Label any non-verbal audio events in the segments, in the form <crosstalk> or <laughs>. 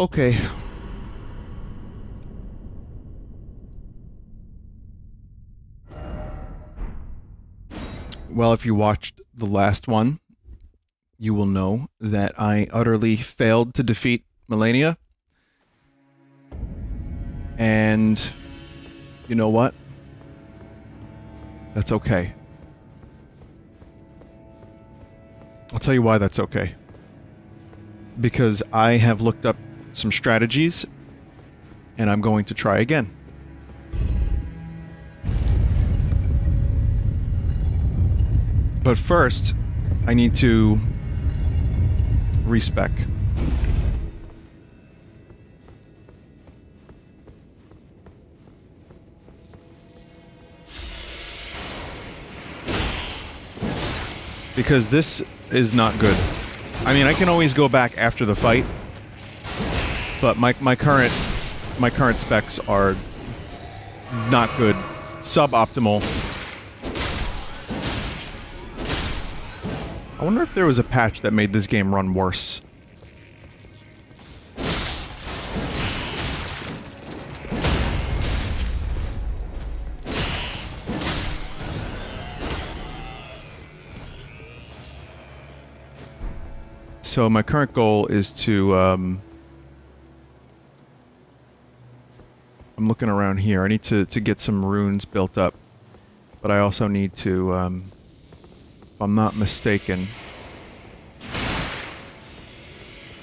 Okay. Well, if you watched the last one, you will know that I utterly failed to defeat Malenia. And you know what? That's okay. I'll tell you why that's okay. Because I have looked up some strategies and I'm going to try again. But first, I need to respec. Because this is not good. I mean, I can always go back after the fight, but my my current my current specs are not good, suboptimal. I wonder if there was a patch that made this game run worse. So my current goal is to, um, I'm looking around here. I need to, to get some runes built up. But I also need to, um, if I'm not mistaken,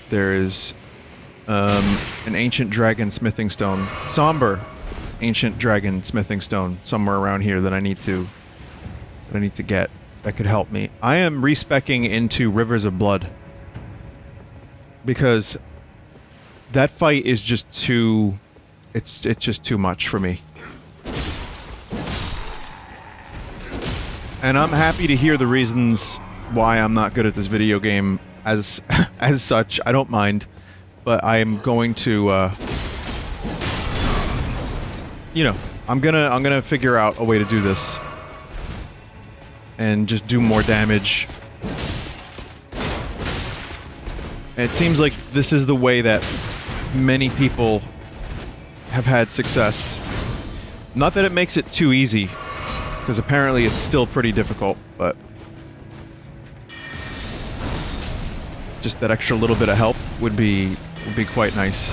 there is um, an ancient dragon smithing stone, somber ancient dragon smithing stone somewhere around here that I need to that I need to get that could help me. I am respecking into Rivers of Blood because that fight is just too it's it's just too much for me. And I'm happy to hear the reasons why I'm not good at this video game as <laughs> as such. I don't mind, but I am going to uh you know, I'm gonna I'm gonna figure out a way to do this. And just do more damage it seems like this is the way that many people have had success. Not that it makes it too easy, because apparently it's still pretty difficult, but... Just that extra little bit of help would be would be quite nice.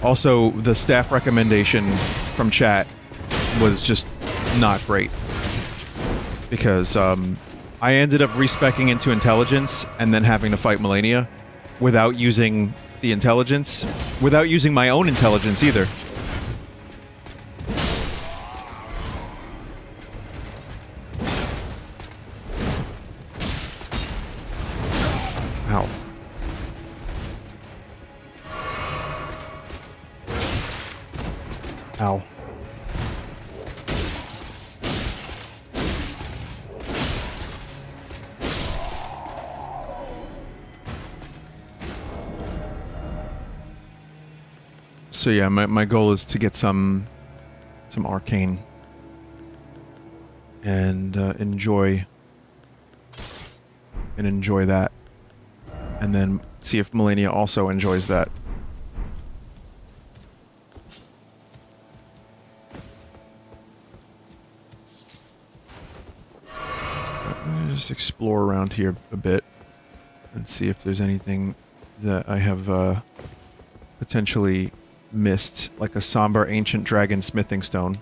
Also, the staff recommendation from chat was just not great. Because, um, I ended up respecking into intelligence and then having to fight Malenia without using the intelligence, without using my own intelligence either. So yeah, my, my goal is to get some some arcane and uh, enjoy and enjoy that, and then see if Malenia also enjoys that. just explore around here a bit and see if there's anything that I have uh, potentially missed, like a somber ancient dragon smithing stone.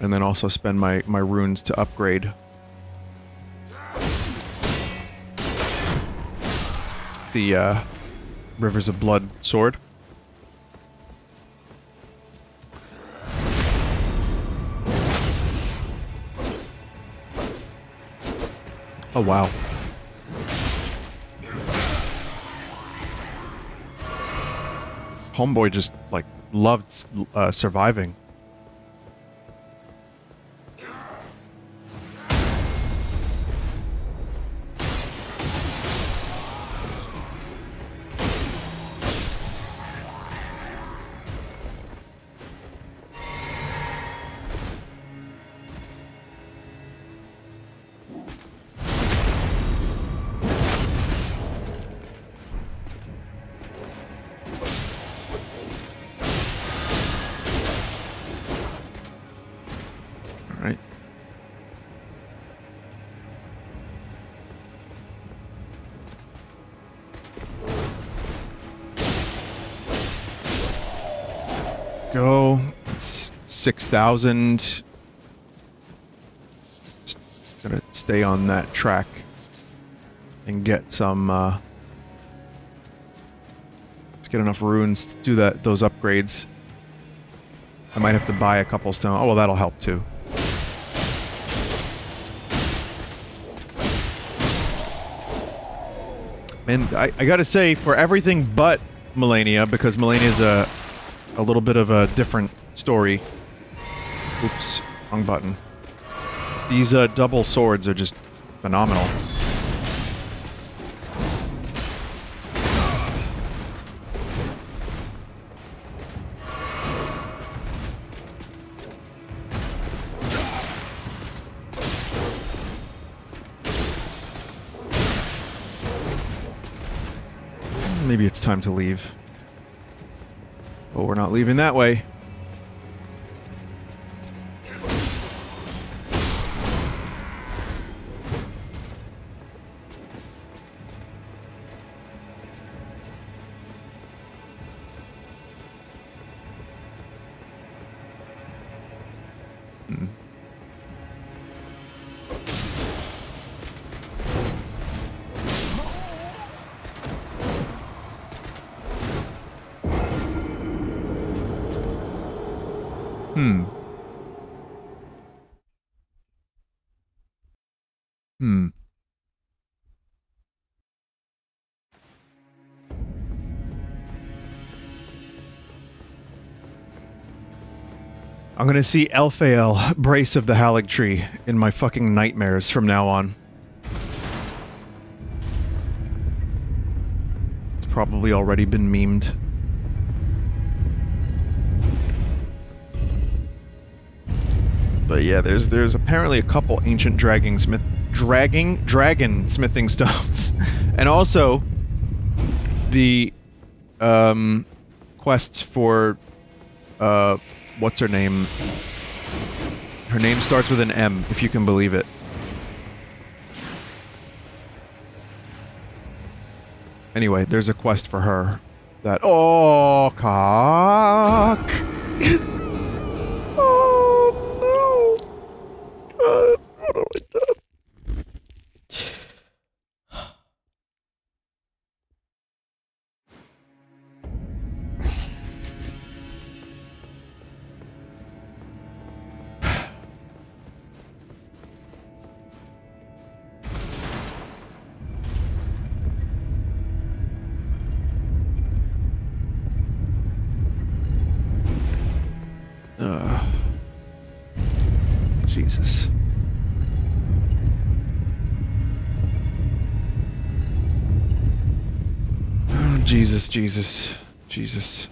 And then also spend my, my runes to upgrade. The, uh, Rivers of Blood sword. Oh, wow. Homeboy just, like, loved uh, surviving. 6,000. Just gonna stay on that track and get some, uh, let's get enough runes to do that, those upgrades. I might have to buy a couple stone. Oh, well, that'll help too. And I, I gotta say, for everything but Malenia, because Malenia is a, a little bit of a different story. Oops, wrong button. These uh, double swords are just phenomenal. Maybe it's time to leave. But we're not leaving that way. I'm gonna see Elphael, Brace of the Haligtree, in my fucking nightmares from now on. It's probably already been memed. But yeah, there's there's apparently a couple ancient dragging smith dragging dragon smithing stones. <laughs> and also the um quests for uh what's her name? Her name starts with an M, if you can believe it. Anyway, there's a quest for her. That oh cock. <laughs> Jesus, Jesus.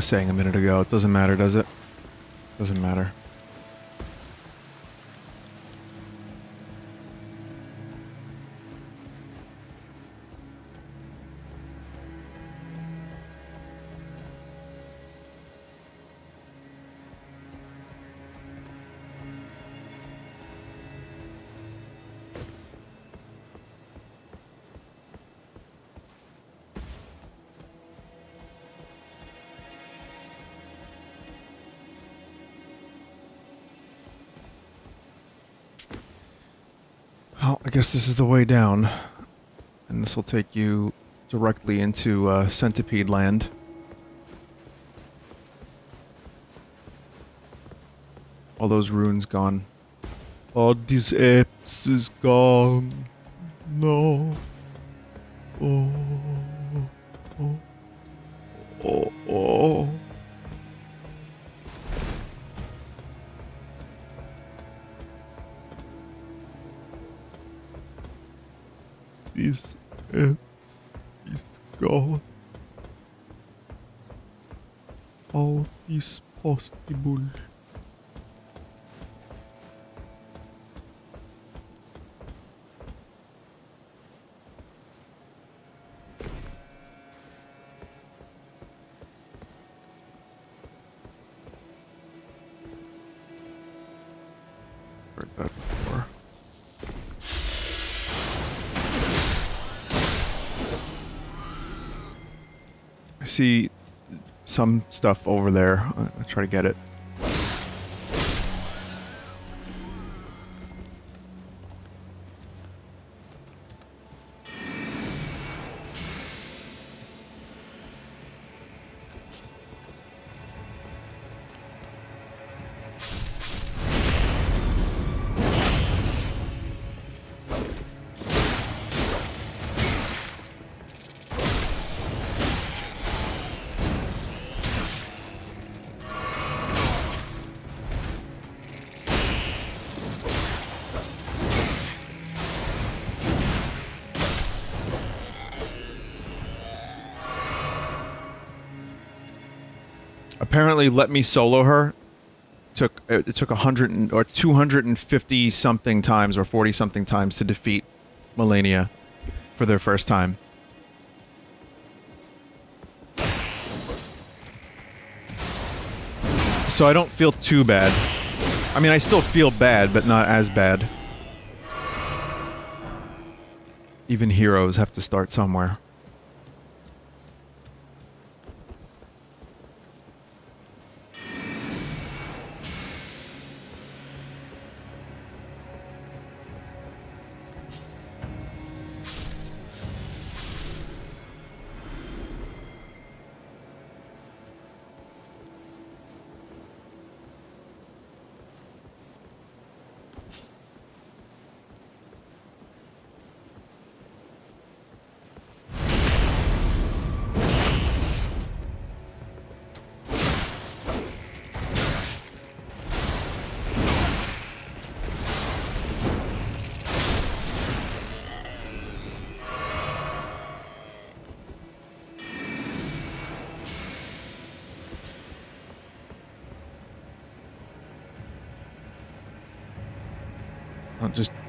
Was saying a minute ago. It doesn't matter, does it? Doesn't matter. Guess this is the way down. And this will take you directly into uh, Centipede Land. All those runes gone. All these apes is gone. No. Oh. Possible? See some stuff over there. I- try to get it. Apparently, let me solo her. Took it it took hundred or two hundred and fifty something times or forty something times to defeat Malenia for their first time. So I don't feel too bad. I mean, I still feel bad, but not as bad. Even heroes have to start somewhere.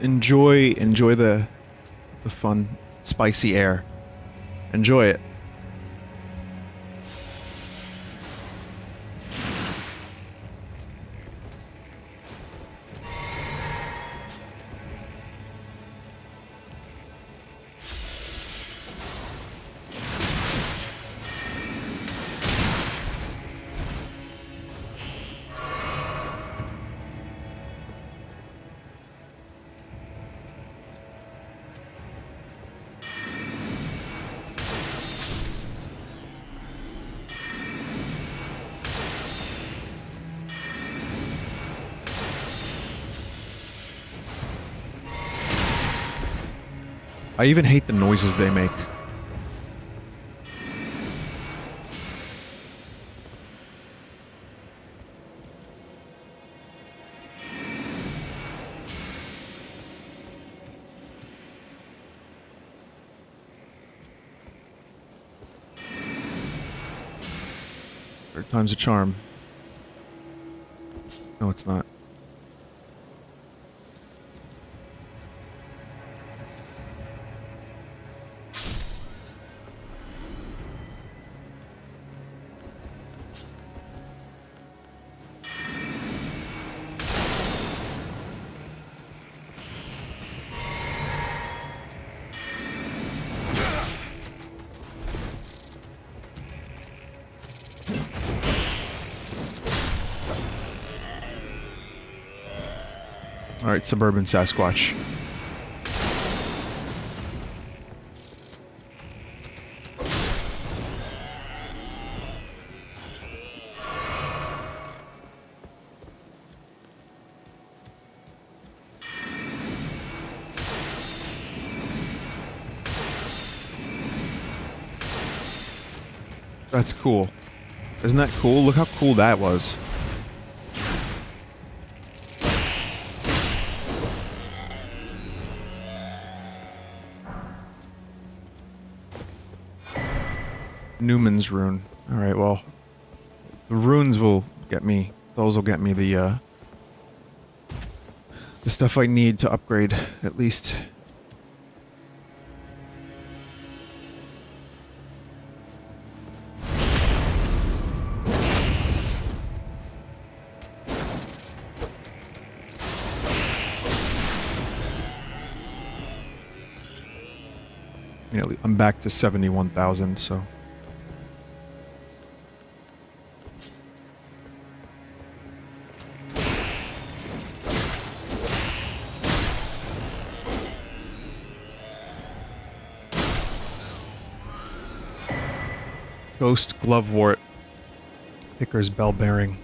Enjoy enjoy the the fun spicy air. Enjoy it. I even hate the noises they make. Third time's a charm. No, it's not. Suburban Sasquatch. That's cool. Isn't that cool? Look how cool that was. Numen's rune. Alright, well. The runes will get me... Those will get me the, uh... The stuff I need to upgrade, at least. I'm back to 71,000, so... Ghost Glovewort. Picker's Bell Bearing.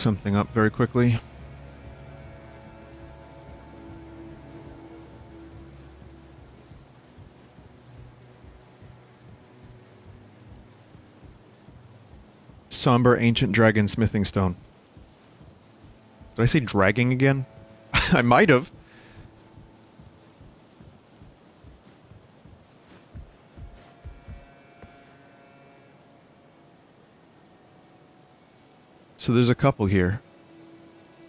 Something up very quickly. Somber Ancient Dragon Smithing Stone. Did I say dragging again? <laughs> I might have. So there's a couple here.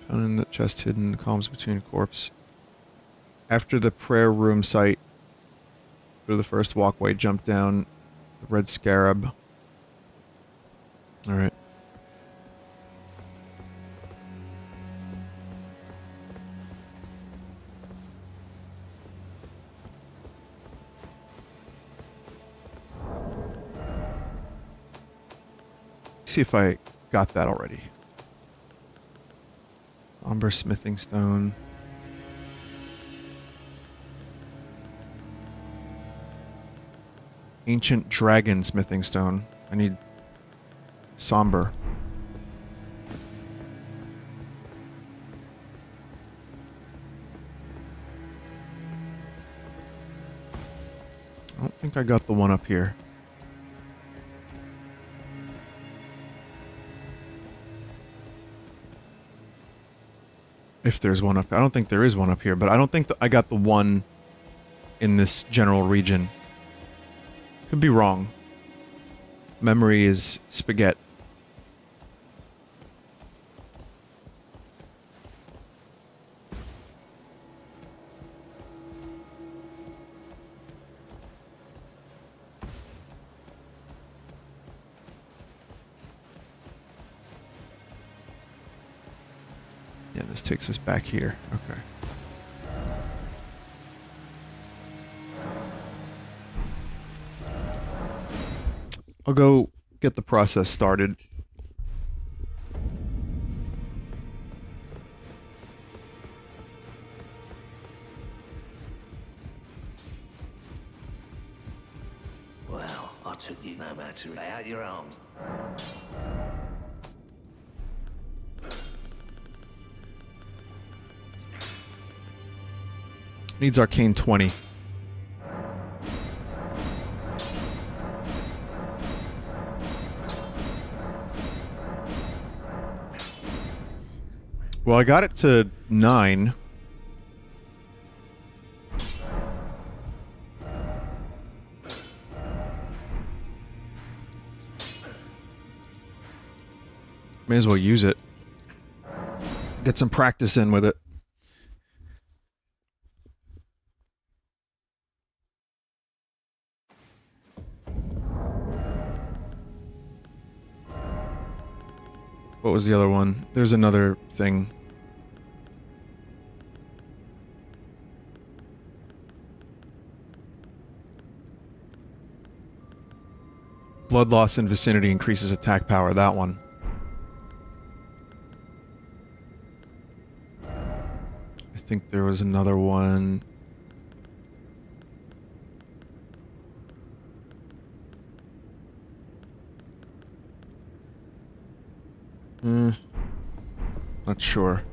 Found in the chest hidden in the columns between corpse. After the prayer room site, through the first walkway, jump down the red scarab. Alright. See if I got that already. Umber smithing stone. Ancient dragon smithing stone. I need somber. I don't think I got the one up here. If there's one up, I don't think there is one up here, but I don't think I got the one in this general region. Could be wrong. Memory is spaghetti. Takes us back here. Okay. I'll go get the process started. Needs Arcane 20. Well, I got it to 9. May as well use it. Get some practice in with it. What was the other one? There's another thing. Blood loss in vicinity increases attack power. That one. I think there was another one. Hmm. Not sure.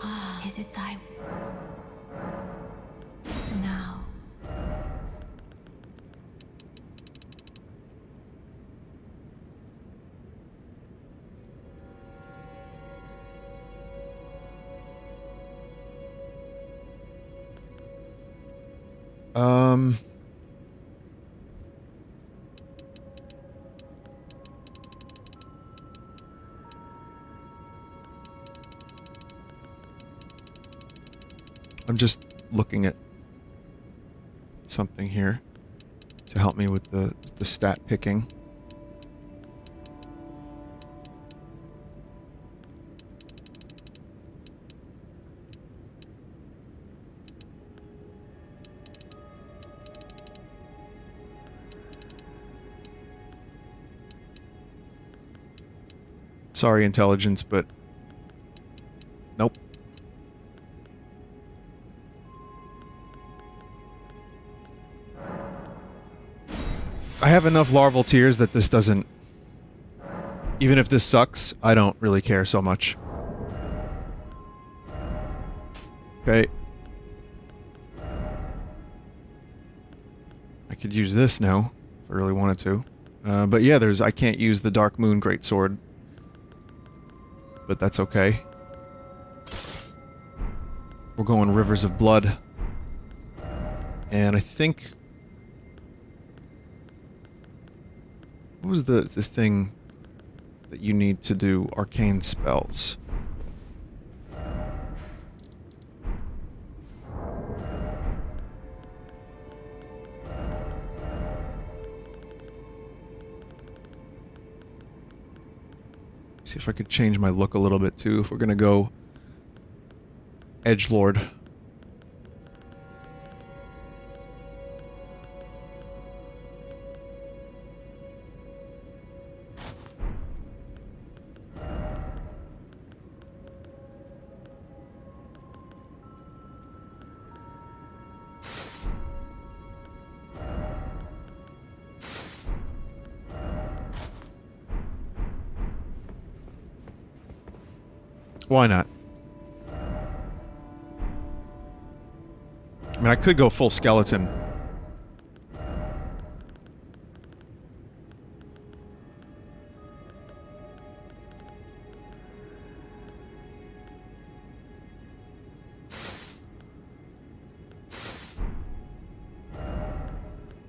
Ah, is it thy now? Um. I'm just looking at something here to help me with the, the stat picking. Sorry, intelligence, but have enough larval tears that this doesn't... Even if this sucks, I don't really care so much. Okay. I could use this now, if I really wanted to. Uh, but yeah, there's I can't use the Dark Moon Greatsword. But that's okay. We're going Rivers of Blood. And I think What was the, the thing that you need to do arcane spells? See if I could change my look a little bit too, if we're gonna go Edge Lord. Why not? I mean, I could go full skeleton.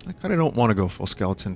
I kind of don't want to go full skeleton.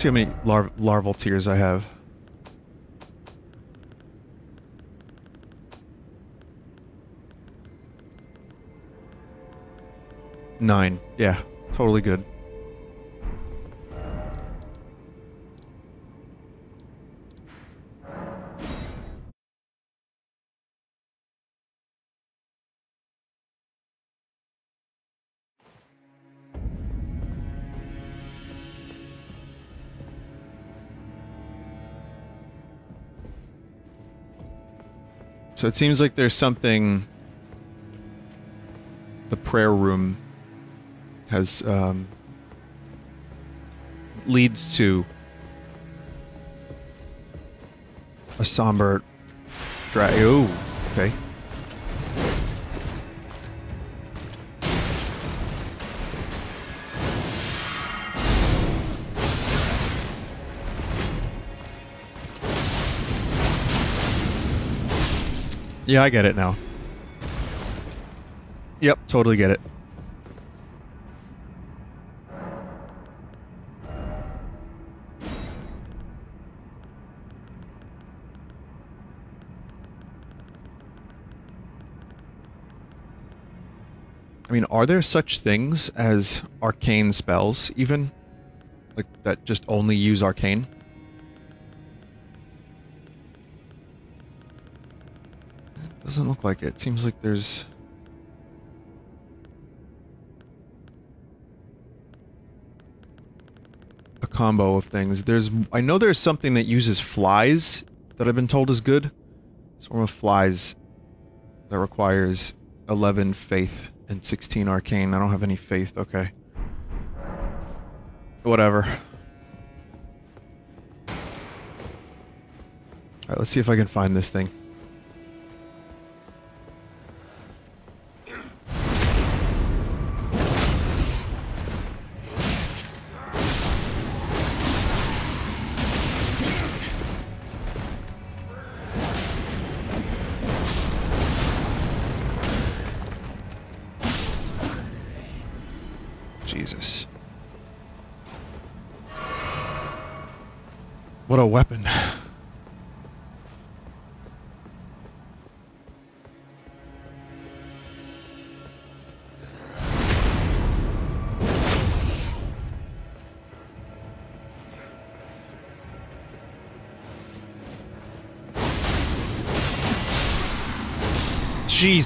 See how many lar larval tears I have. Nine. Yeah, totally good. So it seems like there's something the prayer room has um, leads to a somber dra- Oh, okay. Yeah, I get it now. Yep, totally get it. I mean, are there such things as arcane spells, even? Like, that just only use arcane? Doesn't look like it. Seems like there's... a combo of things. There's... I know there's something that uses flies that I've been told is good. Swarm of flies that requires 11 faith and 16 arcane. I don't have any faith. Okay. Whatever. Alright, let's see if I can find this thing.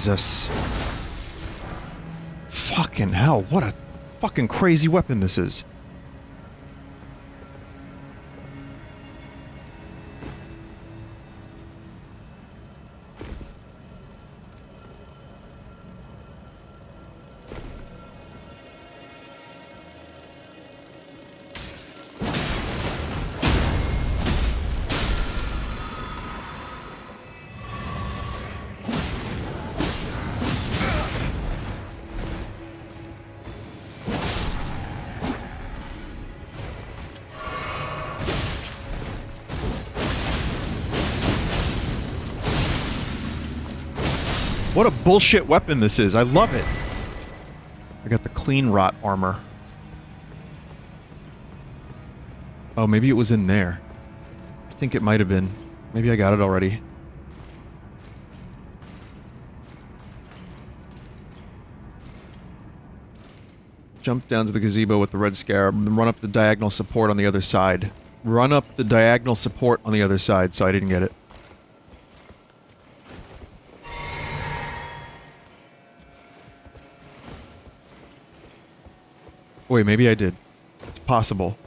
Jesus. Fucking hell, what a fucking crazy weapon this is. What a bullshit weapon this is. I love it. I got the clean rot armor. Oh, maybe it was in there. I think it might have been. Maybe I got it already. Jump down to the gazebo with the red scarab, and run up the diagonal support on the other side. Run up the diagonal support on the other side, so I didn't get it. Wait, maybe I did. It's possible.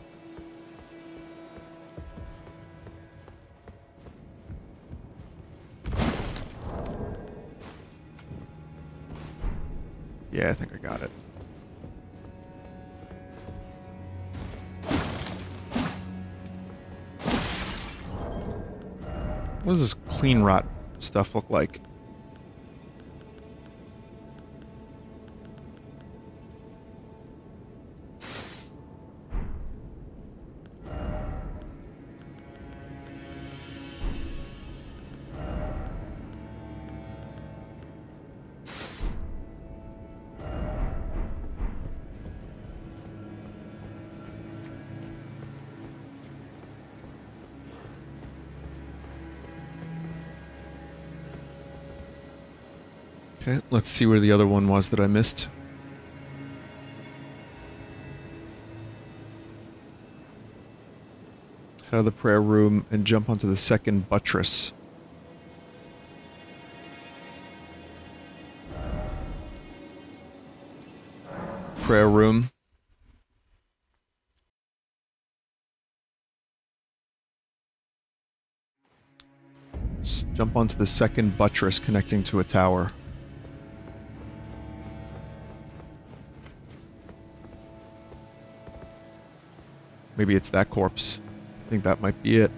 Yeah, I think I got it. What does this clean rot stuff look like? Let's see where the other one was that I missed. Head out of the prayer room and jump onto the second buttress. Prayer room. Jump onto the second buttress connecting to a tower. Maybe it's that corpse. I think that might be it.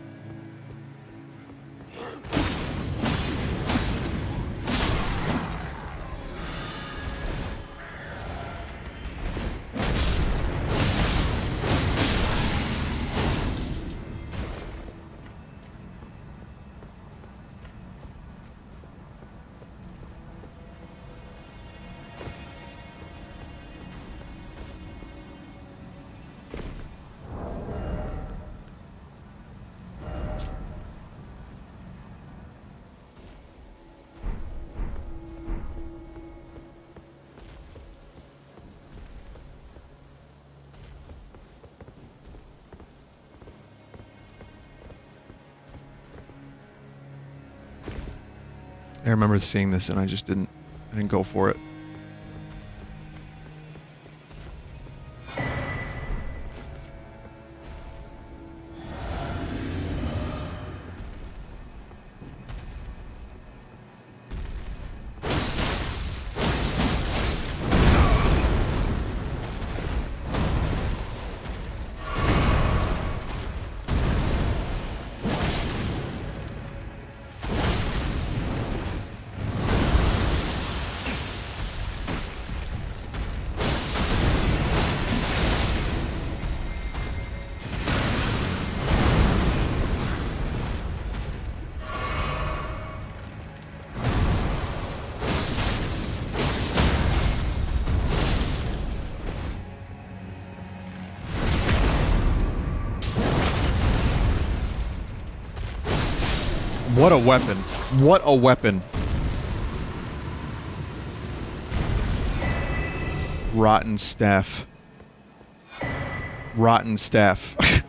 I remember seeing this and I just didn't I didn't go for it. What a weapon. What a weapon. Rotten staff. Rotten staff. <laughs>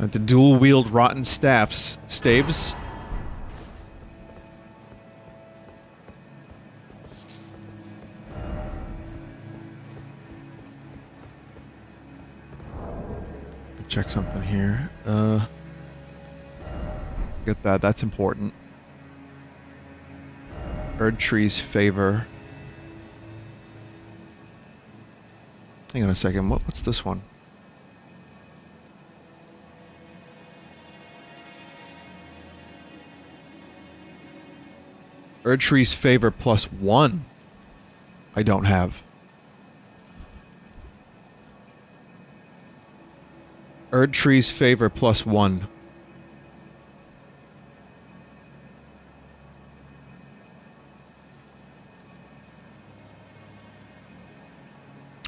Uh, the dual wield rotten staffs. Staves? Check something here. Uh Get that. That's important. Erdtree's favor. Hang on a second. What, what's this one? Erdtree's favor plus one. I don't have. Erdtree's favor plus one.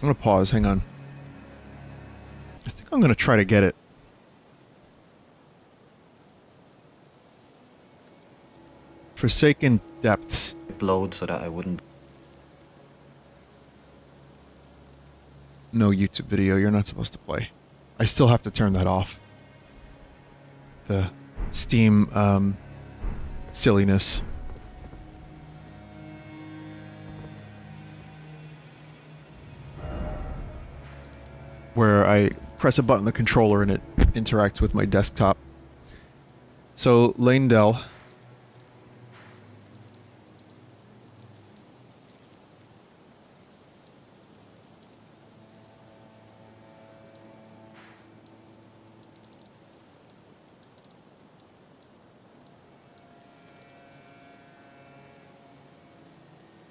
I'm gonna pause, hang on. I think I'm gonna try to get it. Forsaken Depths. Load so that I wouldn't. No YouTube video, you're not supposed to play. I still have to turn that off. The Steam, um, silliness. Where I press a button on the controller and it interacts with my desktop. So, Leyndell.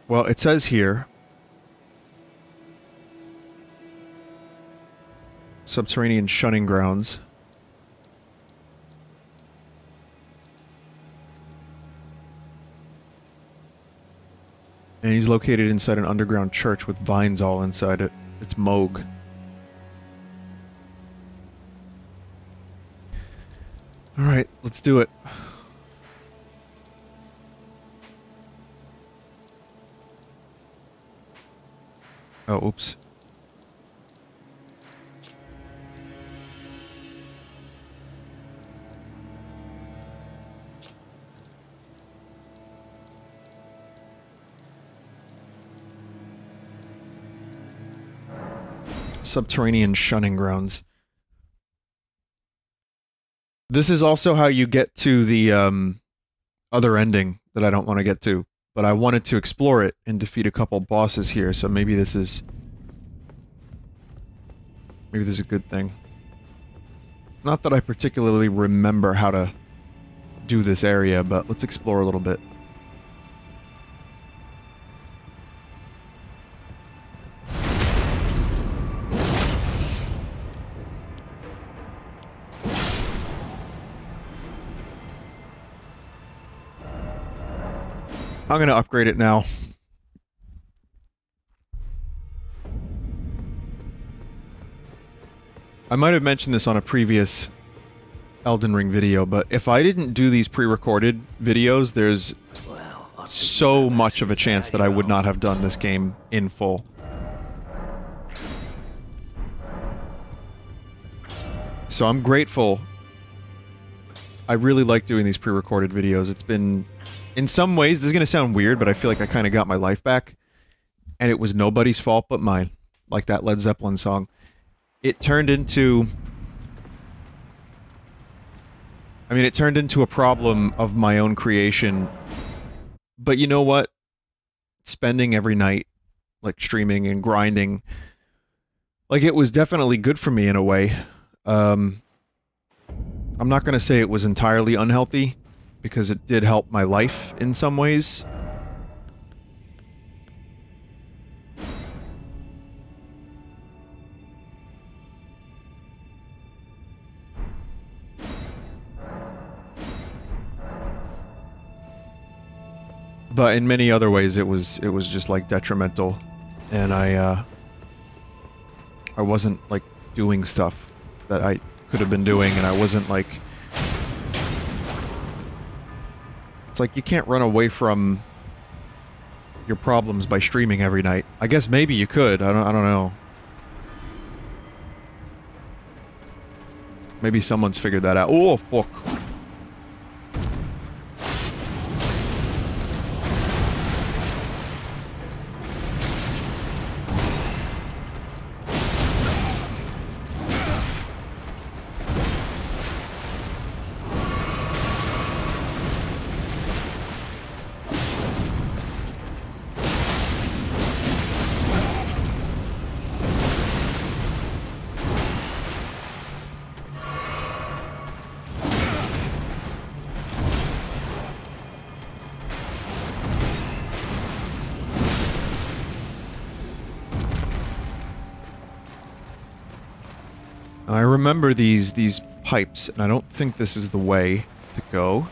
Well, it says here subterranean shunning grounds. And he's located inside an underground church with vines all inside it. It's Mohg. Alright, let's do it. Oh, oops. Subterranean shunning grounds. This is also how you get to the um, other ending that I don't want to get to, but I wanted to explore it and defeat a couple bosses here, so maybe this is... Maybe this is a good thing. Not that I particularly remember how to do this area, but let's explore a little bit. I'm going to upgrade it now. I might have mentioned this on a previous Elden Ring video, but if I didn't do these pre-recorded videos, there's so much of a chance that I would not have done this game in full. So I'm grateful I really like doing these pre-recorded videos. It's been, in some ways, this is gonna sound weird, but I feel like I kind of got my life back, and it was nobody's fault but mine. Like that Led Zeppelin song. It turned into. I mean, it turned into a problem of my own creation. But you know what? Spending every night, like streaming and grinding, like it was definitely good for me in a way. Um, I'm not going to say it was entirely unhealthy, because it did help my life in some ways. But in many other ways, it was it was just like detrimental, and I uh, I wasn't like doing stuff that I could have been doing, and I wasn't like. It's like you can't run away from your problems by streaming every night. I guess maybe you could. I don't. I don't know. Maybe someone's figured that out. Oh fuck. These these pipes, and I don't think this is the way to go.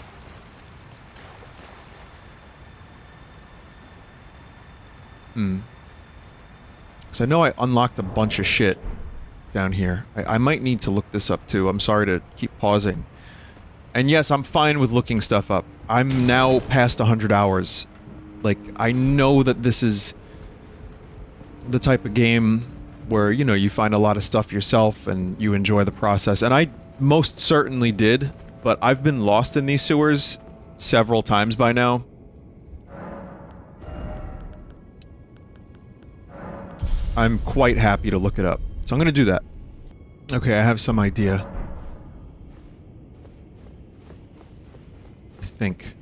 Hmm. Because I know I unlocked a bunch of shit down here. I, I might need to look this up too. I'm sorry to keep pausing. And yes, I'm fine with looking stuff up. I'm now past 100 hours. Like, I know that this is the type of game where, you know, you find a lot of stuff yourself and you enjoy the process. And I most certainly did, but I've been lost in these sewers several times by now. I'm quite happy to look it up. So I'm going to do that. Okay, I have some idea. I think.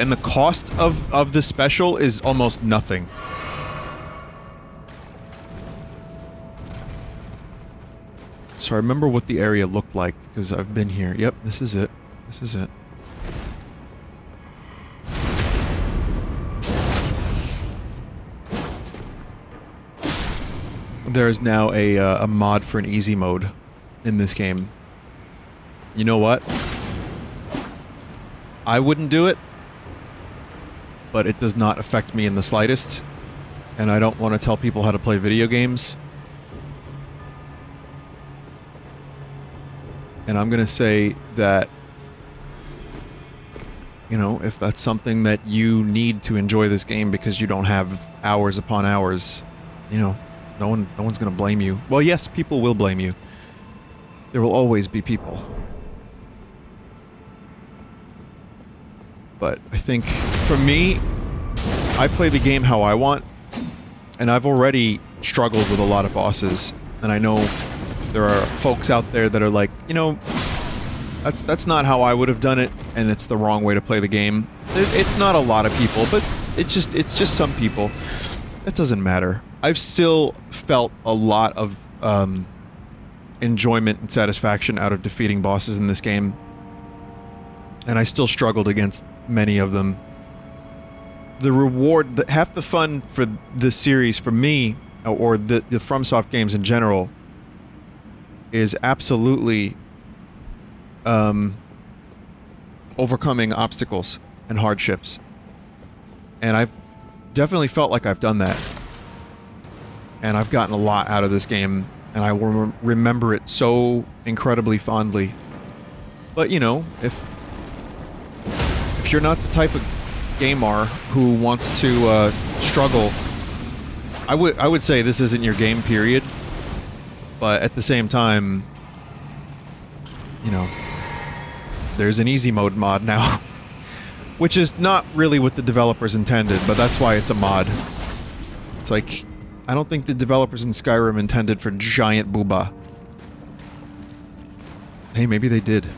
And the cost of, of the special is almost nothing. So I remember what the area looked like, because I've been here. Yep, this is it. This is it. There is now a, uh, a mod for an easy mode in this game. You know what? I wouldn't do it, but it does not affect me in the slightest, and I don't want to tell people how to play video games. And I'm going to say that, you know, if that's something that you need to enjoy this game because you don't have hours upon hours, you know, no one, no one's gonna blame you. Well, yes, people will blame you. There will always be people. But I think, for me, I play the game how I want, and I've already struggled with a lot of bosses, and I know there are folks out there that are like, you know, that's that's not how I would have done it, and it's the wrong way to play the game. It, it's not a lot of people, but it just it's just some people. It doesn't matter. I've still felt a lot of um, enjoyment and satisfaction out of defeating bosses in this game. And I still struggled against many of them. the reward, the, half the fun for this series for me, or the the FromSoft games in general, is absolutely um, overcoming obstacles and hardships. And I've definitely felt like I've done that. And I've gotten a lot out of this game, and I will remember it so incredibly fondly. But you know, if if you're not the type of gamer who wants to uh, struggle, I would I would say this isn't your game. Period. But at the same time, you know, there's an easy mode mod now. <laughs> Which is not really what the developers intended, but that's why it's a mod. It's like, I don't think the developers in Skyrim intended for giant booba. Hey, maybe they did.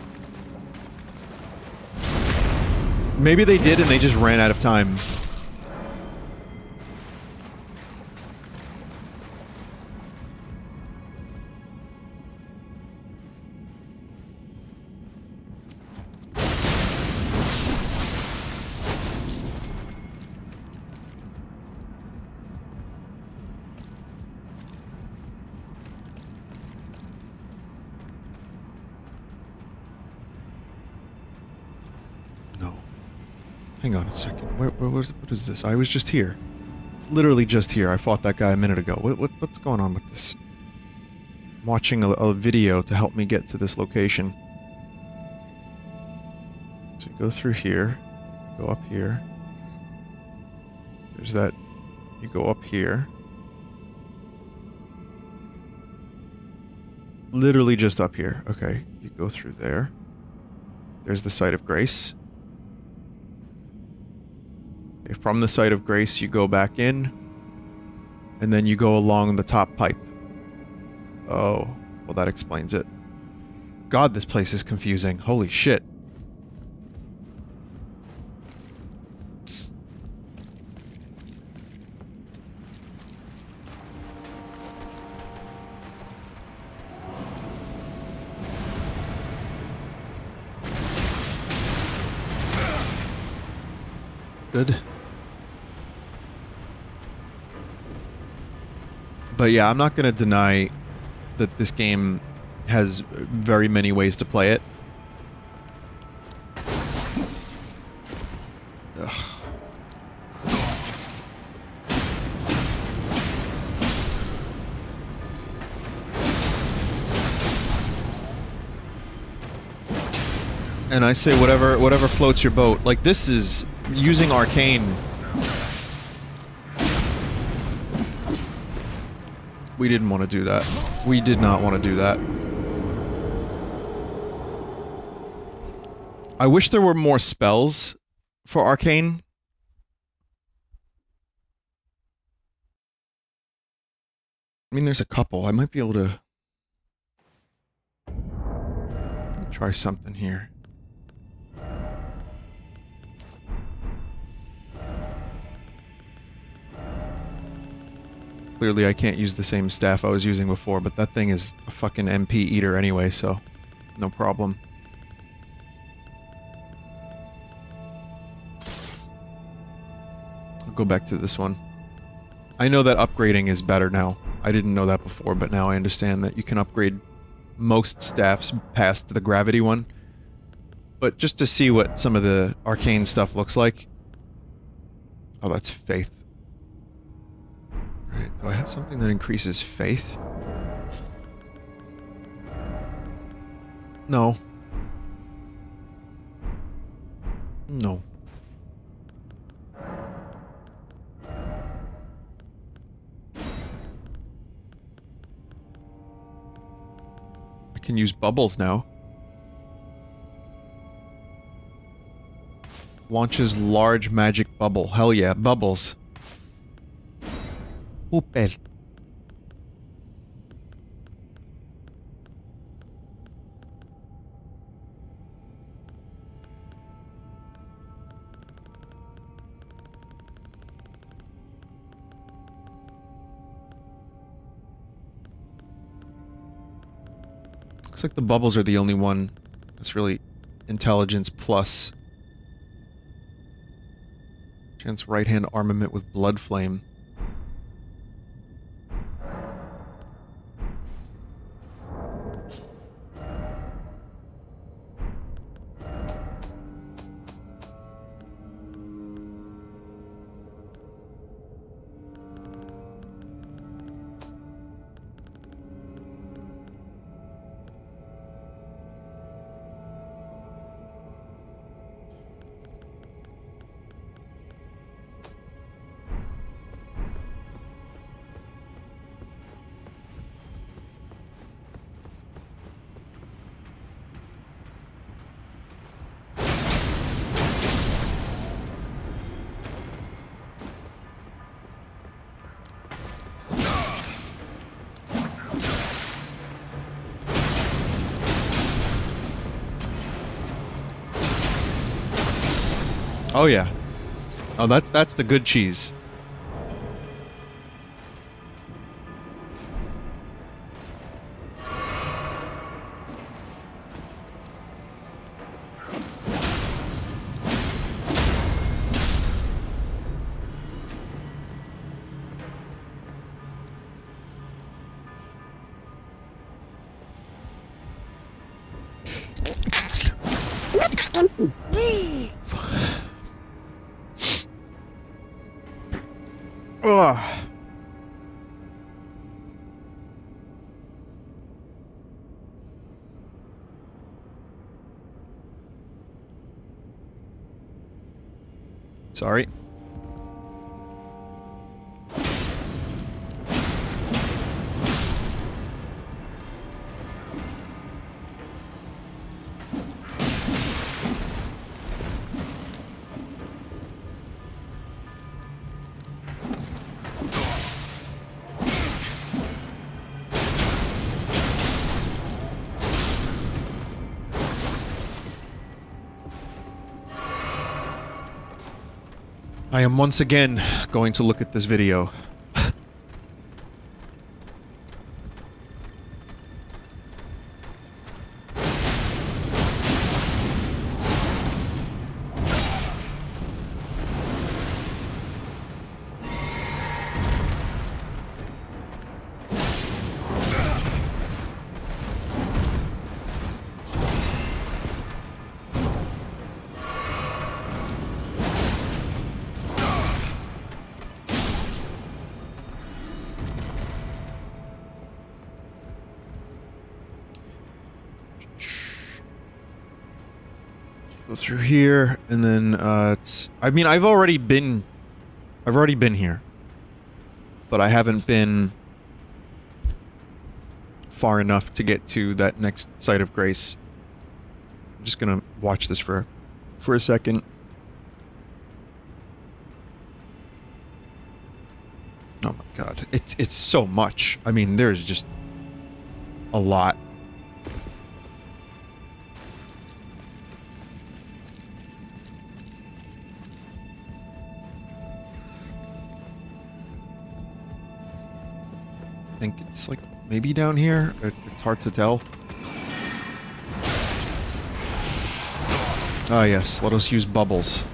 Maybe they did and they just ran out of time. Hang on a second. Where, where, what is this? I was just here. Literally just here. I fought that guy a minute ago. What, what, what's going on with this? I'm watching a, a video to help me get to this location. So go through here. Go up here. There's that. You go up here. Literally just up here. Okay. You go through there. There's the site of grace. From the site of grace, you go back in, and then you go along the top pipe. Oh, well, that explains it. God, this place is confusing. Holy shit. Good. But yeah, I'm not going to deny that this game has very many ways to play it. And I say whatever whatever floats your boat. Like this is using arcane. We didn't want to do that. We did not want to do that. I wish there were more spells for arcane. I mean, there's a couple. I might be able to try something here. Clearly I can't use the same staff I was using before, but that thing is a fucking MP eater anyway, so no problem. I'll go back to this one. I know that upgrading is better now. I didn't know that before, but now I understand that you can upgrade most staffs past the gravity one. But just to see what some of the arcane stuff looks like. Oh, that's faith. Do I have something that increases faith? No. No. I can use bubbles now. Launches large magic bubble. Hell yeah, bubbles. Pupel. Looks like the bubbles are the only one that's really intelligence plus. Chance right hand armament with blood flame. Oh yeah. Oh, that's that's the good cheese. Am once again going to look at this video. Go through here, and then uh. I mean, I've already been. I've already been here, but I haven't been far enough to get to that next site of grace. I'm just gonna watch this for for a second. Oh my god, it's it's so much. I mean, there's just a lot. Maybe down here. It, it's hard to tell. Ah, yes. Let us use bubbles.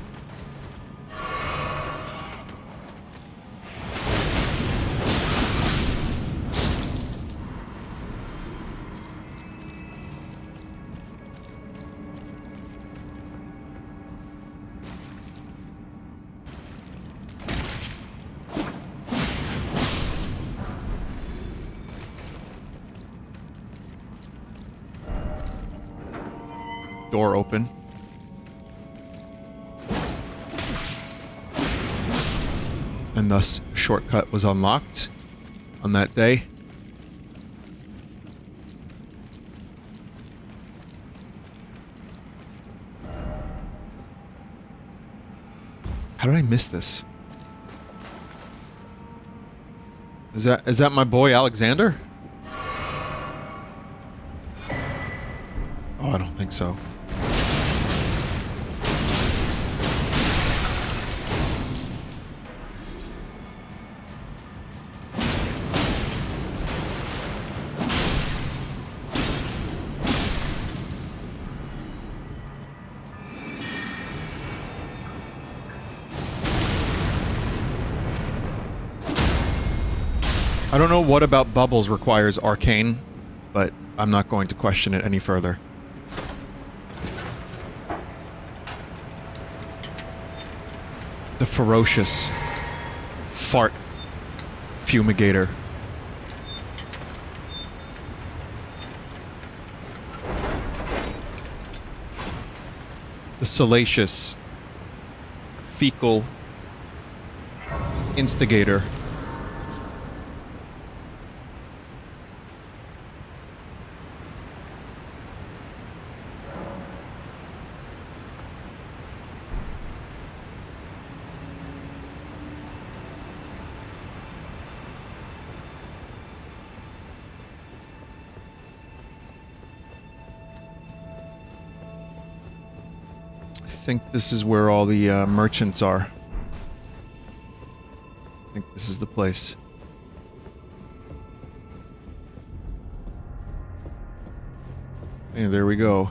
Shortcut was unlocked on that day. How did I miss this? Is that is that my boy Alexander? Oh, I don't think so. What about bubbles requires arcane, but I'm not going to question it any further. The ferocious fart fumigator. The salacious fecal instigator. This is where all the uh, merchants are. I think this is the place. And there we go.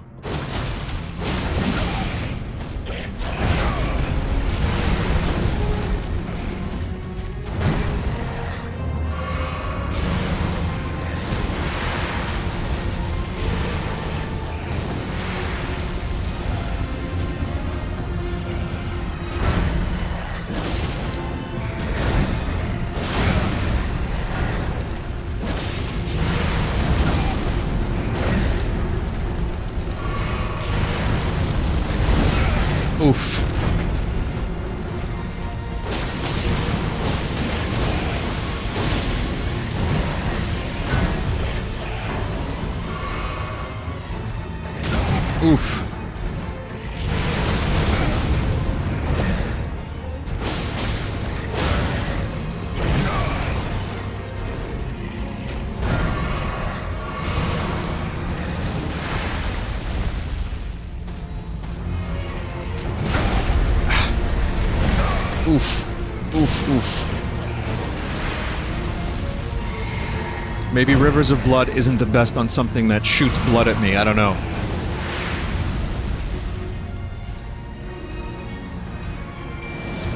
Rivers of Blood isn't the best on something that shoots blood at me. I don't know.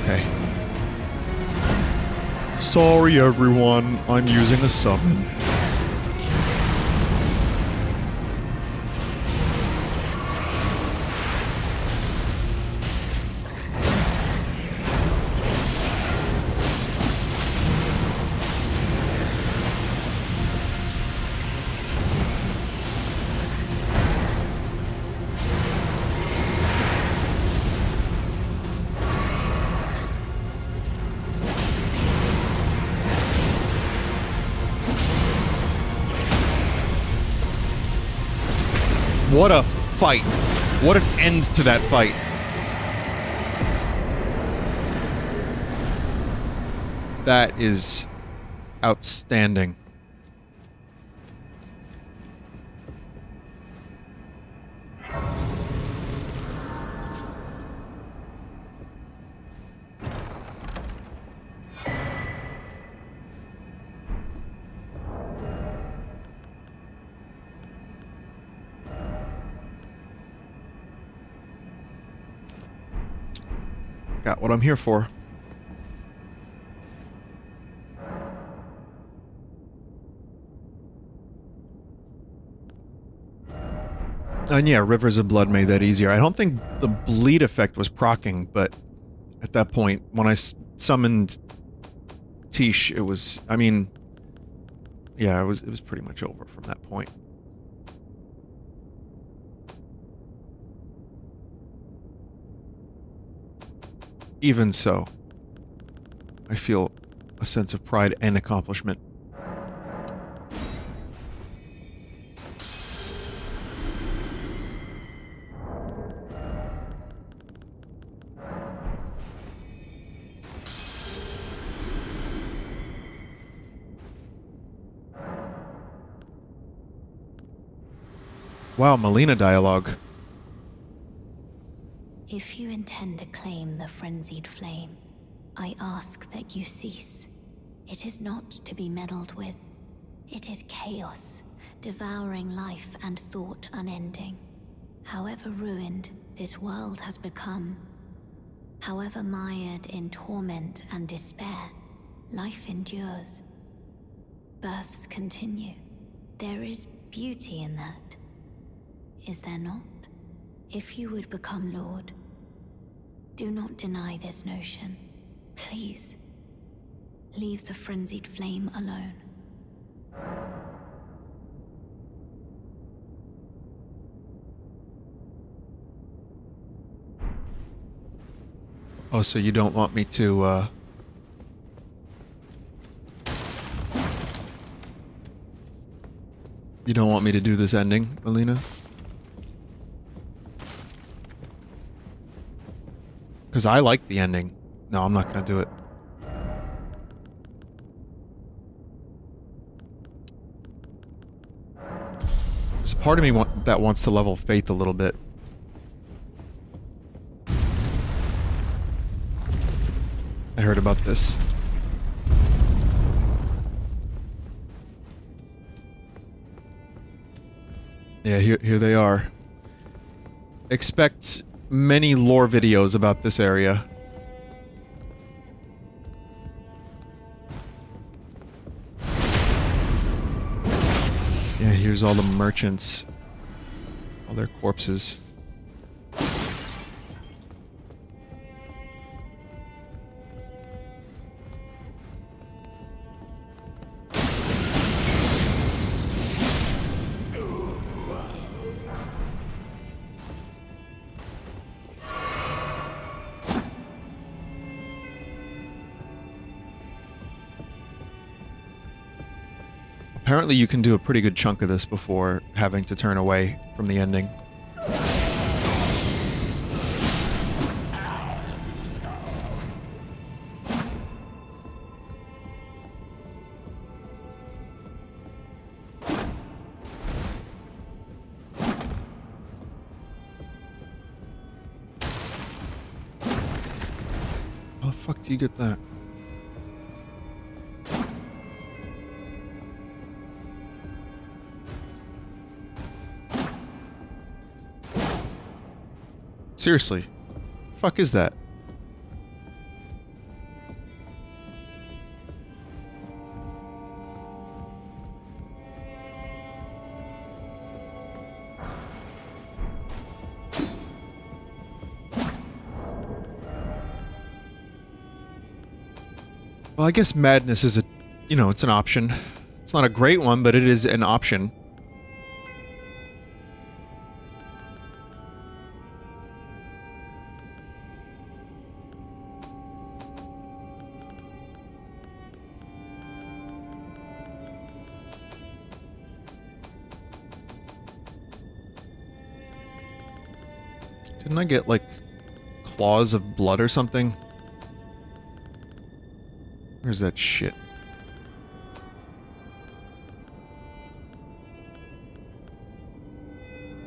Okay. Sorry, everyone. I'm using a summon. Fight. What an end to that fight. That is outstanding. What I'm here for. And yeah, Rivers of Blood made that easier. I don't think the bleed effect was procking, but at that point, when I summoned Tiche, it was, I mean, yeah, it was, it was pretty much over from that point. Even so, I feel a sense of pride and accomplishment. Wow, Melina dialogue. If you intend to claim the frenzied flame, I ask that you cease. It is not to be meddled with. It is chaos, devouring life and thought unending. However ruined this world has become, however mired in torment and despair, life endures. Births continue. There is beauty in that. Is there not? If you would become Lord, do not deny this notion. Please. Leave the frenzied flame alone. Oh, so you don't want me to, uh... You don't want me to do this ending, Melina? Because I like the ending. No, I'm not going to do it. There's a part of me that wants to level Faith a little bit. I heard about this. Yeah, here, here they are. Expect many lore videos about this area. Yeah, here's all the merchants. All their corpses. Apparently you can do a pretty good chunk of this before having to turn away from the ending. How the fuck do you get that? Seriously. Fuck is that? Well, I guess madness is a, you know, it's an option. It's not a great one, but it is an option. I get, like, claws of blood or something? Where's that shit?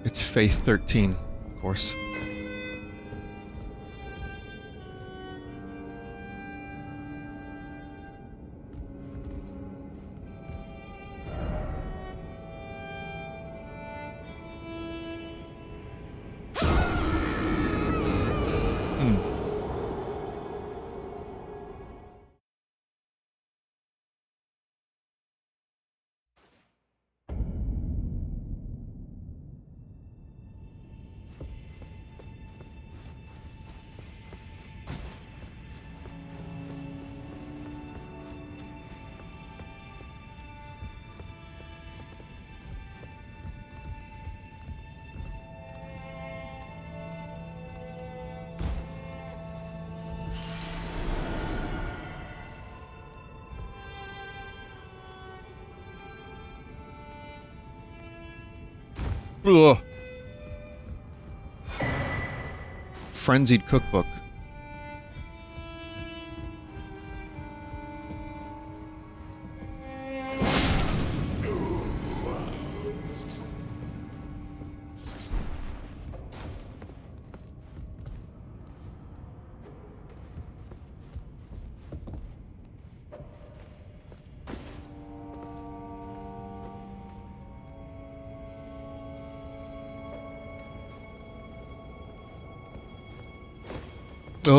It's Faith 13, of course. Frenzied cookbook.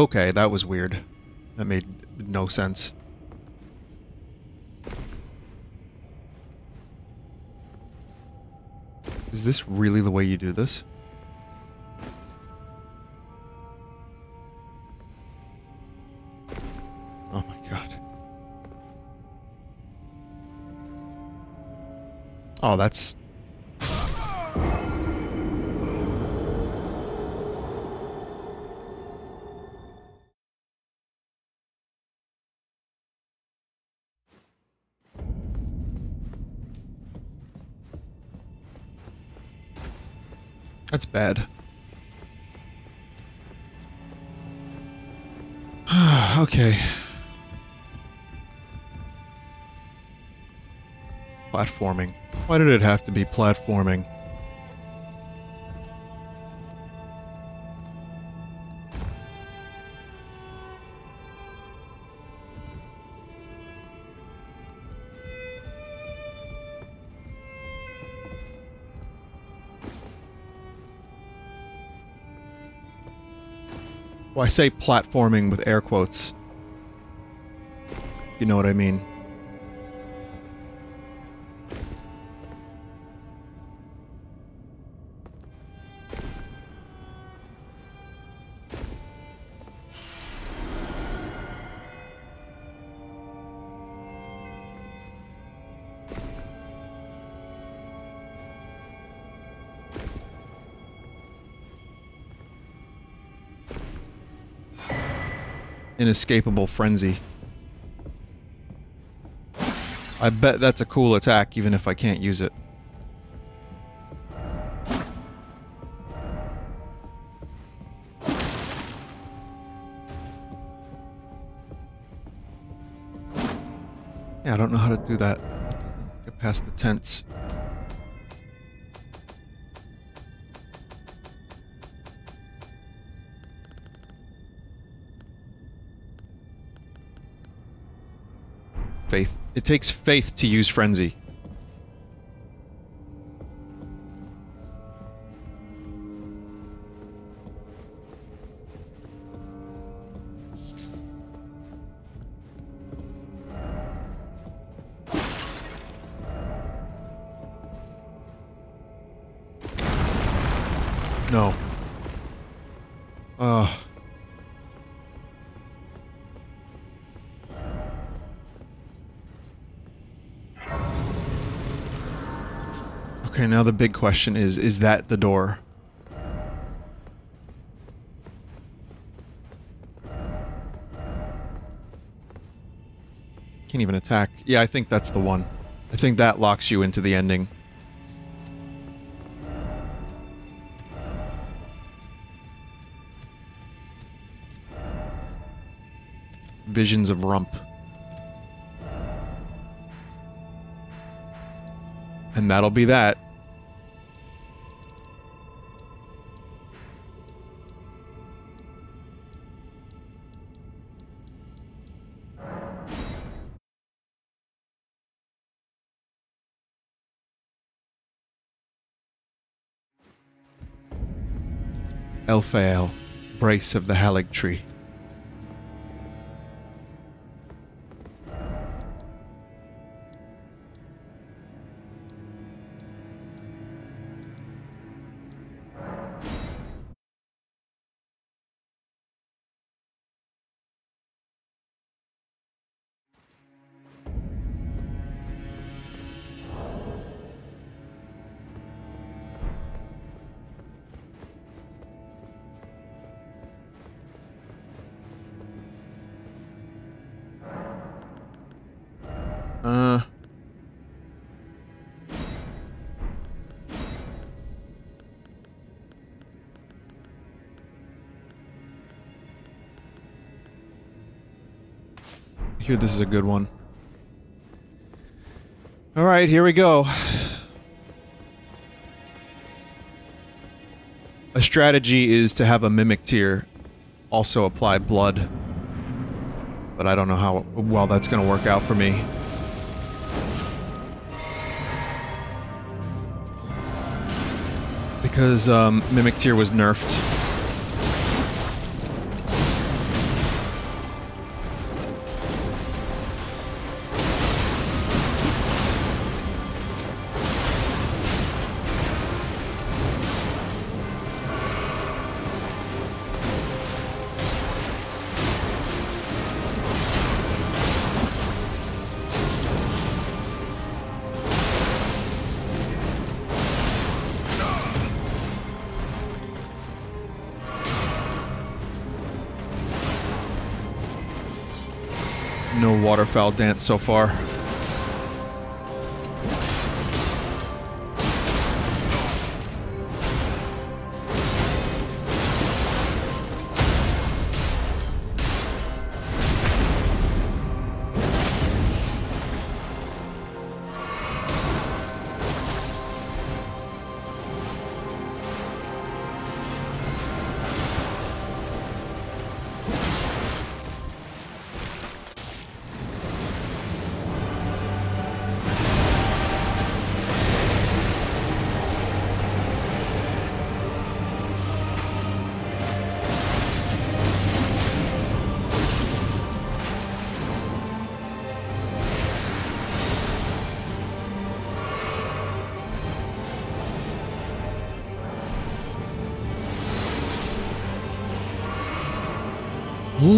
Okay, that was weird. That made no sense. Is this really the way you do this? Oh my god. Oh, that's bad. <sighs> okay. Platforming. Why did it have to be platforming? I say platforming with air quotes. You know what I mean. Inescapable frenzy. I bet that's a cool attack even if I can't use it. Yeah, I don't know how to do that. Get past the tents. It takes faith to use frenzy. Big question is, is that the door? Can't even attack. Yeah, I think that's the one. I think that locks you into the ending. Visions of Rump. And that'll be that. Elphael, brace of the Haligtree. Hear this is a good one. Alright, here we go. A strategy is to have a mimic tear also apply blood. But I don't know how well that's going to work out for me. Because um, Mimic Tear was nerfed. Waterfowl dance so far.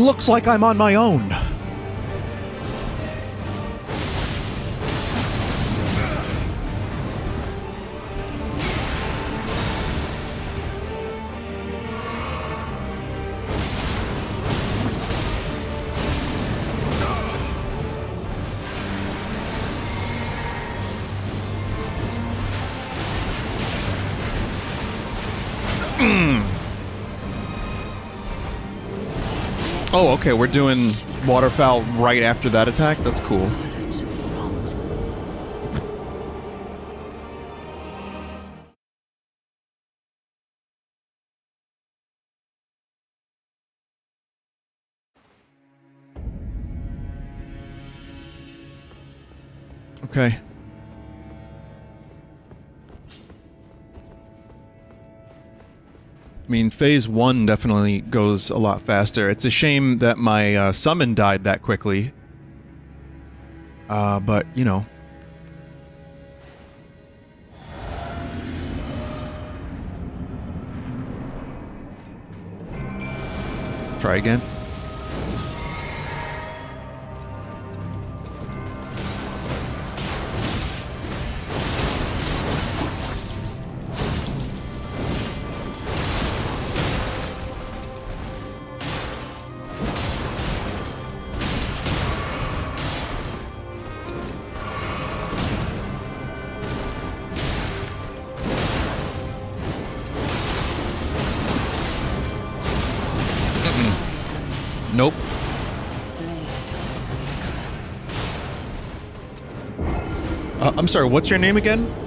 Looks like I'm on my own. Oh, okay, we're doing waterfowl right after that attack? That's cool. Okay. I mean, phase one definitely goes a lot faster. It's a shame that my uh, summon died that quickly. Uh, but, you know. Try again. I'm sorry, what's your name again?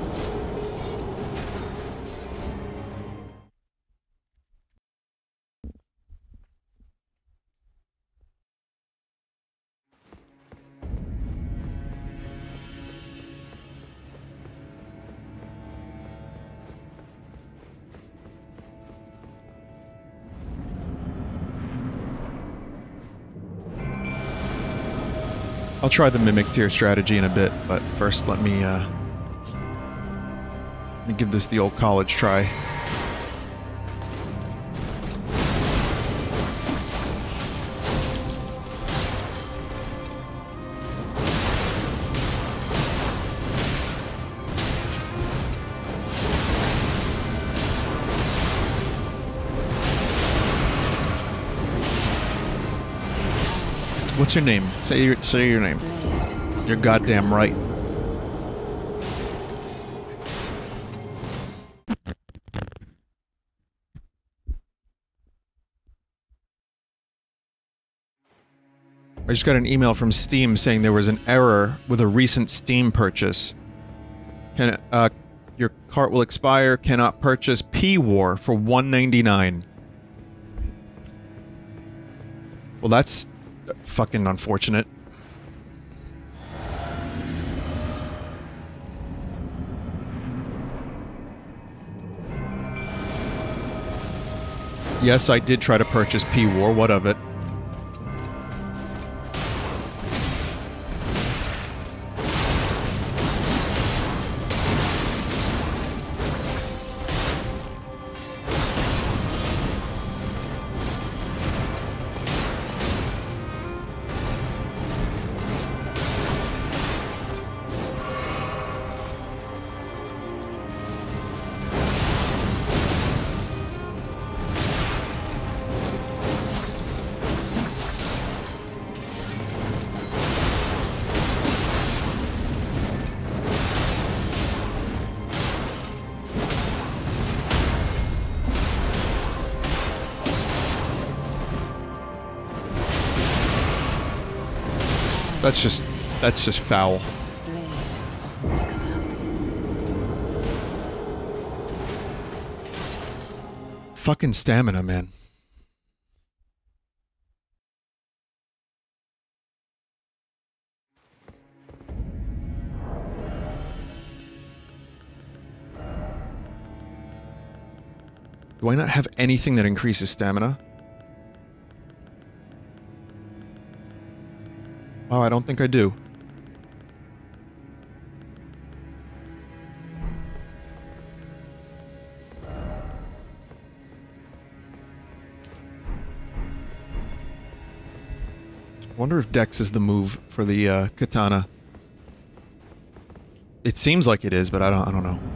I'll try the mimic tear strategy in a bit, but first let me uh let me give this the old college try. What's your name? Say your say your name. You're goddamn right. I just got an email from Steam saying there was an error with a recent Steam purchase. Can uh, your cart will expire. Cannot purchase P War for 199. Well, that's fucking unfortunate. Yes, I did try to purchase P-War, what of it? That's just that's just foul. Fucking stamina, man. Do I not have anything that increases stamina? I don't think I do. wonder if Dex is the move for the uh, katana. It seems like it is, but I don't. I don't know.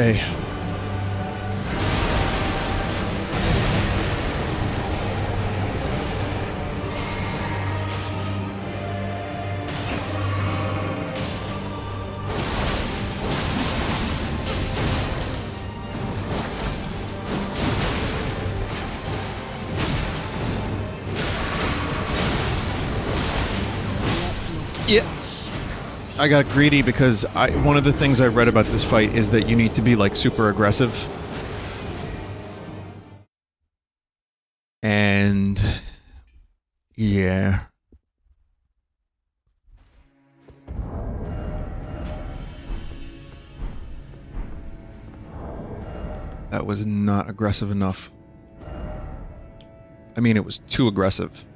Okay. I got greedy because I one of the things I've read about this fight is that you need to be like super aggressive. And yeah. That was not aggressive enough. I mean, it was too aggressive.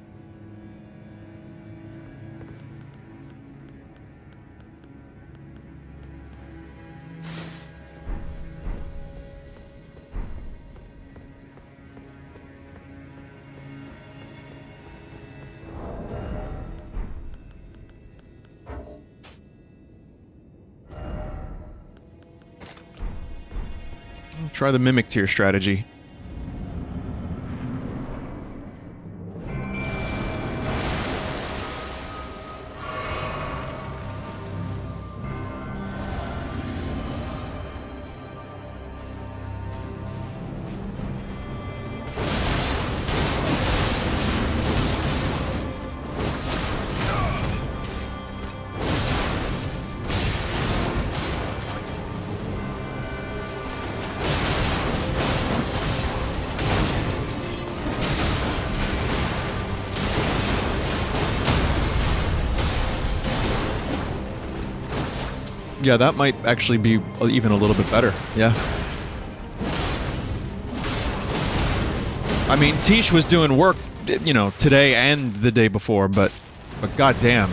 Try the mimic tear strategy. Yeah, that might actually be even a little bit better. Yeah. I mean, Tiche was doing work, you know, today and the day before, but, but goddamn.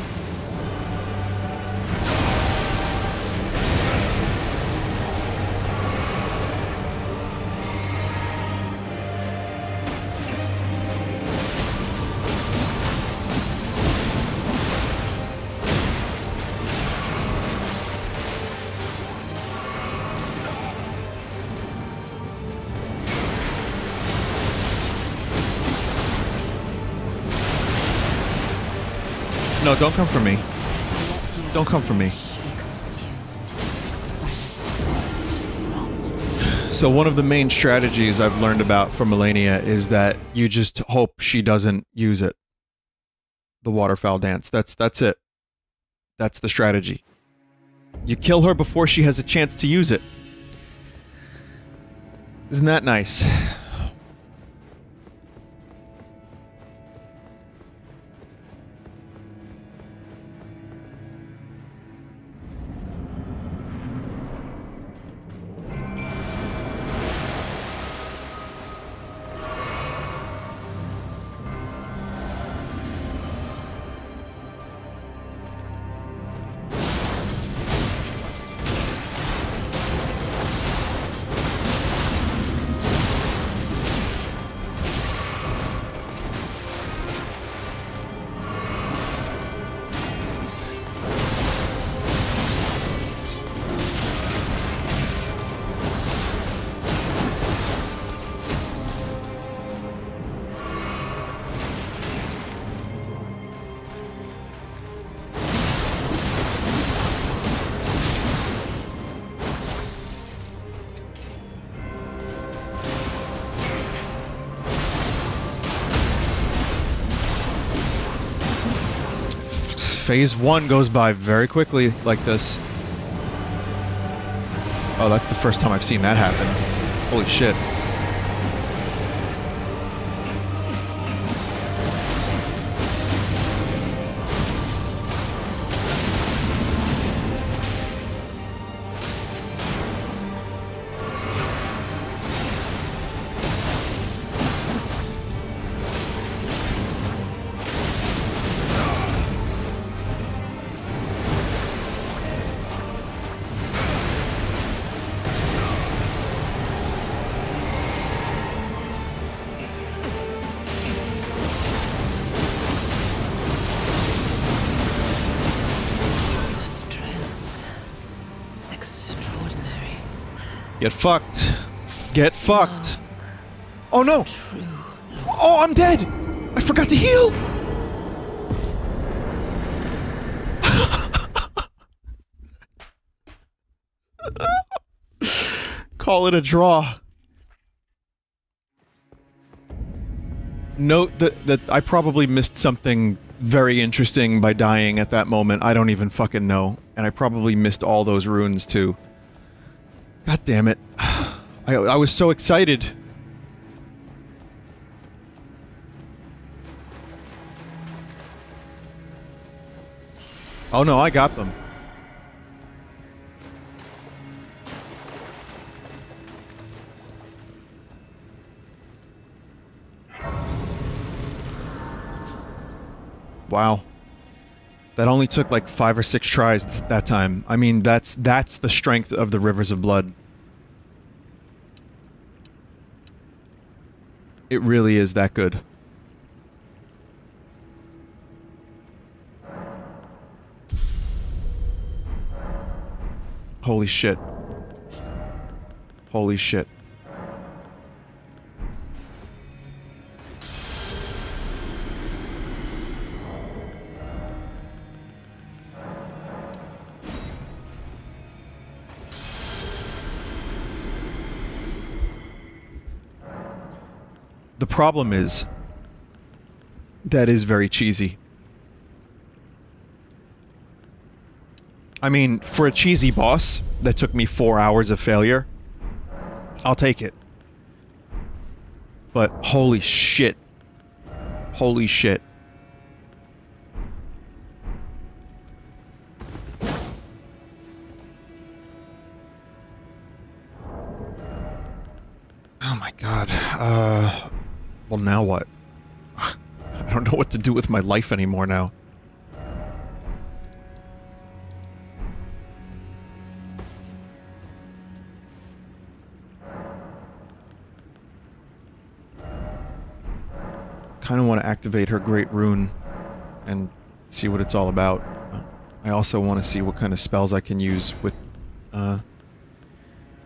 No, don't come for me. Don't come for me. So one of the main strategies I've learned about from Malenia is that you just hope she doesn't use it. The waterfowl dance. That's that's it. That's the strategy. You kill her before she has a chance to use it. Isn't that nice? Phase one goes by very quickly like this. Oh, that's the first time I've seen that happen. Holy shit. Fucked. Get fucked. Oh no! Oh, I'm dead! I forgot to heal! <laughs> Call it a draw. Note that, that I probably missed something very interesting by dying at that moment. I don't even fucking know. And I probably missed all those runes too. God damn it. I, I was so excited. Oh no, I got them. Wow. That only took like five or six tries th that time. I mean, that's that's the strength of the Rivers of Blood. It really is that good. Holy shit. Holy shit. Problem is that is very cheesy. I mean, for a cheesy boss that took me four hours of failure, I'll take it. But holy shit. Holy shit. Oh my god. Uh, well now what? I don't know what to do with my life anymore now. kind of want to activate her Great Rune and see what it's all about. I also want to see what kind of spells I can use with, uh...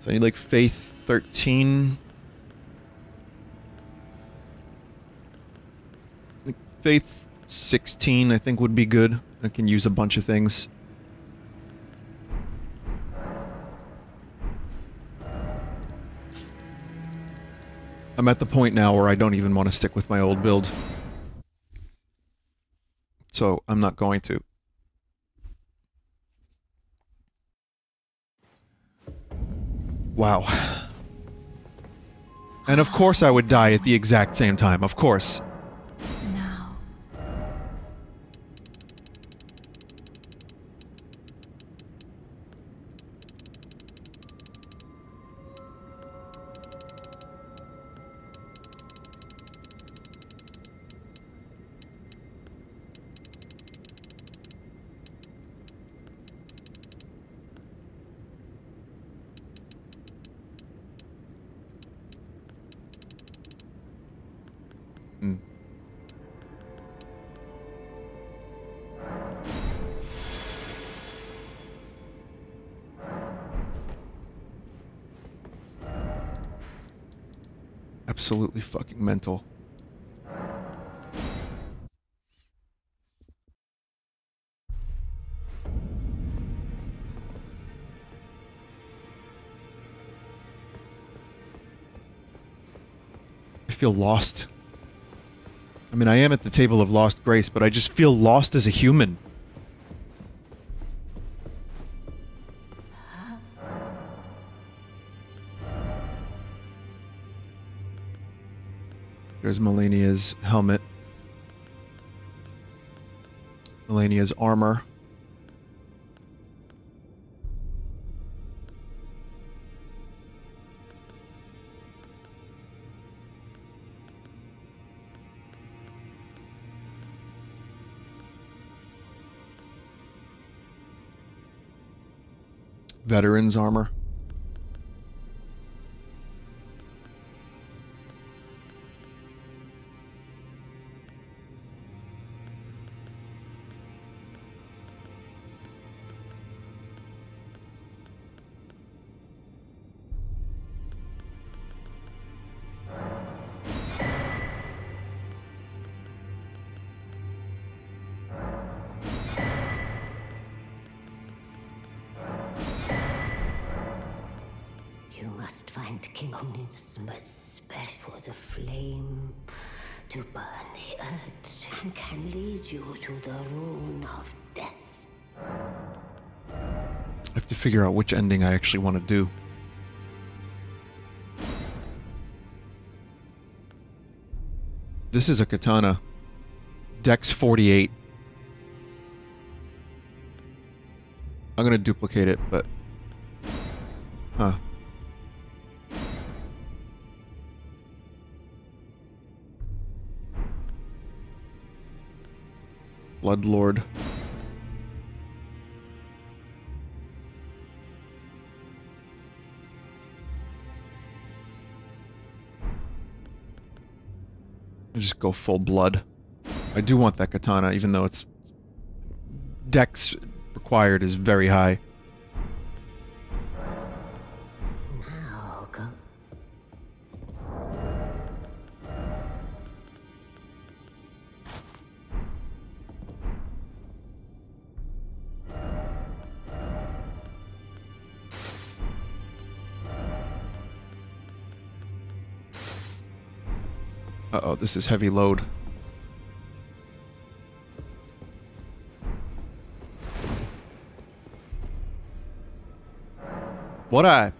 So I need, like, Faith 13. Like, Faith 16, I think, would be good. I can use a bunch of things. I'm at the point now where I don't even want to stick with my old build. So, I'm not going to. Wow. And of course I would die at the exact same time, of course. feel lost. I mean, I am at the table of lost grace, but I just feel lost as a human. There's Malenia's helmet. Malenia's armor. Veteran's armor. Figure out which ending I actually want to do. This is a katana. Dex 48. I'm gonna duplicate it, but... Huh. Bloodlord. I just go full blood. I do want that katana, even though its dex required is very high. This is heavy load. What a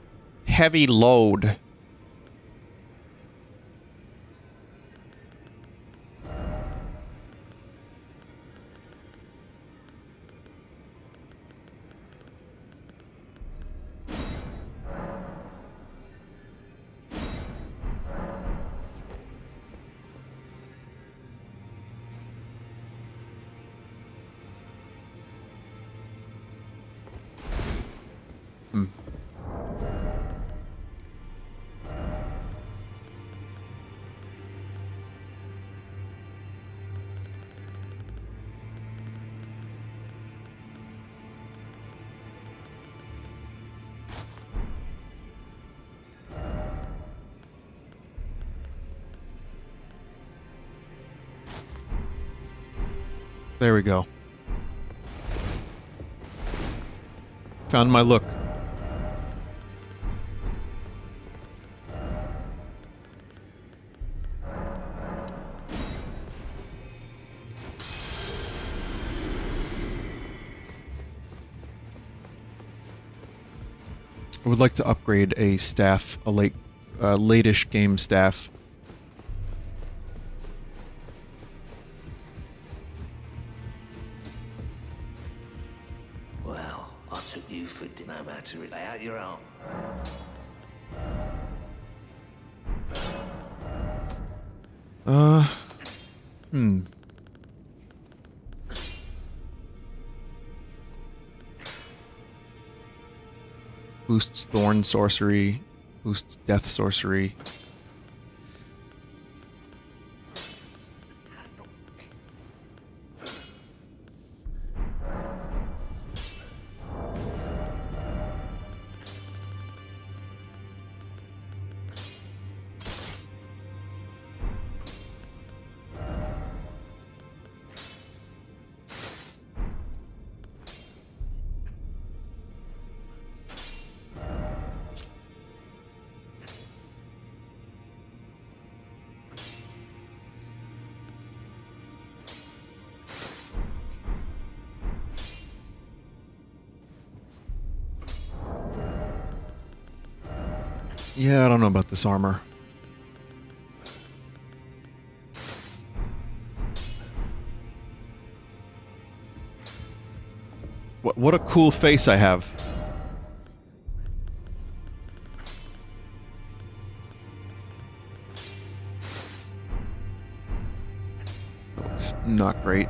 heavy load. There we go. Found my look. I would like to upgrade a staff, a late, uh, late-ish game staff. Thorn Sorcery, boosts Death Sorcery. this armor. What, what a cool face I have. Not great.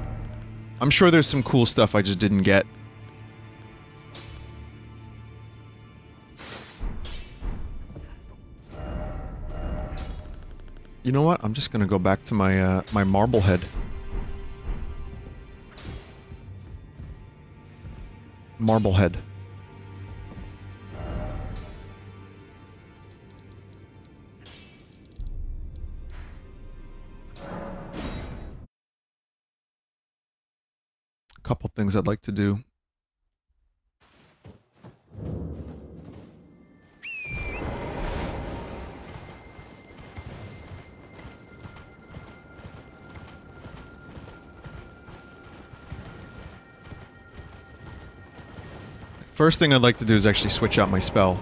I'm sure there's some cool stuff I just didn't get. You know what? I'm just gonna go back to my, uh, my Marblehead. Marblehead. A couple things I'd like to do. First thing I'd like to do is actually switch out my spell.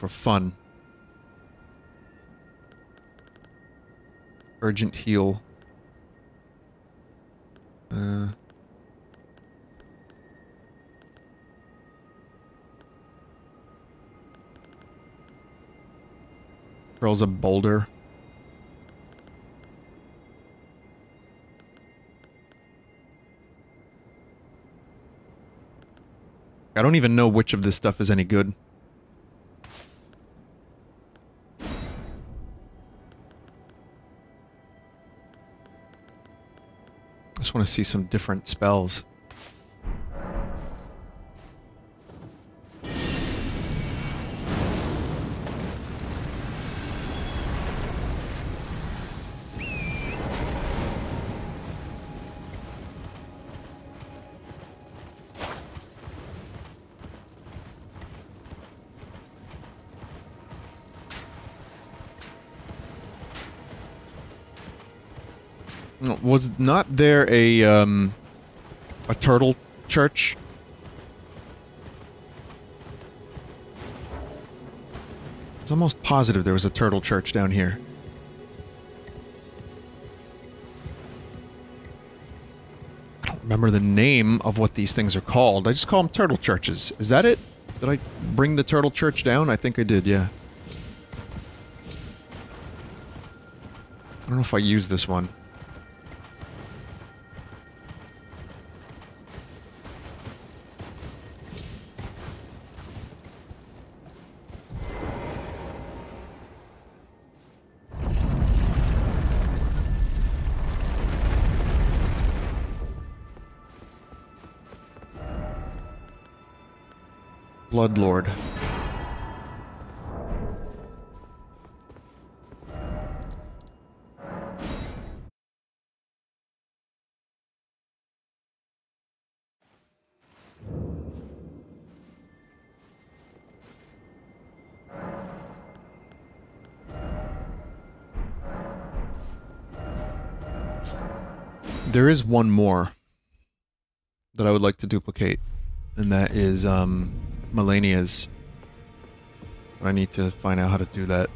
For fun. Urgent heal. Uh. Throws a boulder. I don't even know which of this stuff is any good. Just want to see some different spells. Was not there a um a turtle church? I was almost positive there was a turtle church down here. I don't remember the name of what these things are called. I just call them turtle churches. Is that it? Did I bring the turtle church down? I think I did, yeah. I don't know if I use this one. Bloodlord. There is one more that I would like to duplicate, and that is um, Malenia's. I need to find out how to do that.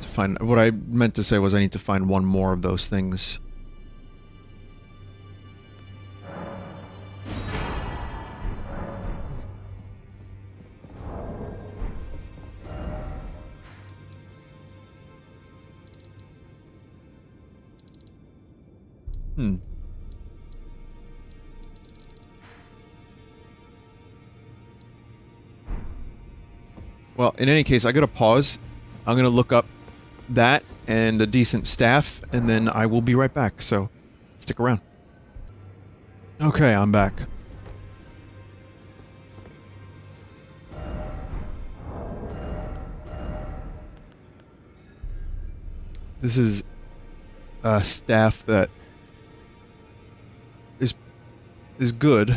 To find what I meant to say was I need to find one more of those things. In any case, I gotta pause. I'm gonna look up that and a decent staff, and then I will be right back, so stick around. Okay, I'm back. This is uh, staff that is is good.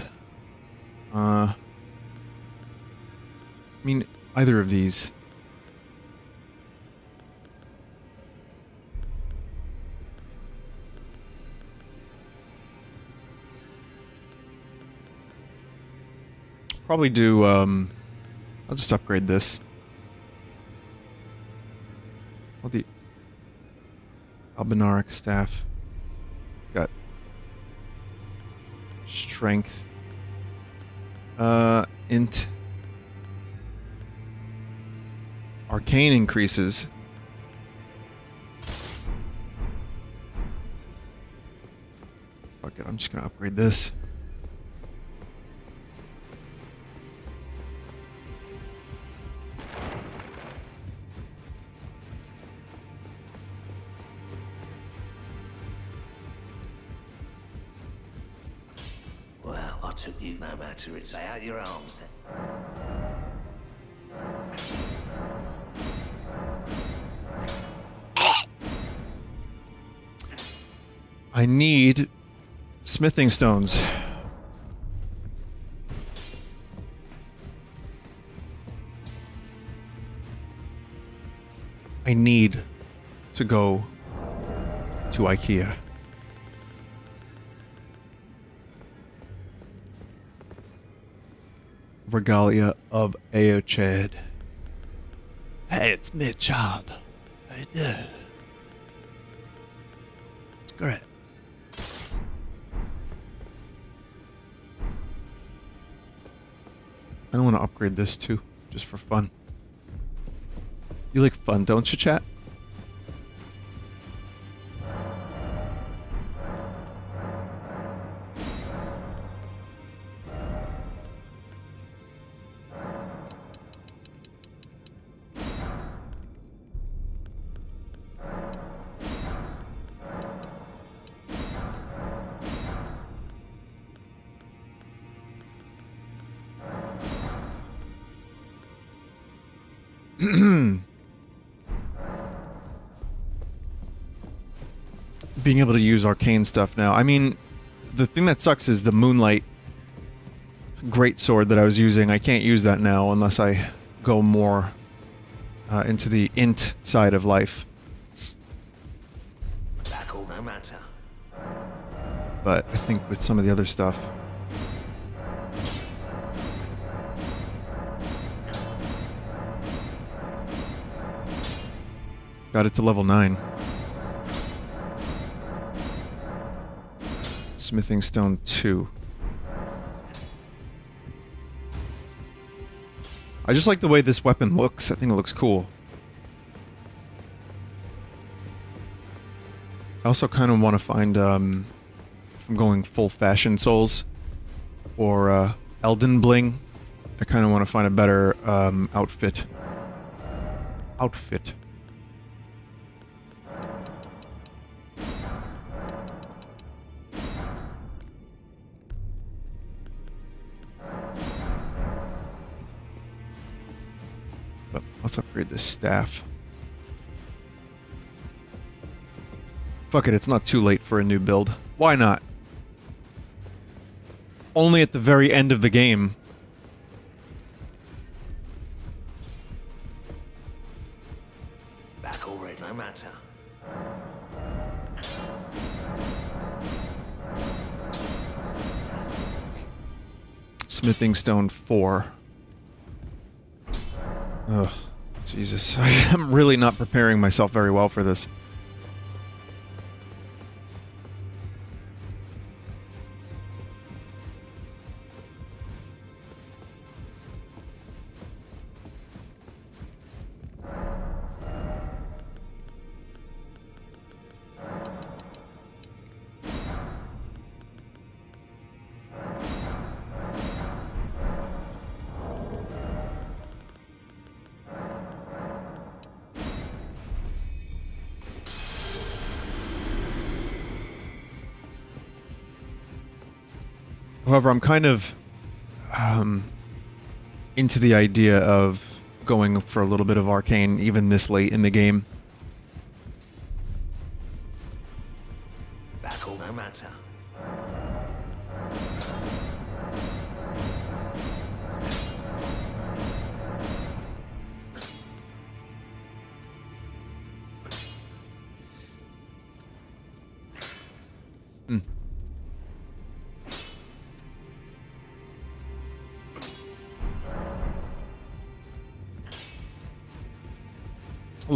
Uh, I mean, either of these. Probably do, um, I'll just upgrade this. Well, the Albinauric staff. It's got strength. Uh, int. Arcane increases. Fuck it, I'm just gonna upgrade this. Well, I took you no matter it's out your arms then. I need smithing stones. I need to go to IKEA. Regalia of Eochaid. Hey, it's me, Chad. How you doing? It's great. Want to upgrade this too, just for fun. You like fun, don't you, chat? Being able to use arcane stuff now. I mean, the thing that sucks is the moonlight great sword that I was using. I can't use that now unless I go more uh, into the int side of life. But I think with some of the other stuff. Got it to level 9. Smithing Stone 2. I just like the way this weapon looks. I think it looks cool. I also kind of want to find, um, if I'm going full fashion souls, or uh, Elden Bling, I kind of want to find a better um, outfit. Outfit. Let's upgrade this staff. Fuck it, it's not too late for a new build. Why not? Only at the very end of the game. Back already no matter. Smithing Stone 4. Ugh. Jesus. <laughs> I am really not preparing myself very well for this. However, I'm kind of um, into the idea of going for a little bit of arcane even this late in the game.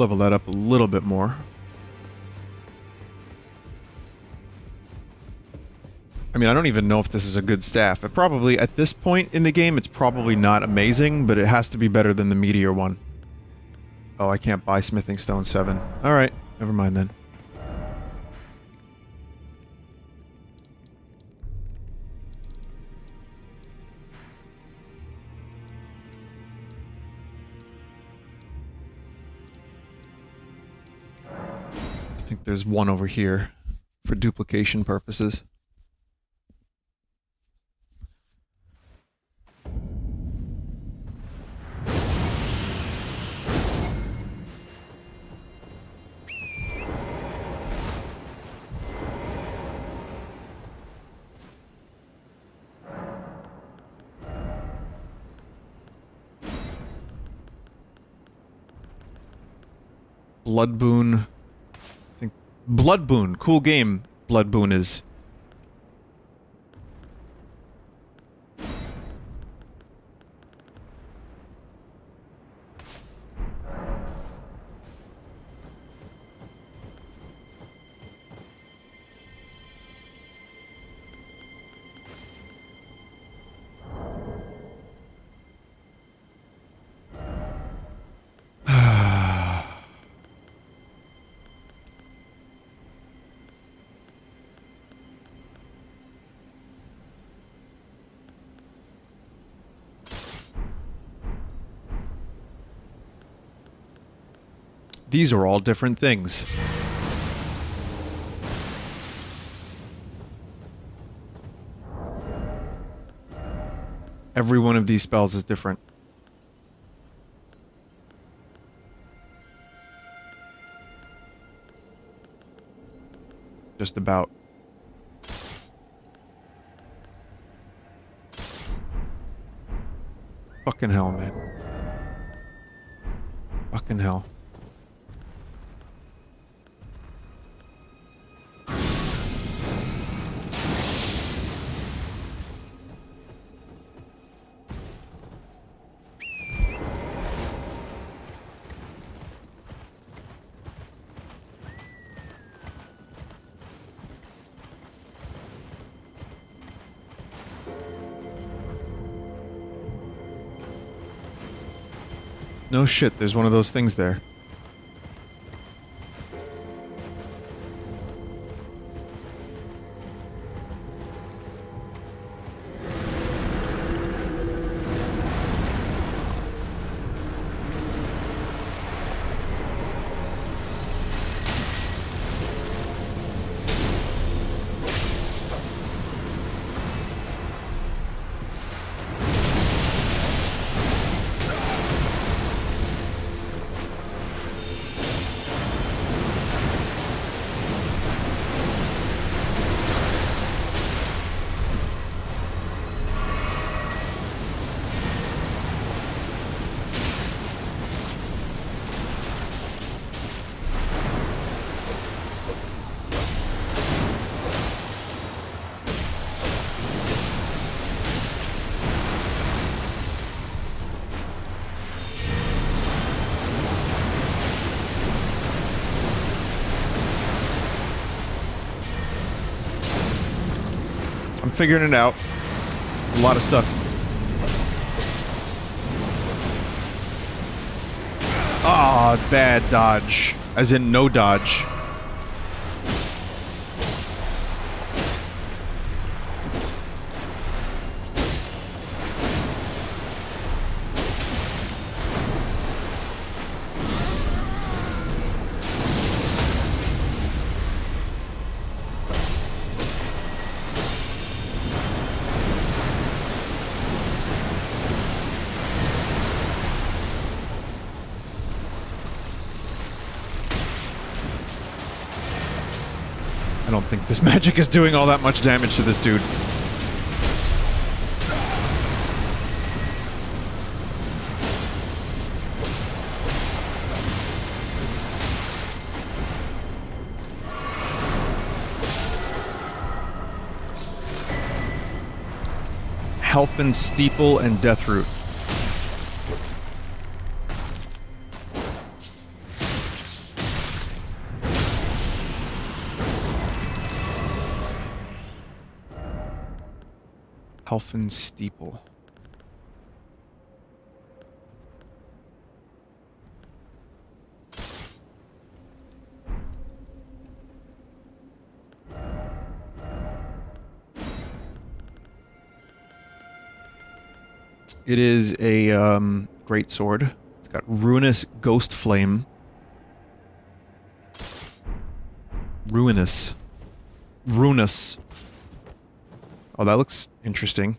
Level that up a little bit more. I mean, I don't even know if this is a good staff. It probably, at this point in the game, it's probably not amazing, but it has to be better than the Meteor one. Oh, I can't buy Smithing Stone 7. Alright, never mind then. There's one over here for duplication purposes. Blood Boon. Blood Boon, cool game. Blood Boon is. These are all different things. Every one of these spells is different. Just about. Fucking hell, man. Fucking hell. Shit, there's one of those things there. Figuring it out. There's a lot of stuff. Ah, bad dodge. As in no dodge. This magic is doing all that much damage to this dude. Helphen Steeple and Deathroot. Helphen Steeple. It is a um, great sword. It's got ruinous ghost flame. Ruinous. Ruinous. Oh, that looks interesting.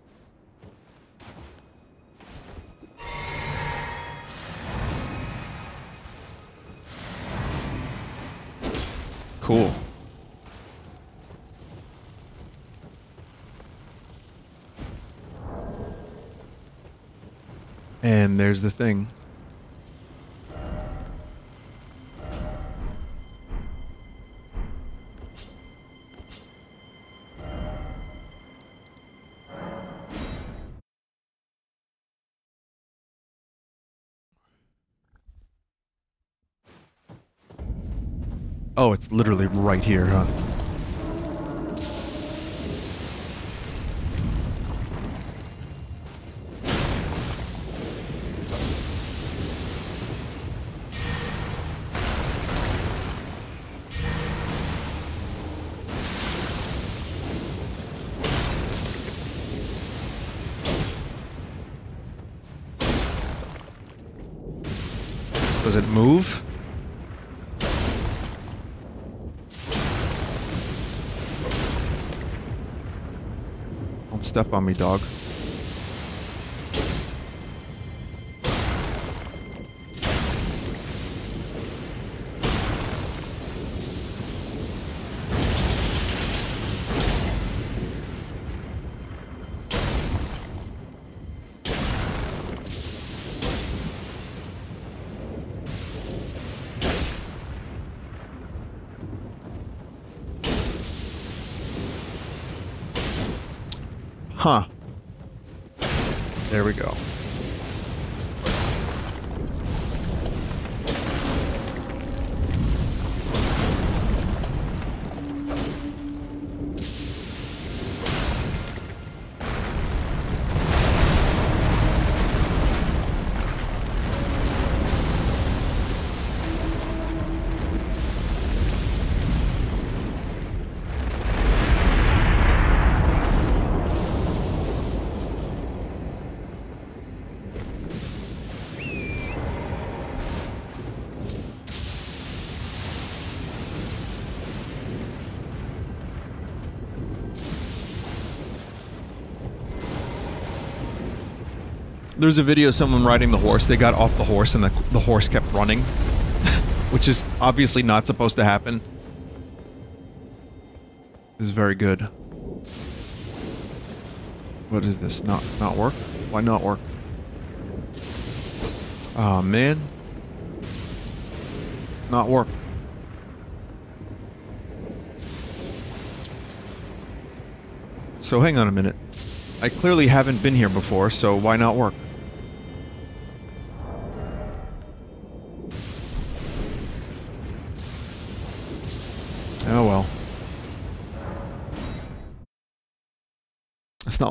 Cool. And there's the thing. It's literally right here, huh? Step on me, dog. There's a video of someone riding the horse. They got off the horse and the, the horse kept running. <laughs> Which is obviously not supposed to happen. This is very good. What is this? Not not work? Why not work? Oh man. Not work. So hang on a minute. I clearly haven't been here before, so why not work?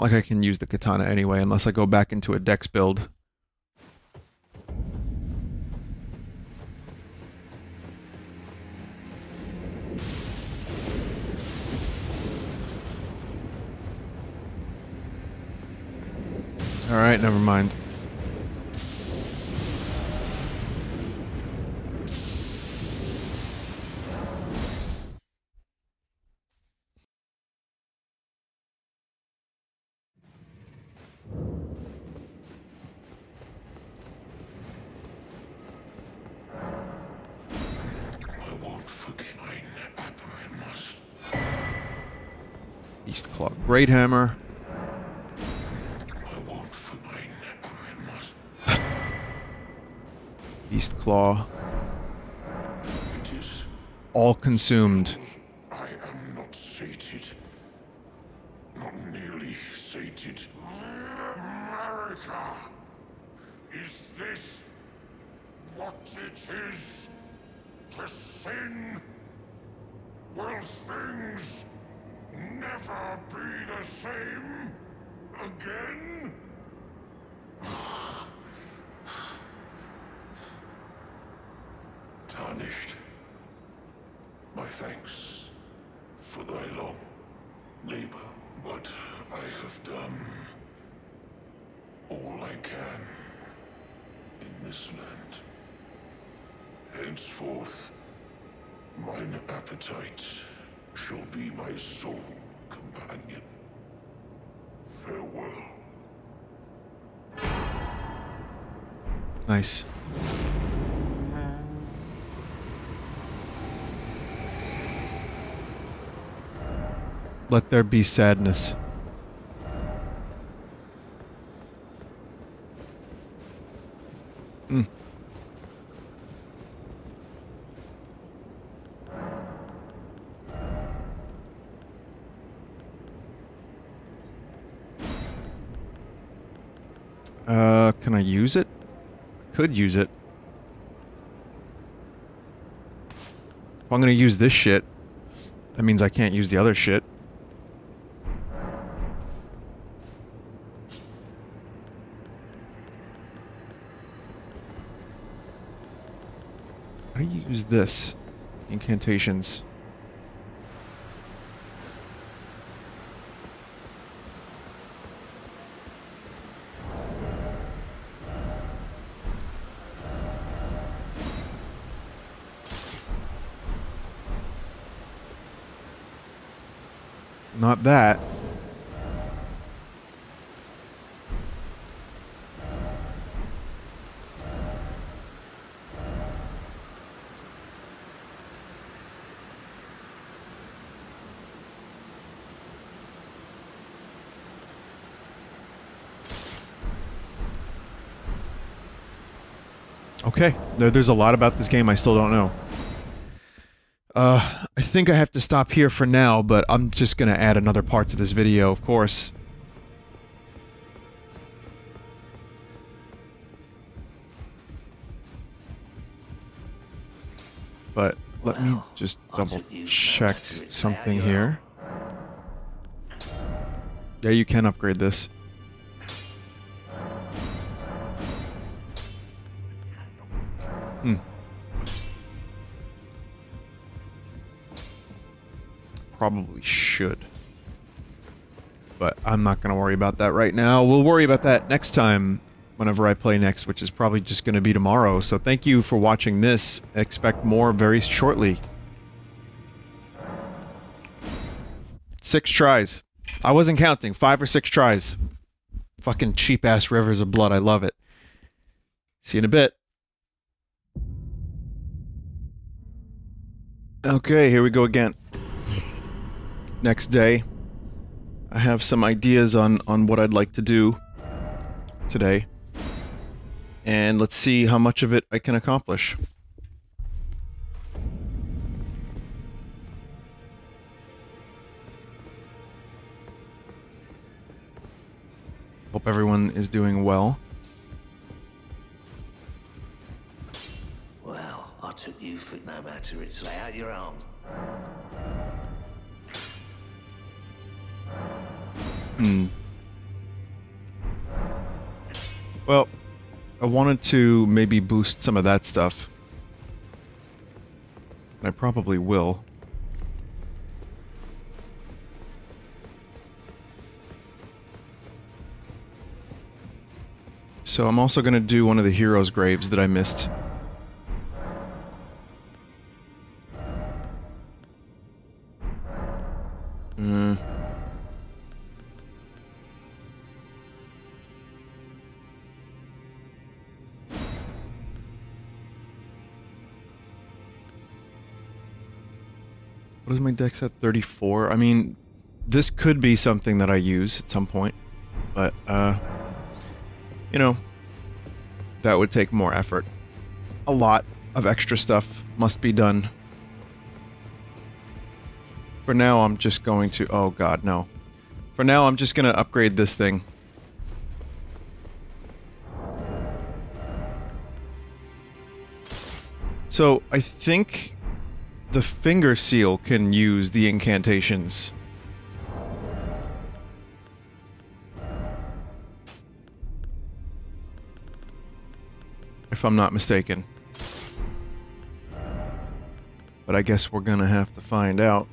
Like I can use the katana anyway, unless I go back into a dex build. Alright, never mind. Great Hammer. Beast Claw. All consumed. I am not sated. Not nearly sated. America! Is this what it is to sin? Will things never be the same Again? Tarnished. My thanks for thy long labor, but I have done all I can in this land. Henceforth, mine appetite shall be my sole companion. Farewell. Nice. Let there be sadness. Mm. Uh, can I use it? Could use it. If I'm gonna use this shit, that means I can't use the other shit. This? Incantations. Not that. Okay, there, there's a lot about this game I still don't know. Uh, I think I have to stop here for now, but I'm just gonna add another part to this video, of course. But let me just double took you no check something here. Yeah, you can upgrade this. Hmm. Probably should. But I'm not going to worry about that right now. We'll worry about that next time whenever I play next, which is probably just going to be tomorrow. So thank you for watching this. Expect more very shortly. Six tries. I wasn't counting. Five or six tries. Fucking cheap ass rivers of blood. I love it. See you in a bit. Okay, here we go again. Next day. I have some ideas on, on what I'd like to do today. And let's see how much of it I can accomplish. Hope everyone is doing well. Took you for no matter it's lay out your arms. Hmm. Well, I wanted to maybe boost some of that stuff. And I probably will. So I'm also going to do one of the heroes' graves that I missed. Hmm. What is my dex at? 34? I mean, this could be something that I use at some point. But, uh... You know, that would take more effort. A lot of extra stuff must be done. For now, I'm just going to... Oh, God, no. For now, I'm just going to upgrade this thing. So, I think the Finger Seal can use the incantations. If I'm not mistaken. But I guess we're gonna have to find out.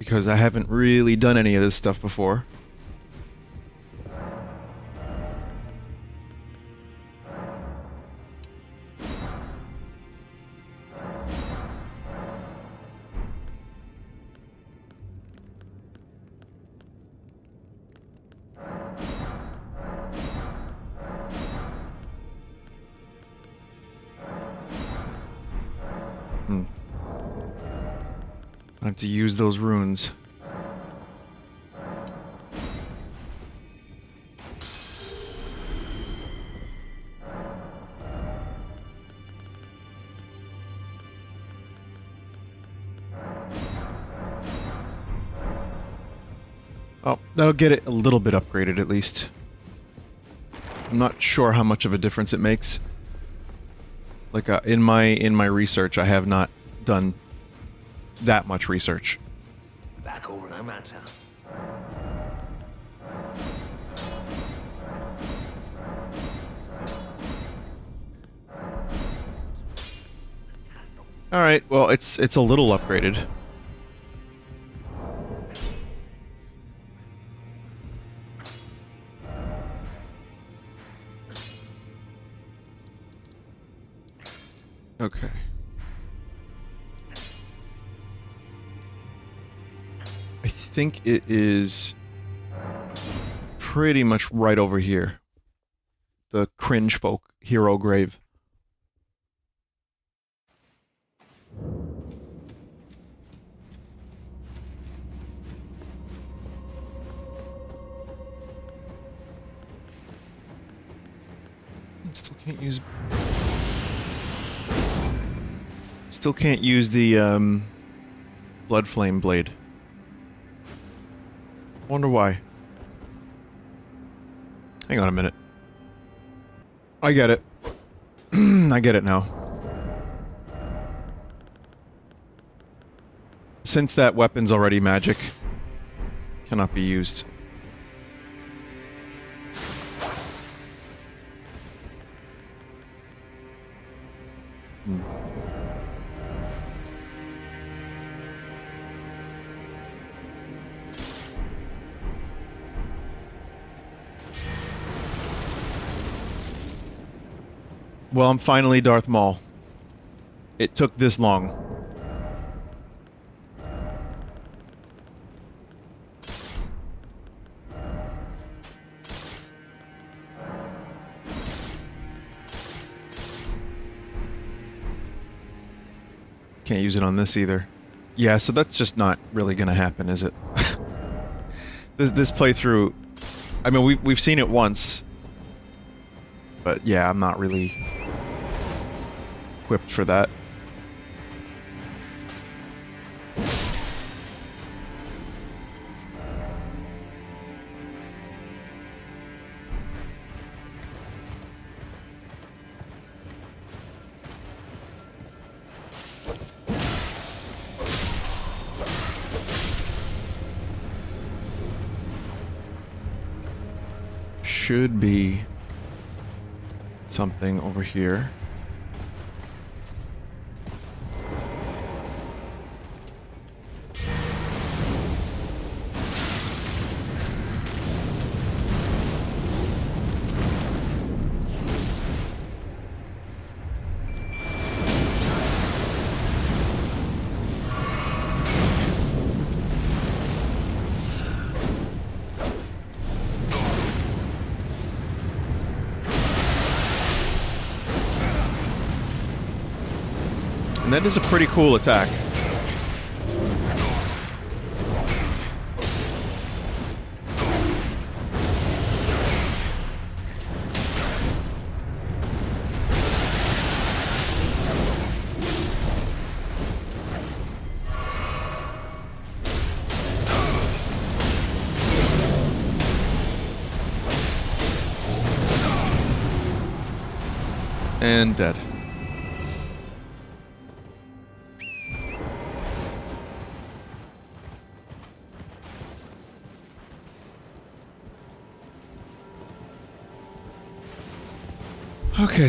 Because I haven't really done any of this stuff before. That'll get it a little bit upgraded at least. I'm not sure how much of a difference it makes. Like uh, in my in my research, I have not done that much research. Back over no matter. All right, well, it's it's a little upgraded. Okay. I think it is pretty much right over here. The cringe folk hero grave. Still can't use. Still can't use the um, blood flame blade. Wonder why. Hang on a minute. I get it. <clears throat> I get it now. Since that weapon's already magic, cannot be used. Well, I'm finally Darth Maul. It took this long. Can't use it on this either. Yeah, so that's just not really gonna happen, is it? <laughs> this this playthrough, I mean, we we've seen it once, but yeah, I'm not really equipped for that. Should be something over here. Is a pretty cool attack. And dead.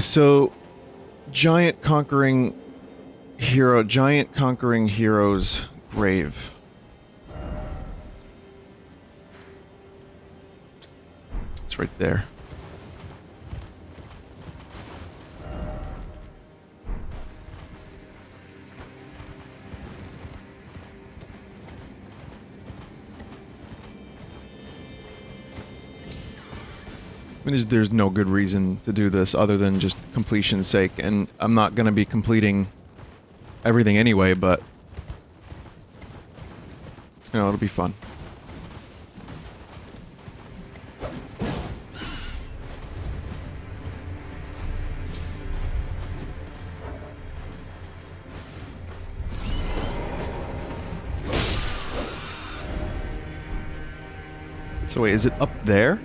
So giant conquering hero, giant conquering hero's grave. It's right there. Mean, there's, there's no good reason to do this other than just completion's sake, and I'm not going to be completing everything anyway, but... You know, it'll be fun. So wait, is it up there?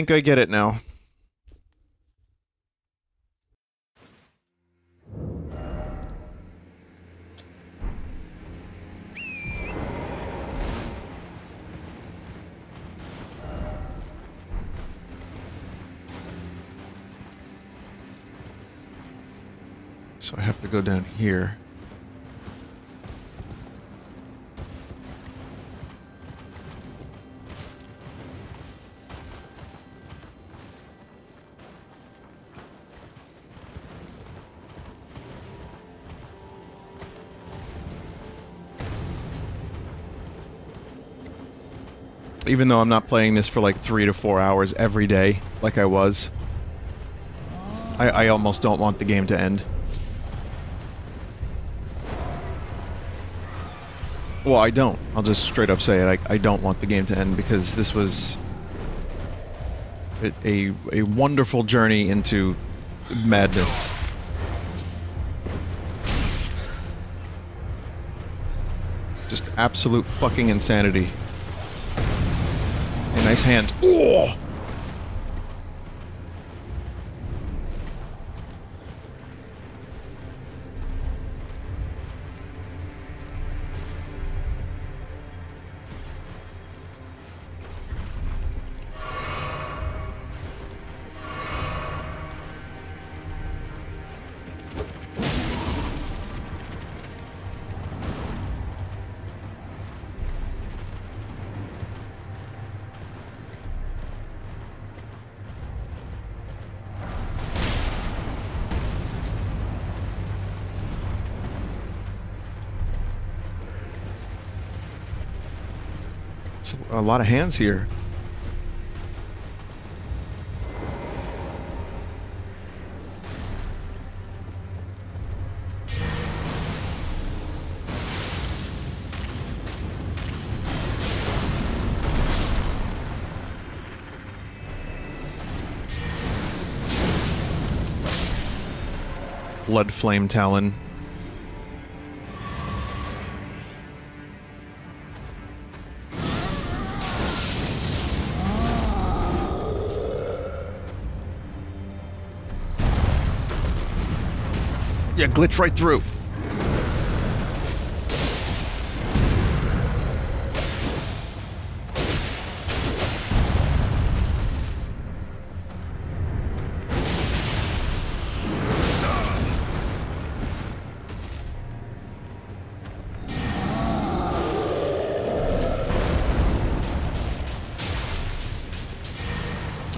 Think I get it now. So I have to go down here. Even though I'm not playing this for like three to four hours every day, like I was, I, I almost don't want the game to end. Well, I don't. I'll just straight up say it. I, I don't want the game to end because this was a, a, a wonderful journey into madness. Just absolute fucking insanity. Nice hand. Oh! It's a lot of hands here. Blood Flame Talon. Yeah, glitch right through.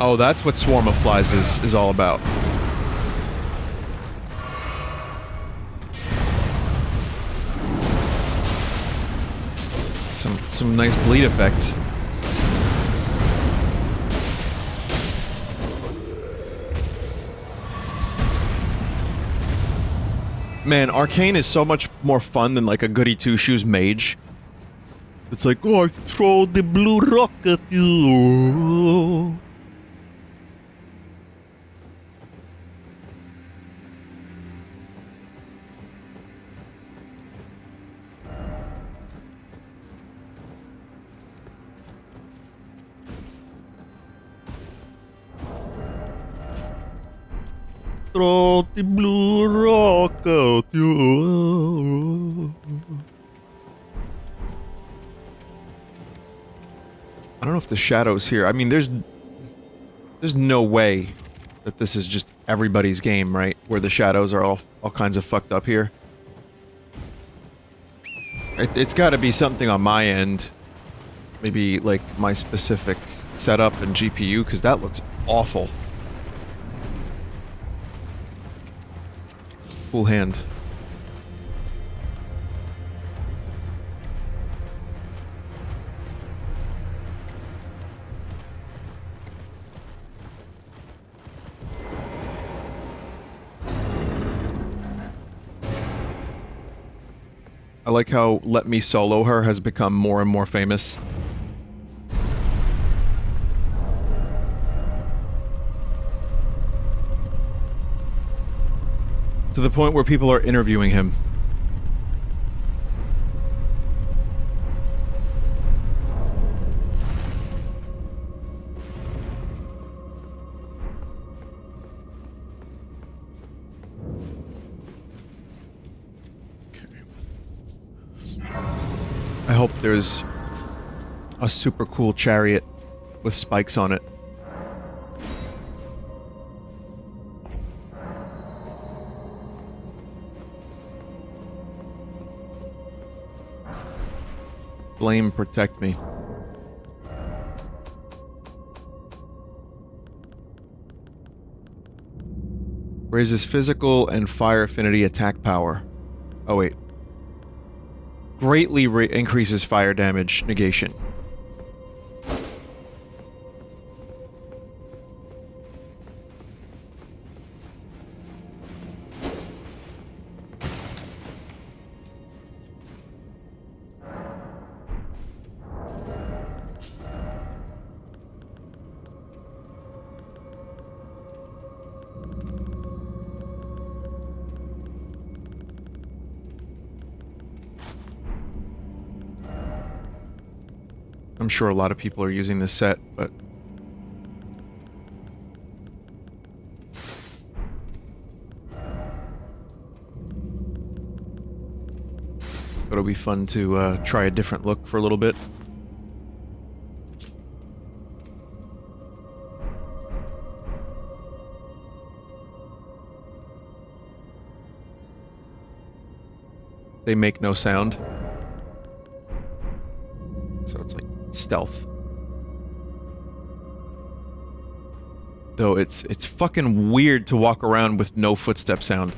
Oh, that's what Swarm of Flies is, is all about. Some some nice bleed effects. Man, Arcane is so much more fun than like a goody two shoes mage. It's like, oh, I throw the blue rock at you. The blue rock at you. I don't know if the shadows here. I mean, there's there's no way that this is just everybody's game, right? Where the shadows are all all kinds of fucked up here. It, it's got to be something on my end. Maybe like my specific setup and GPU, because that looks awful. Cool hand. I like how Let Me Solo Her has become more and more famous. The point where people are interviewing him. I hope there's a super cool chariot with spikes on it. Flame protect me. Raises physical and fire affinity attack power. Oh wait. Greatly re increases fire damage negation. Sure a lot of people are using this set, but... It'll be fun to uh, try a different look for a little bit. They make no sound. Stealth. Though it's it's fucking weird to walk around with no footstep sound.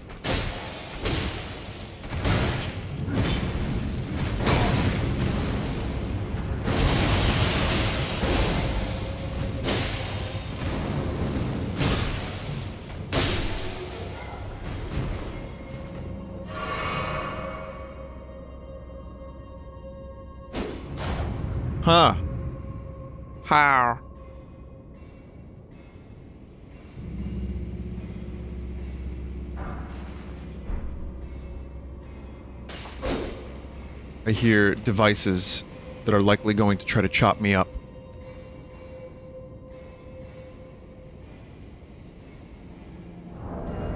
Hear devices that are likely going to try to chop me up.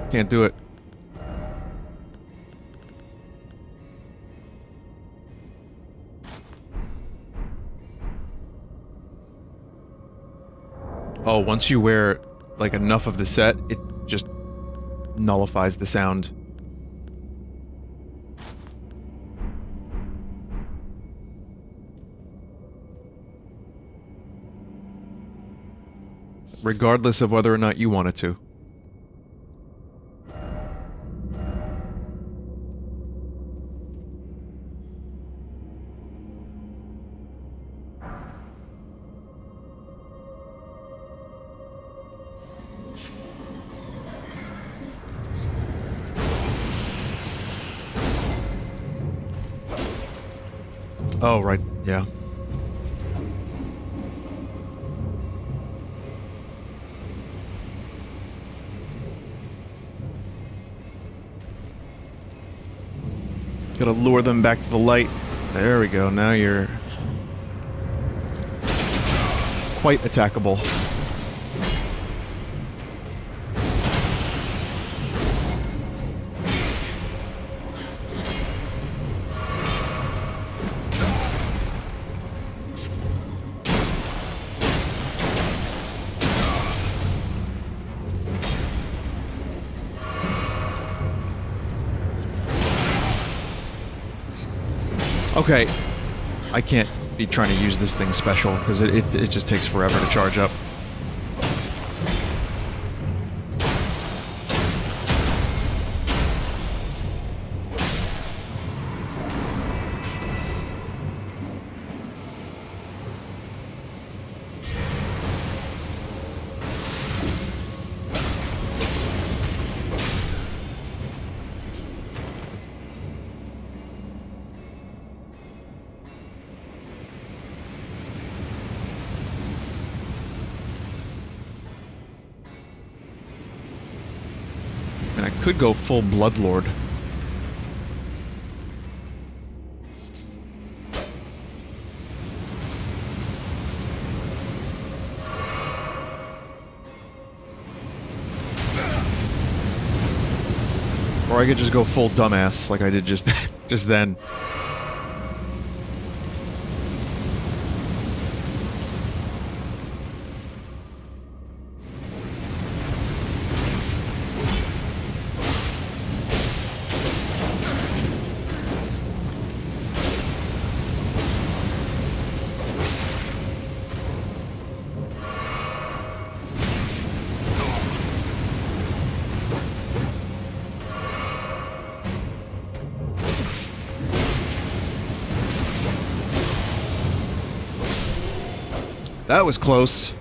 Can't do it. Oh, once you wear, like, enough of the set, it just nullifies the sound. Regardless of whether or not you wanted to. Gotta lure them back to the light. There we go. Now you're quite attackable. Okay. I can't be trying to use this thing special, because it, it, it just takes forever to charge up. Go full Bloodlord. Or I could just go full dumbass like I did just <laughs> just then. Was close.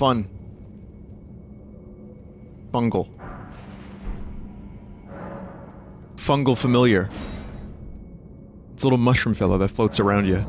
Fun. Fungal. Fungal familiar. It's a little mushroom fellow that floats around you.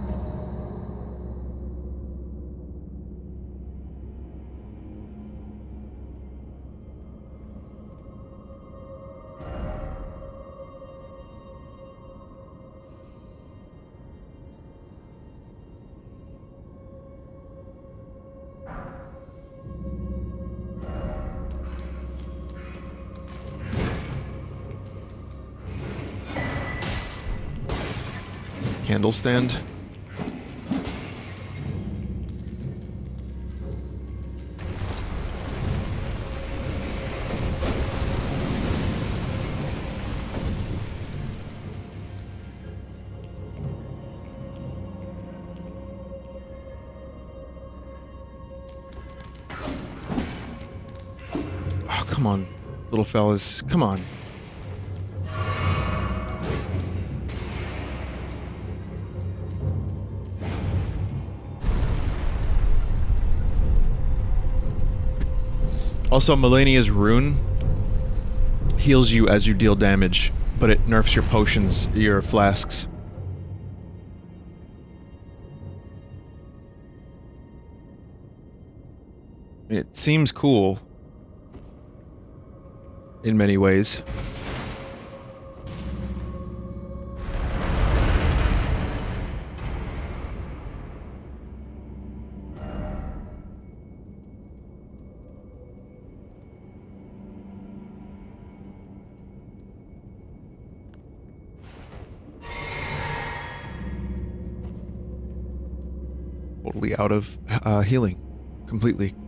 Candle stand. Oh, come on, little fellas. Come on. Also, Malenia's rune heals you as you deal damage, but it nerfs your potions, your flasks. It seems cool. In many ways. Out of uh, healing. Completely.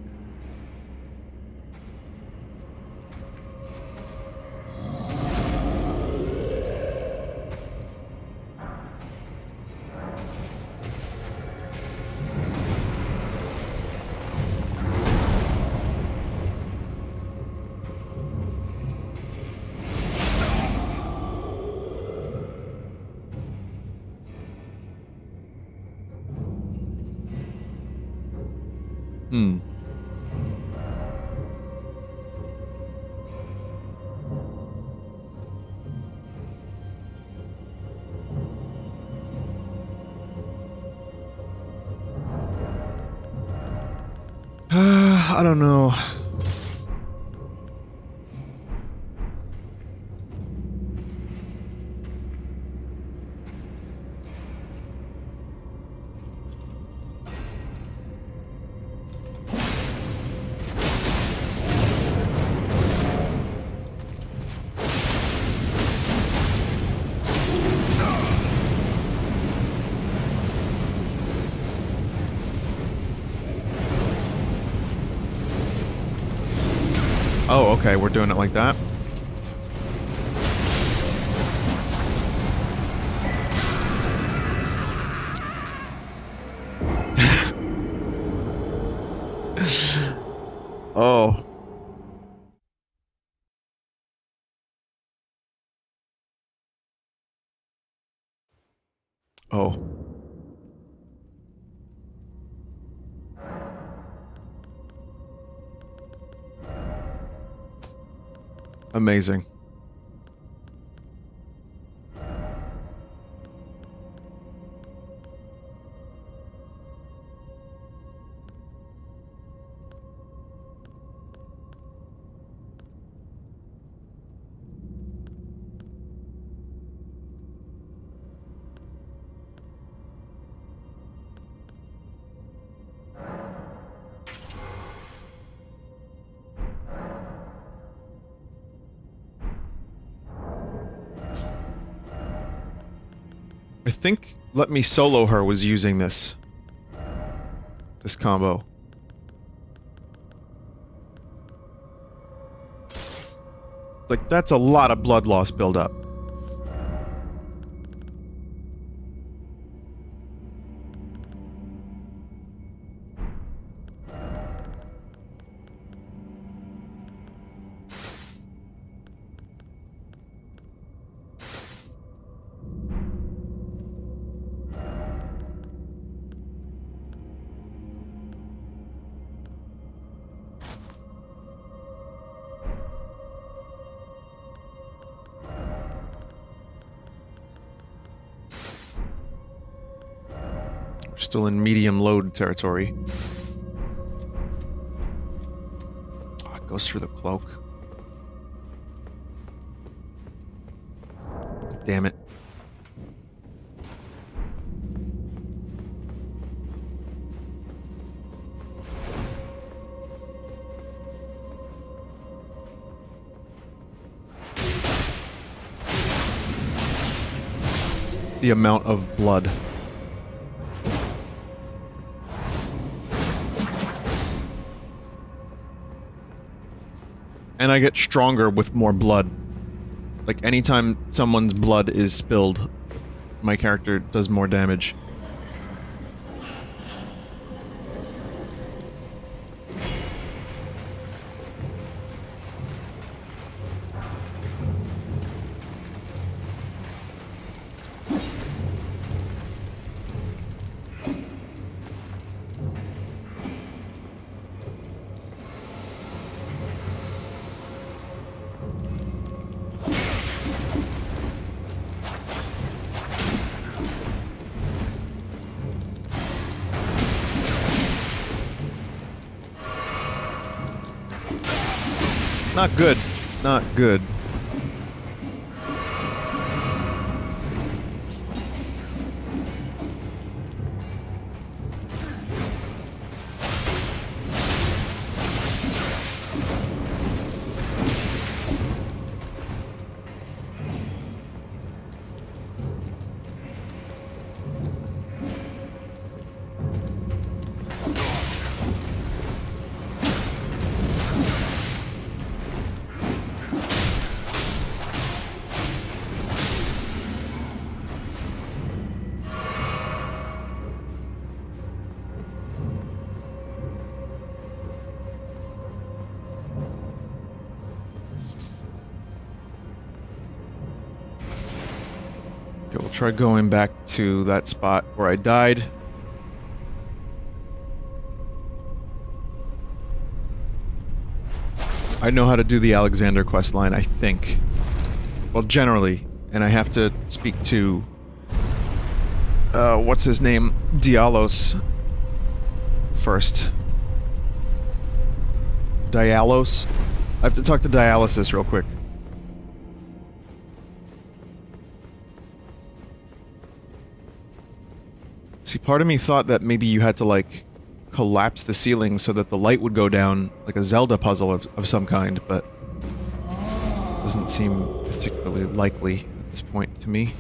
I don't know. Okay, we're doing it like that. Amazing. Think Let Me Solo Her was using this. This combo. Like, that's a lot of blood loss buildup. In medium load territory. Oh, it goes through the cloak. Damn it. The amount of blood. And I get stronger with more blood. Like anytime someone's blood is spilled, my character does more damage. Good. Not good. try going back to that spot where I died. I know how to do the Alexander quest line, I think. Well, generally. And I have to speak to... Uh, what's his name? Diallos. First. Diallos? I have to talk to Dialysis real quick. Part of me thought that maybe you had to, like, collapse the ceiling so that the light would go down, like a Zelda puzzle of, of some kind, but... Doesn't seem particularly likely at this point to me.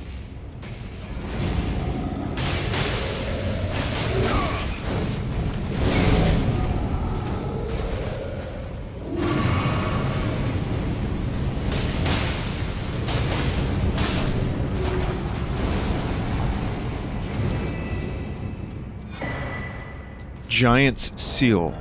Giant's Seal.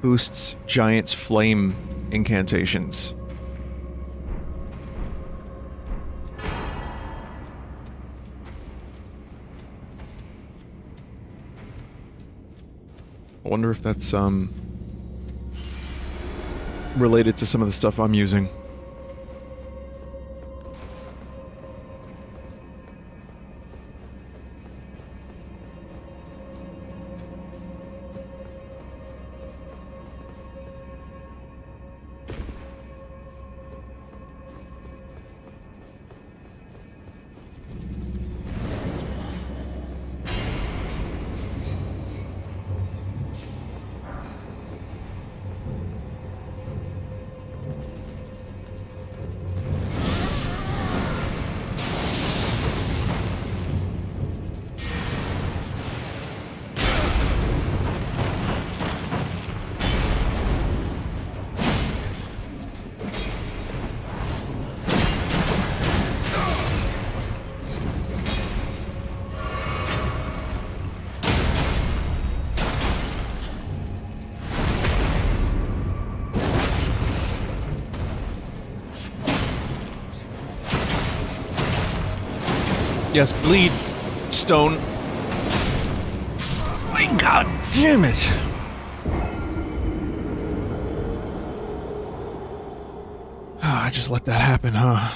Boosts Giant's Flame incantations. I wonder if that's, um, related to some of the stuff I'm using. Yes, bleed, stone. God damn it! Ah, I just let that happen, huh?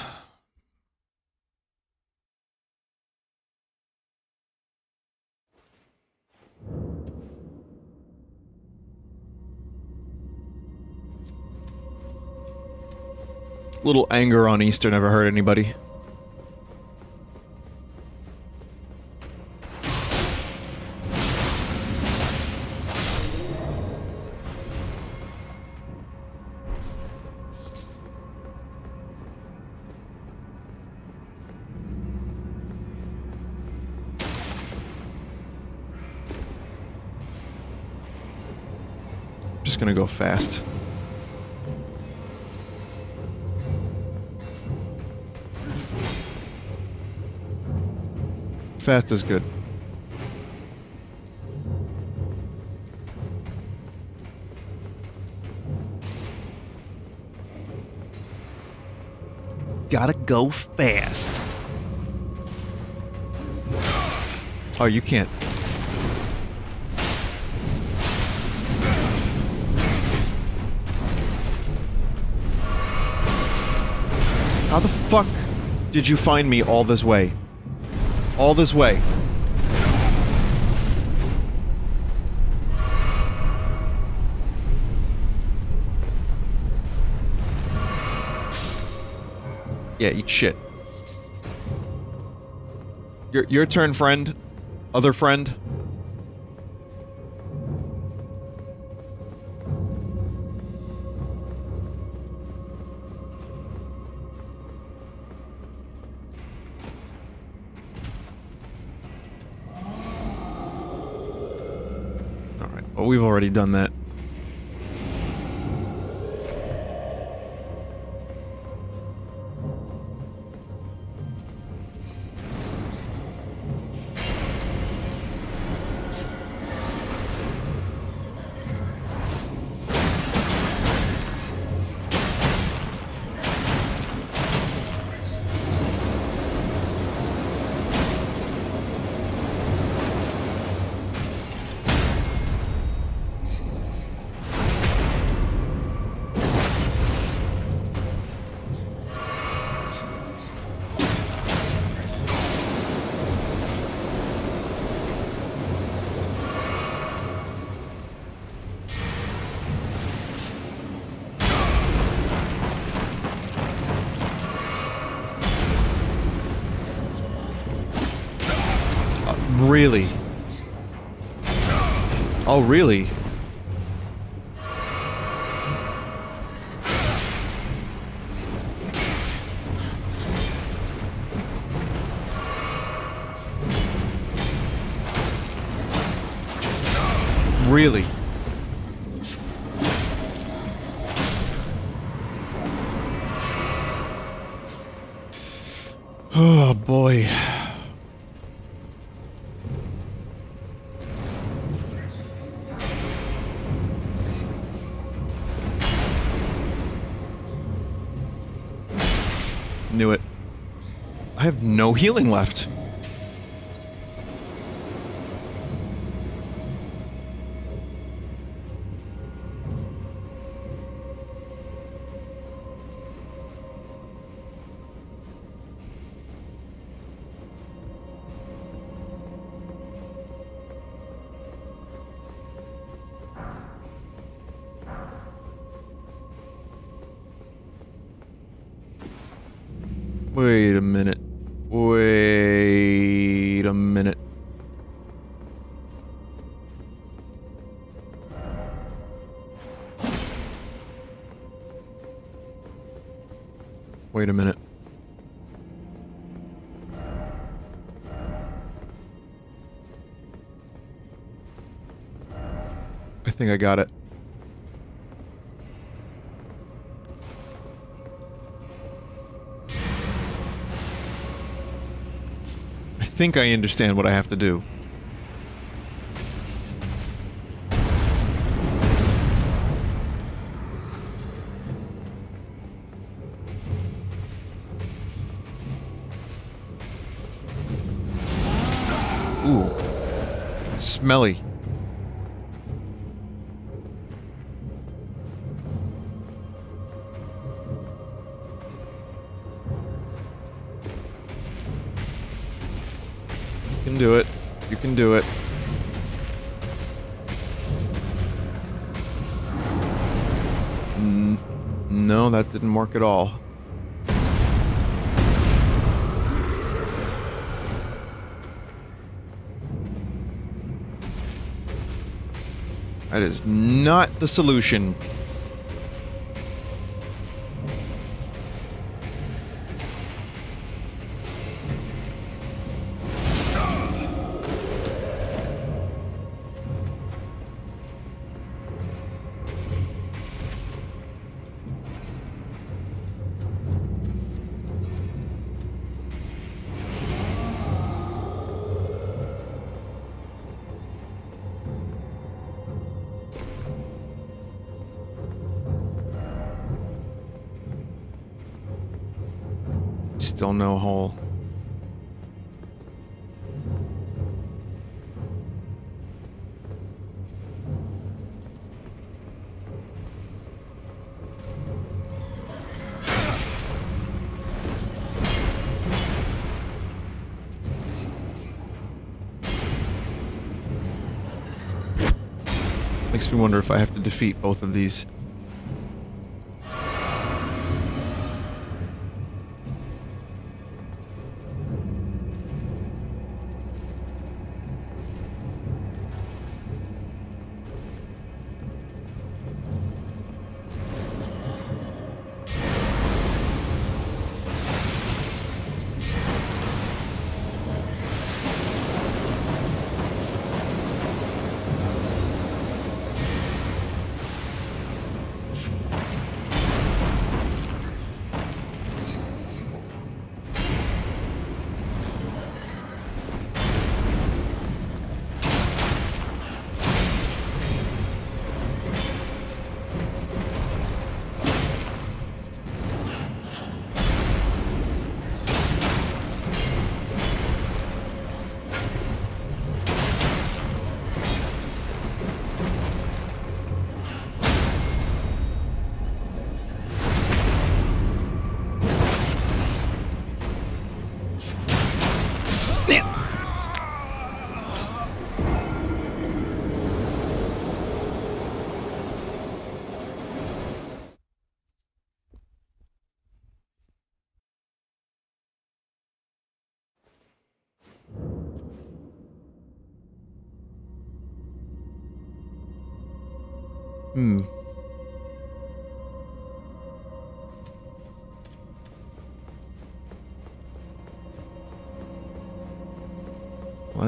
Little anger on Easter never hurt anybody. Fast is good. Gotta go fast. Oh, you can't. How the fuck did you find me all this way? All this way. Yeah, eat shit. Your your turn, friend. Other friend. Already done that. Really? Healing left. I got it. I think I understand what I have to do. Ooh. Smelly. That at all. That is not the solution. Wonder if I have to defeat both of these.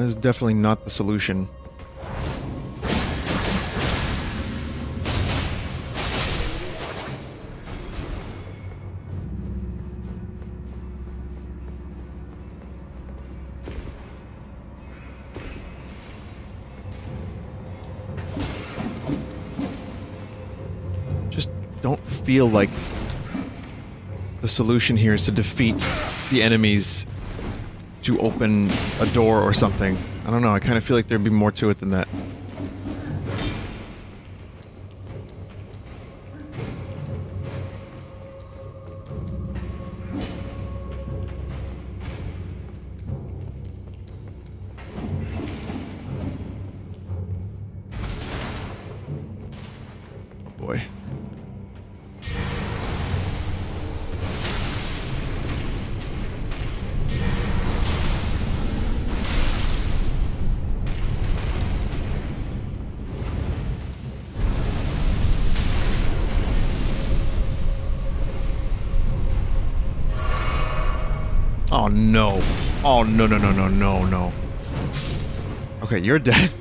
Is definitely not the solution. Just don't feel like the solution here is to defeat the enemies to open a door or something. I don't know, I kind of feel like there'd be more to it than that. No no no no no no. Okay, you're dead.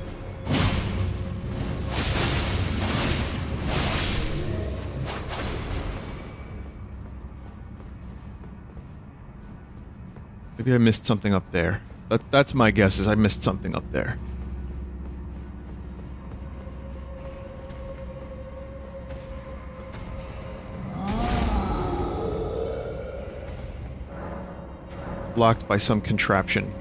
Maybe I missed something up there. That, that's my guess, is I missed something up there. Blocked by some contraption.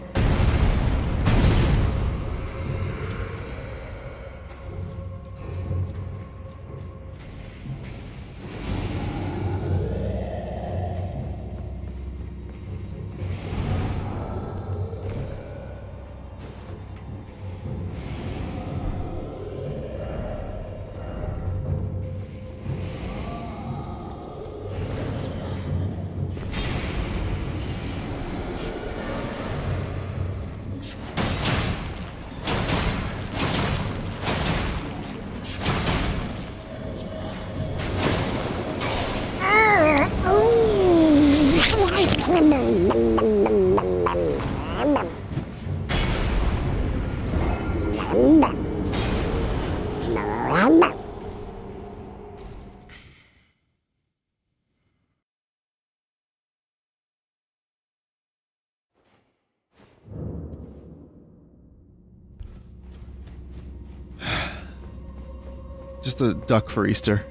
Just a duck for Easter.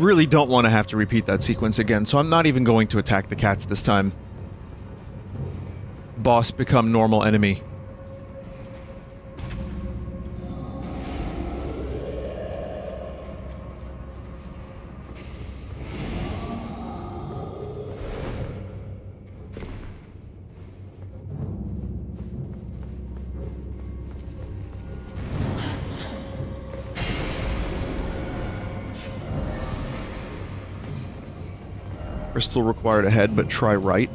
Really don't want to have to repeat that sequence again, so I'm not even going to attack the cats this time. Boss become normal enemy. Crystal required ahead, but try right.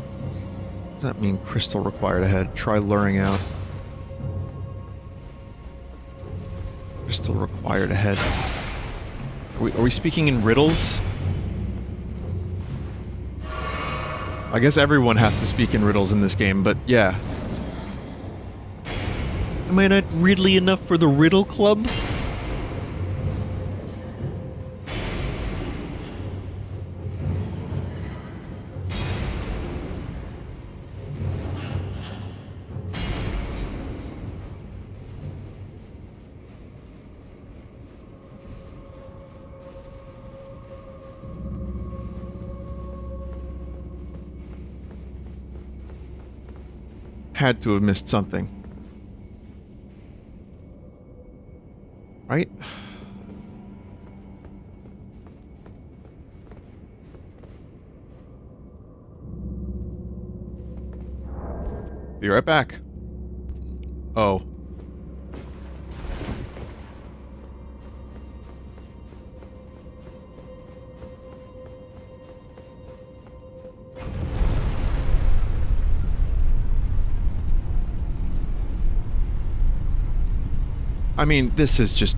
Does that mean, crystal required ahead? Try luring out. Crystal required ahead. Are we, are we speaking in riddles? I guess everyone has to speak in riddles in this game, but yeah. Am I not riddly enough for the riddle club? Had to have missed something. Right? Be right back. I mean, this is just.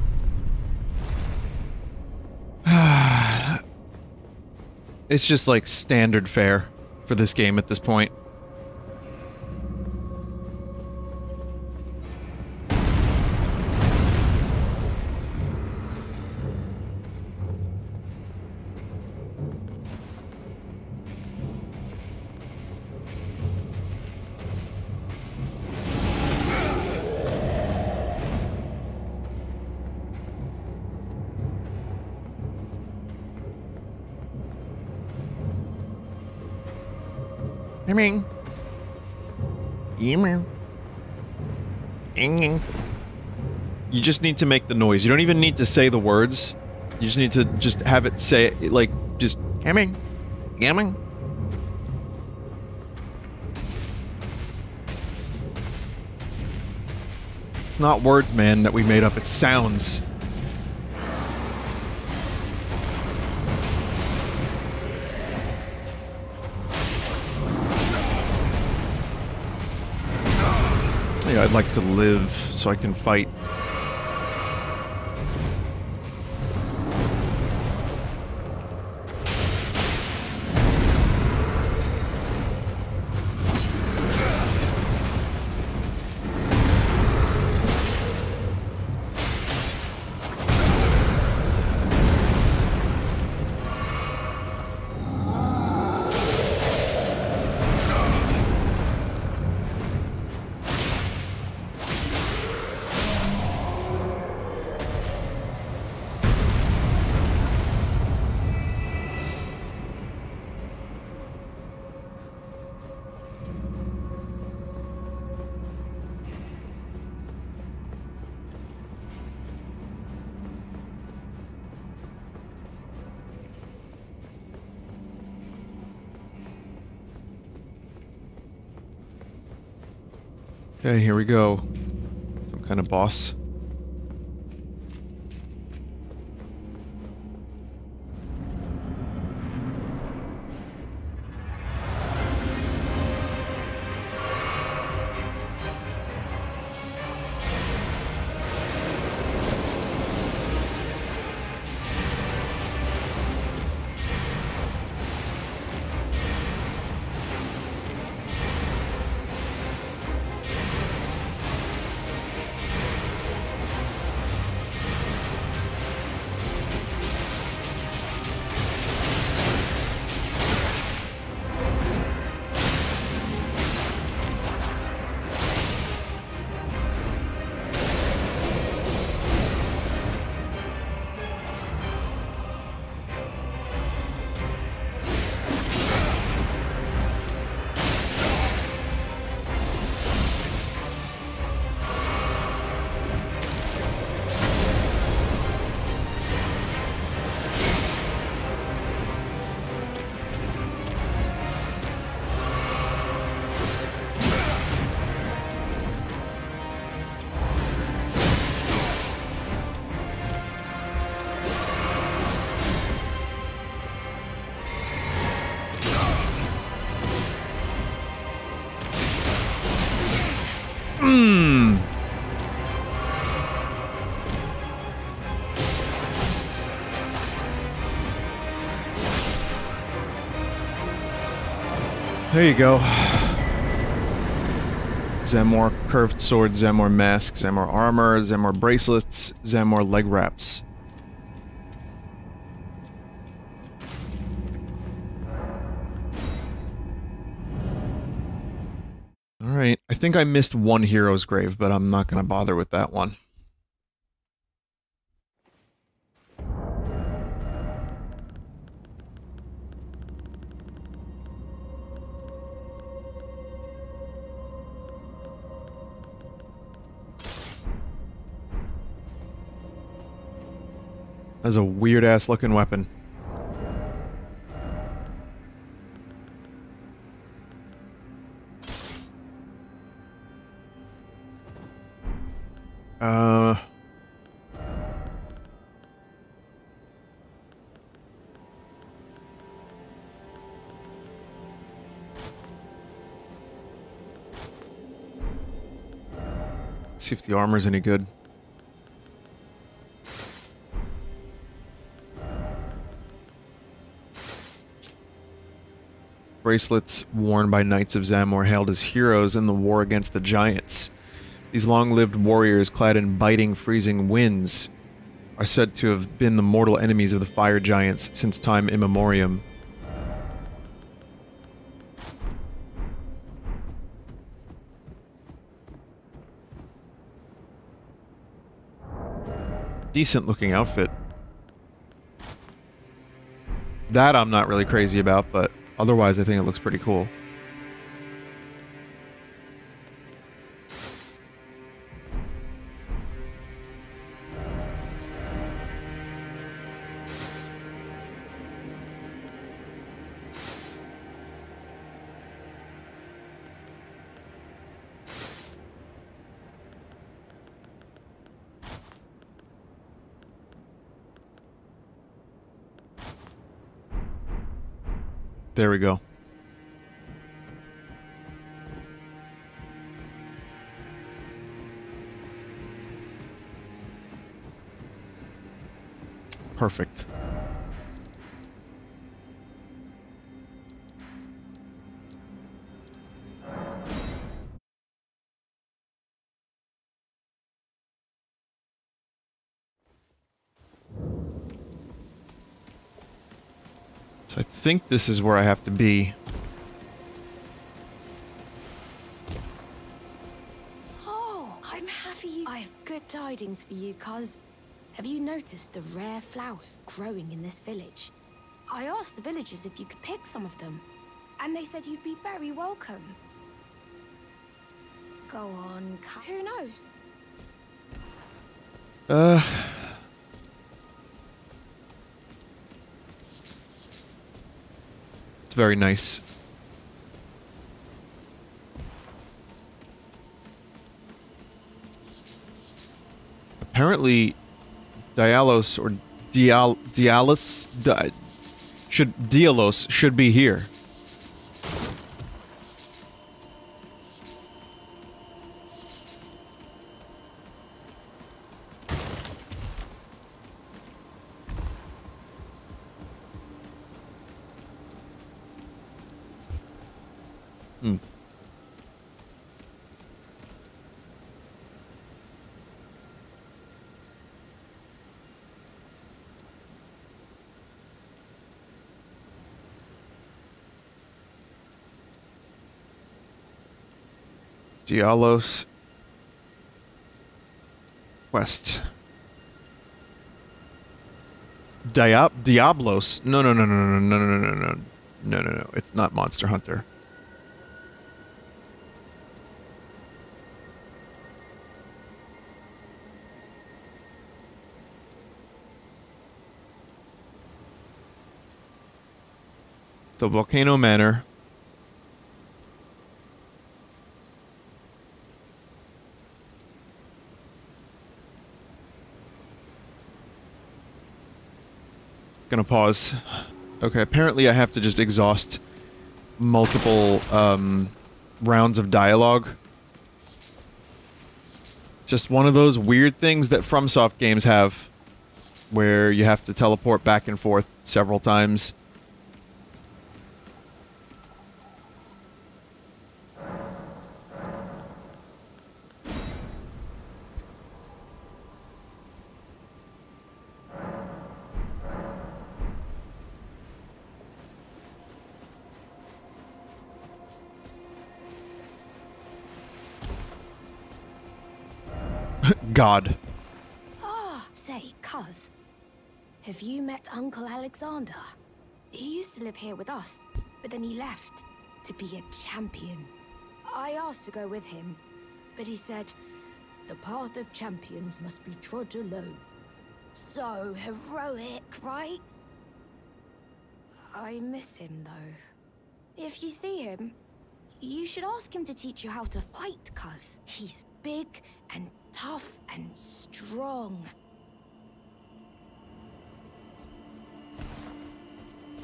<sighs> it's just like standard fare for this game at this point. You just need to make the noise. You don't even need to say the words. You just need to just have it say it, like just yamming, yamming. It's not words, man, that we made up. It's sounds. Yeah, I'd like to live so I can fight. Okay, here we go. Some kind of boss. There you go. Zamor curved sword, Zamor mask, Zamor armor, Zamor bracelets, Zamor leg wraps. Alright, I think I missed one hero's grave, but I'm not gonna bother with that one. That's a weird ass looking weapon. Uh See if the armor's any good. Bracelets worn by Knights of Zamor hailed as heroes in the war against the Giants. These long-lived warriors clad in biting, freezing winds are said to have been the mortal enemies of the fire giants since time immemorium. Decent looking outfit. That I'm not really crazy about, but Otherwise, I think it looks pretty cool. There we go. Perfect. So I think this is where I have to be. Oh, I'm happy you... I have good tidings for you, cuz... Have you noticed the rare flowers growing in this village? I asked the villagers if you could pick some of them, and they said you'd be very welcome. Go on, who knows? Uh... It's very nice. Apparently, Diallos or Dial Dialis Di should Diallos should be here. Diallos Quest. Diab Diablos. No no no no no no no no no no no no. It's not Monster Hunter. The Volcano Manor. Gonna pause. Okay, apparently I have to just exhaust multiple um, rounds of dialogue. Just one of those weird things that FromSoft games have, where you have to teleport back and forth several times. God. Ah, say, cuz. Have you met Uncle Alexander? He used to live here with us, but then he left to be a champion. I asked to go with him, but he said, the path of champions must be trod alone. So heroic, right? I miss him, though. If you see him, you should ask him to teach you how to fight, cuz he's big and tough and strong.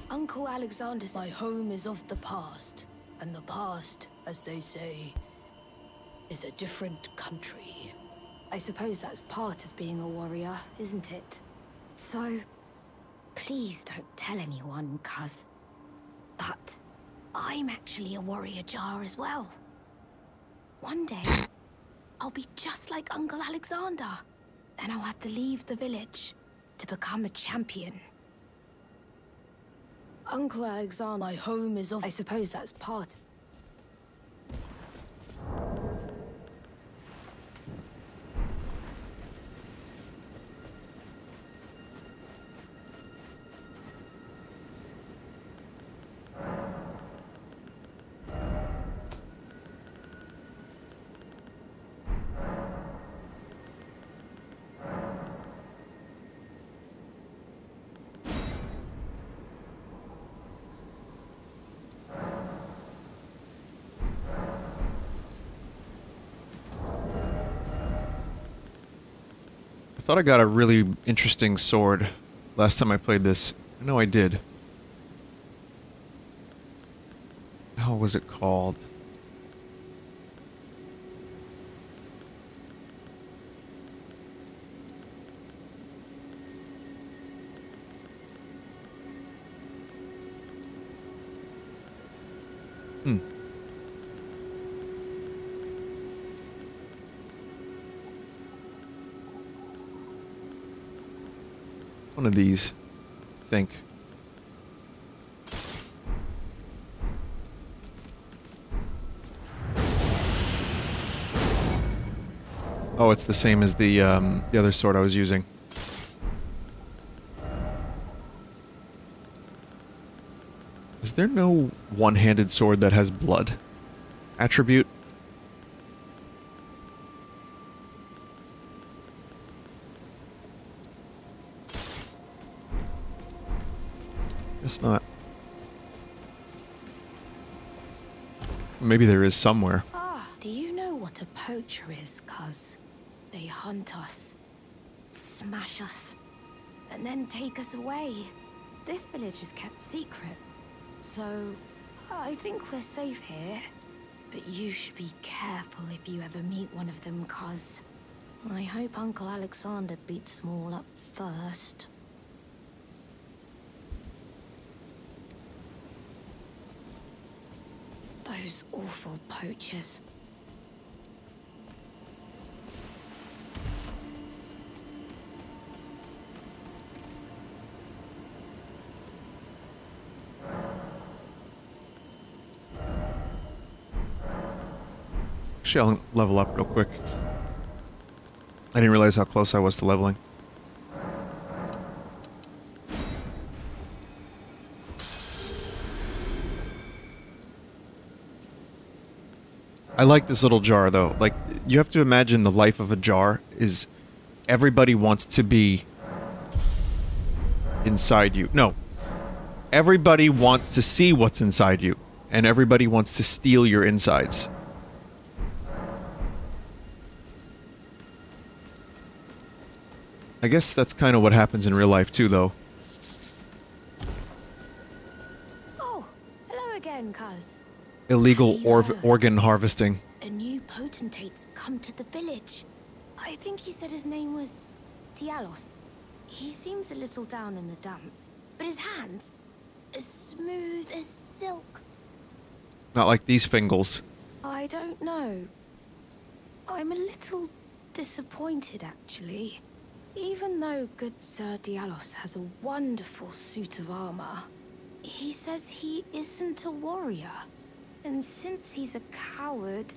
Uncle Alexander said, My home is of the past, and the past, as they say, is a different country. I suppose that's part of being a warrior, isn't it? So, please don't tell anyone, cuz. But I'm actually a warrior jar as well. One day, I'll be just like Uncle Alexander. Then I'll have to leave the village to become a champion. Uncle Alexander, My home is off. I suppose that's part. Thought I got a really interesting sword last time I played this. I know I did. How was it called? One of these, I think. Oh, it's the same as the um, the other sword I was using. Is there no one-handed sword that has blood attribute? Maybe there is somewhere. Ah, do you know what a poacher is, cuz? They hunt us, smash us, and then take us away. This village is kept secret, so I think we're safe here. But you should be careful if you ever meet one of them, cuz I hope Uncle Alexander beats them all up first. Those awful poachers. Actually, I'll level up real quick. I didn't realize how close I was to leveling. I like this little jar though. Like you have to imagine the life of a jar is everybody wants to be inside you. No. Everybody wants to see what's inside you and everybody wants to steal your insides. I guess that's kind of what happens in real life too though. Illegal or organ harvesting. A new potentate's come to the village. I think he said his name was Diallos. He seems a little down in the dumps, but his hands, as smooth as silk. Not like these fingals. I don't know. I'm a little disappointed, actually. Even though good Sir Diallos has a wonderful suit of armor, he says he isn't a warrior. And since he's a coward,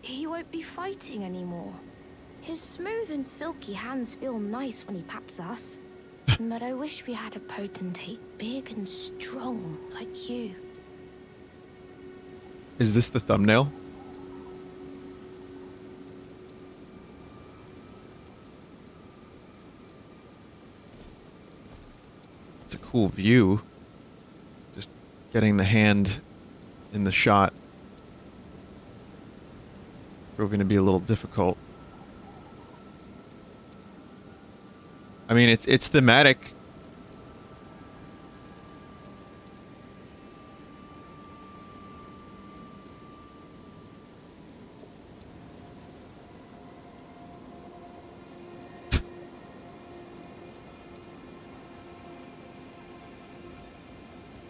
he won't be fighting anymore. His smooth and silky hands feel nice when he pats us. <laughs> but I wish we had a potentate big and strong like you. Is this the thumbnail? It's a cool view. Just getting the hand in the shot. are going to be a little difficult. I mean, it's it's thematic.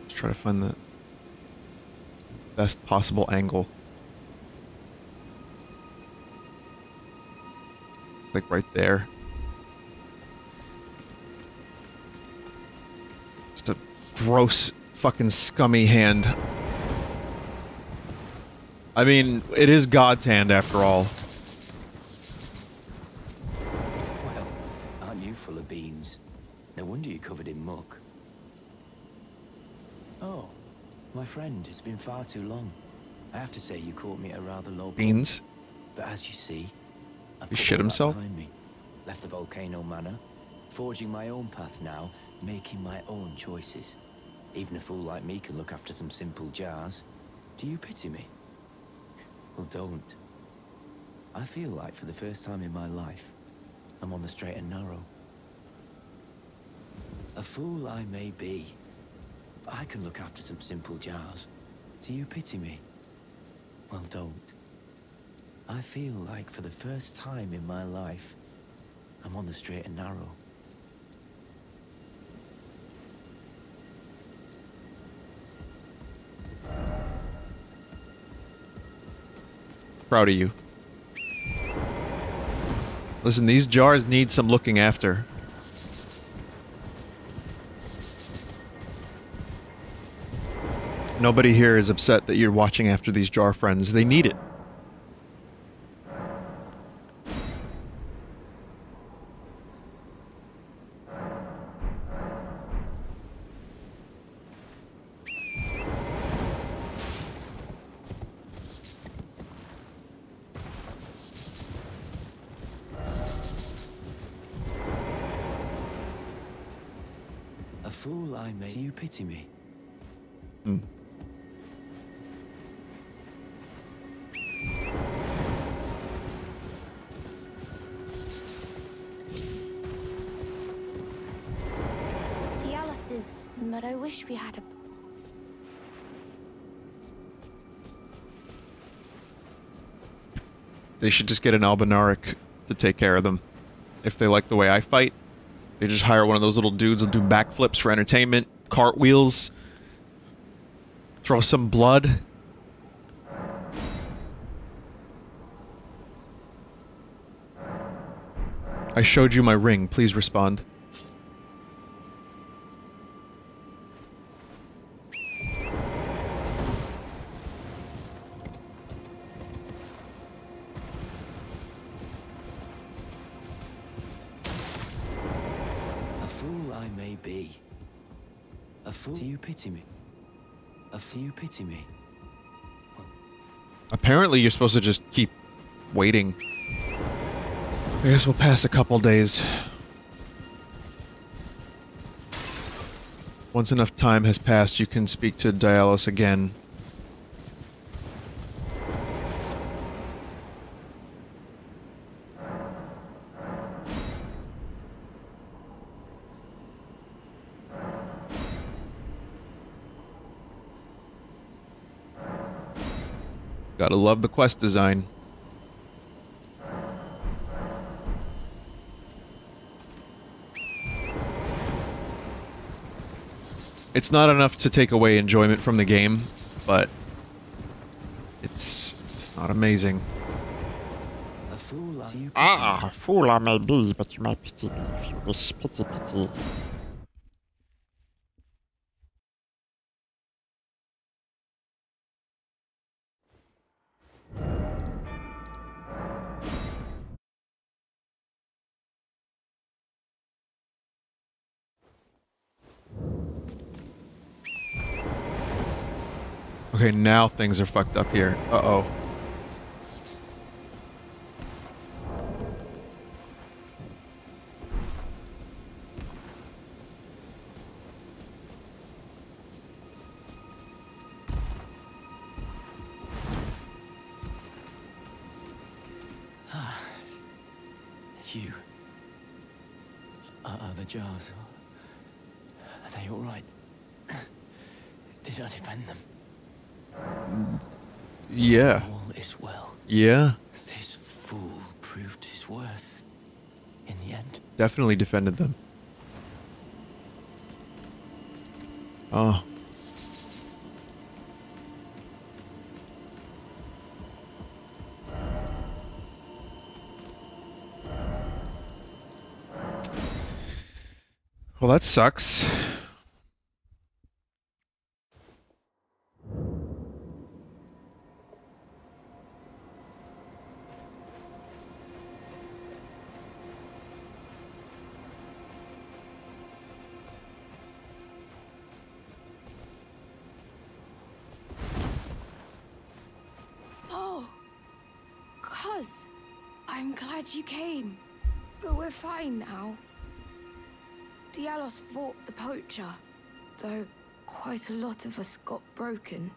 Let's try to find the best possible angle. Like right there. Just a gross, fucking scummy hand. I mean, it is God's hand after all. Well, aren't you full of beans? No wonder you're covered in muck. Oh, my friend, it's been far too long. I have to say you caught me at a rather low. Beans. But as you see, I've He shit himself? me. Left the volcano manor, forging my own path now, making my own choices. Even a fool like me can look after some simple jars. Do you pity me? Well, don't. I feel like for the first time in my life, I'm on the straight and narrow. A fool I may be, but I can look after some simple jars. Do you pity me? Well, don't. I feel like for the first time in my life, I'm on the straight and narrow. Proud of you. Listen, these jars need some looking after. Nobody here is upset that you're watching after these jar friends. They need it. A fool I may. Do you pity me? They should just get an Albinauric to take care of them. If they like the way I fight, they just hire one of those little dudes and do backflips for entertainment, cartwheels, throw some blood. I showed you my ring. Please respond. You're supposed to just keep waiting. I guess we'll pass a couple days. Once enough time has passed, you can speak to Diallos again. Gotta love the quest design. It's not enough to take away enjoyment from the game, but it's it's not amazing. A fool I. Do you pity Ah, fool I may be, but you may pity me if you wish pity pity. Okay, now things are fucked up here. Uh-oh. Definitely defended them. Oh. Well, that sucks. Diallos fought the poacher, though quite a lot of us got broken.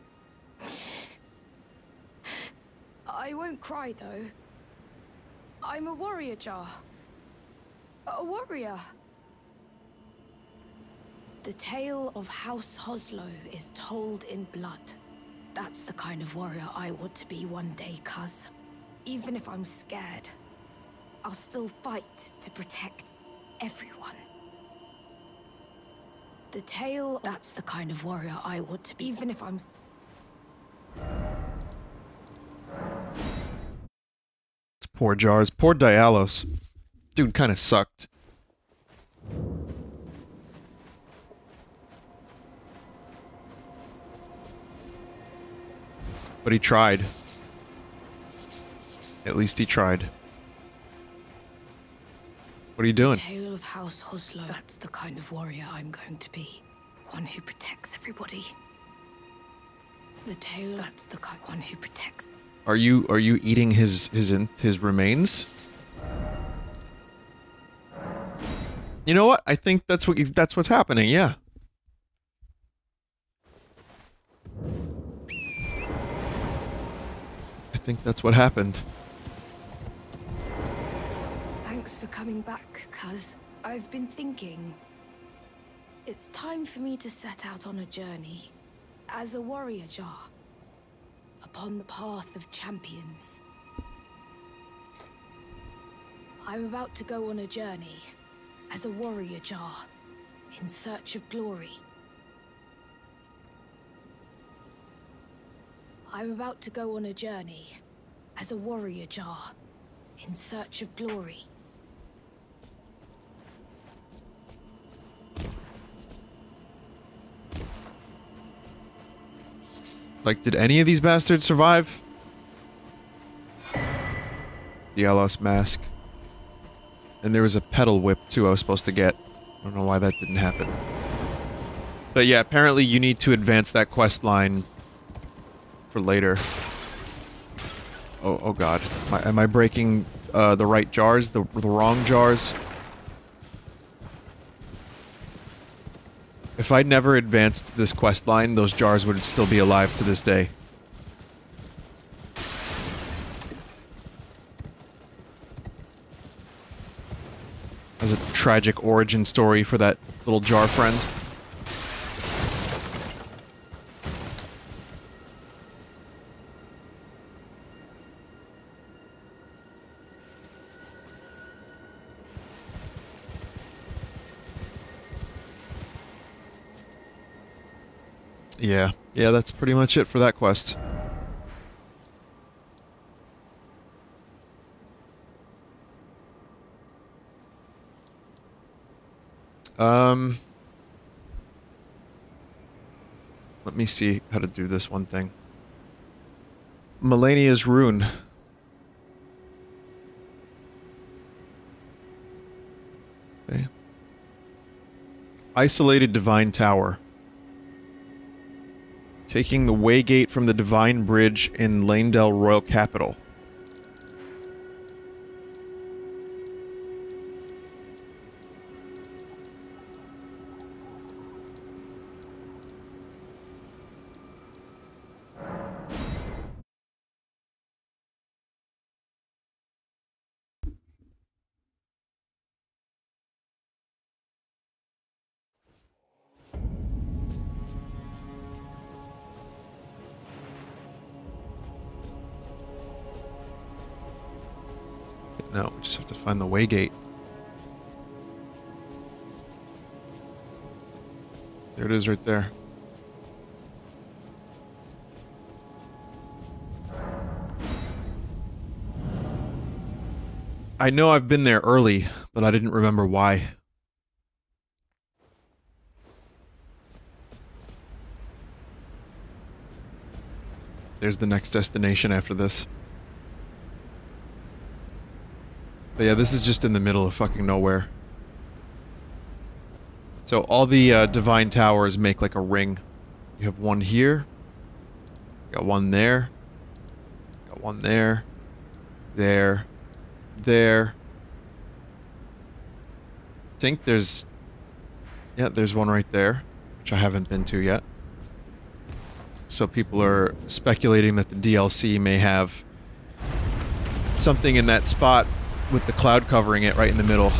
I won't cry, though. I'm a warrior jar. A warrior. The tale of House Hoslow is told in blood. That's the kind of warrior I want to be one day, cuz. Even if I'm scared, I'll still fight to protect everyone. The tale, that's the kind of warrior I want to be, even if I'm... It's poor Jars. Poor Diallos. Dude kind of sucked. But he tried. At least he tried. What are you doing? Tale of House Hoslow. That's the kind of warrior I'm going to be. One who protects everybody. The tale, that's the kind one who protects. Are you are you eating his his his remains? You know what? I think that's what you, that's what's happening. Yeah. I think that's what happened. For coming back, cuz. I've been thinking. It's time for me to set out on a journey. As a warrior jar. Upon the path of champions. I'm about to go on a journey. As a warrior jar. In search of glory. I'm about to go on a journey. As a warrior jar. In search of glory. Like, did any of these bastards survive? Diallos mask. And there was a petal whip, too, I was supposed to get. I don't know why that didn't happen. But yeah, apparently you need to advance that quest line for later. Oh, oh god. Am I, am I breaking uh, the right jars? The, the wrong jars? If I'd never advanced this quest line, those jars would still be alive to this day. As a tragic origin story for that little jar friend. Yeah, yeah, that's pretty much it for that quest. Um, let me see how to do this one thing. Malenia's rune. Okay. Isolated divine tower. Taking the Waygate from the Divine Bridge in Leyndell Royal Capital. Just have to find the Waygate. There it is right there. I know I've been there early, but I didn't remember why. There's the next destination after this. But yeah, this is just in the middle of fucking nowhere. So all the uh, divine towers make like a ring. You have one here. Got one there. Got one there. There. There. I think there's... Yeah, there's one right there. Which I haven't been to yet. So people are speculating that the DLC may have something in that spot with the cloud covering it right in the middle.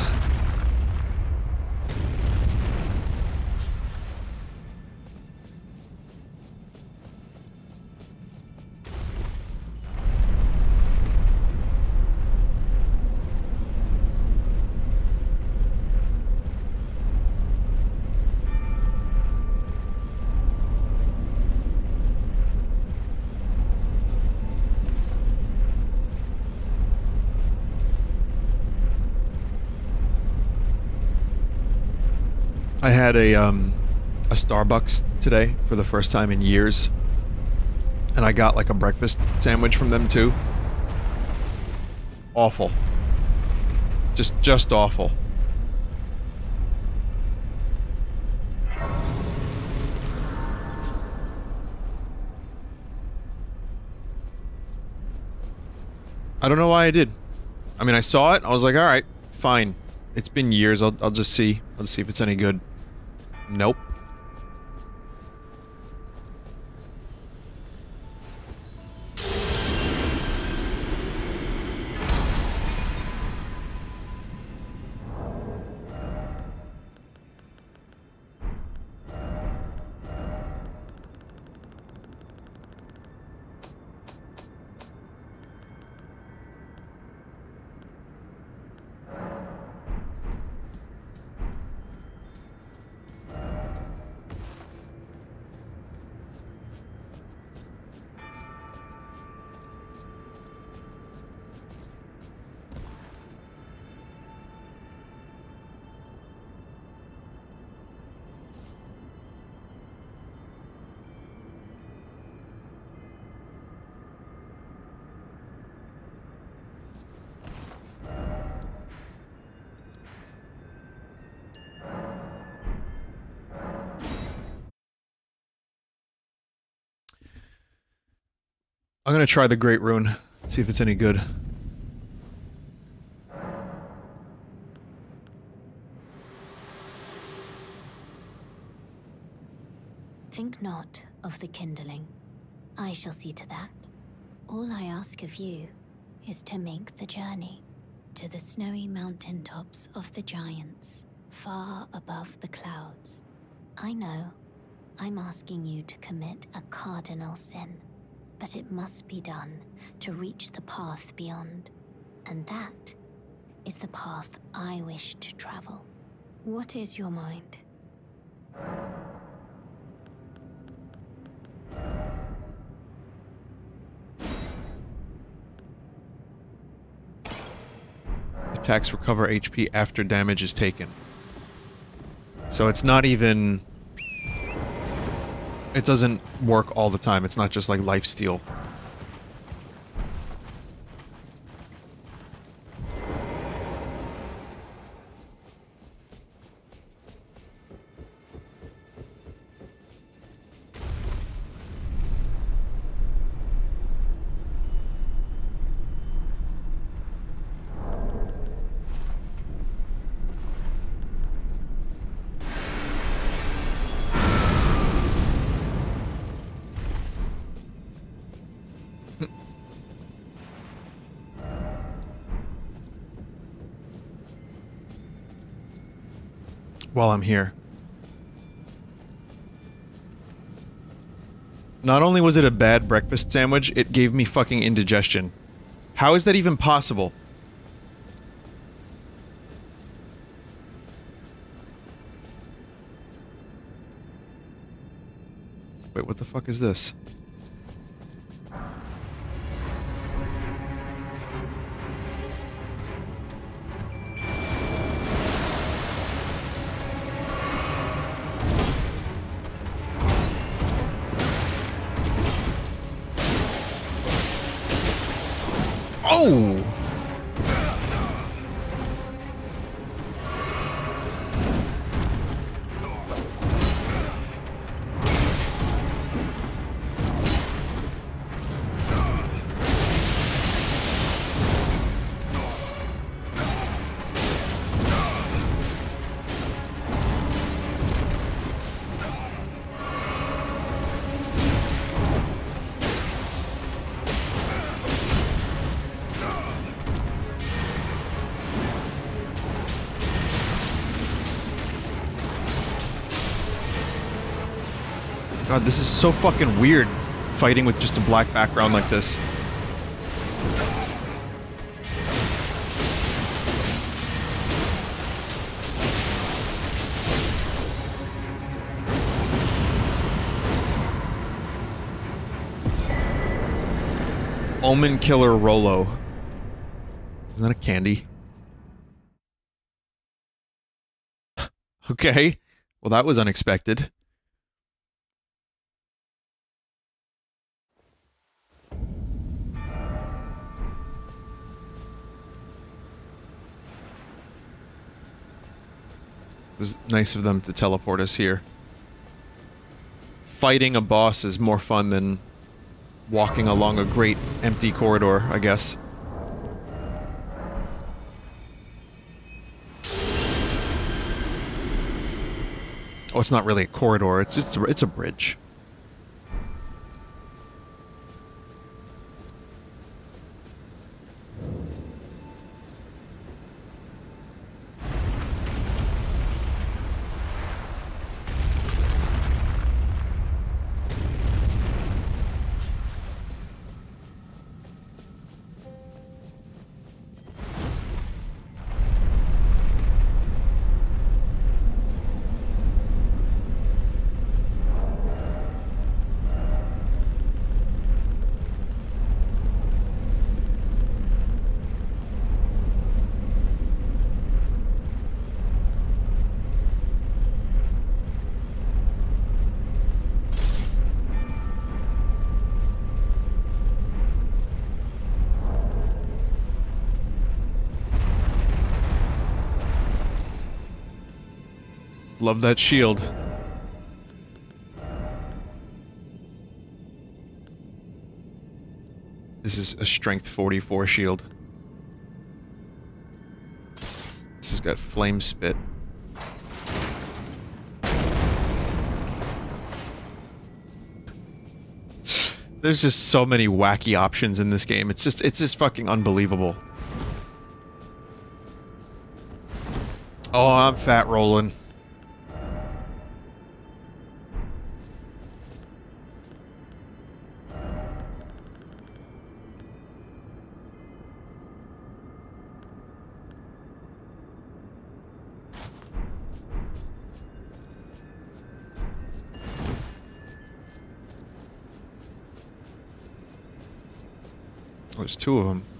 I had a um, a Starbucks today for the first time in years, and I got like a breakfast sandwich from them too. Awful. Just just awful. I don't know why I did. I mean, I saw it. I was like, all right, fine. It's been years. I'll, I'll just see. Let's see if it's any good. Nope. Gonna try the Great Rune, see if it's any good. Think not of the kindling. I shall see to that. All I ask of you is to make the journey to the snowy mountain tops of the giants, far above the clouds. I know I'm asking you to commit a cardinal sin, but it must be done to reach the path beyond. And that is the path I wish to travel. What is your mind? Attacks recover HP after damage is taken. So it's not even... It doesn't work all the time. It's not just like life steal. While I'm here. Not only was it a bad breakfast sandwich, it gave me fucking indigestion. How is that even possible? Wait, what the fuck is this? This is so fucking weird, fighting with just a black background like this. Omen Killer Rollo. Isn't that a candy? <laughs> okay. Well, that was unexpected. It was nice of them to teleport us here. Fighting a boss is more fun than walking along a great empty corridor, I guess. Oh, it's not really a corridor, it's just it's a bridge. Love that shield. This is a strength 44 shield. This has got flame spit. There's just so many wacky options in this game. It's just it's just fucking unbelievable. Oh, I'm fat rolling. Two of them.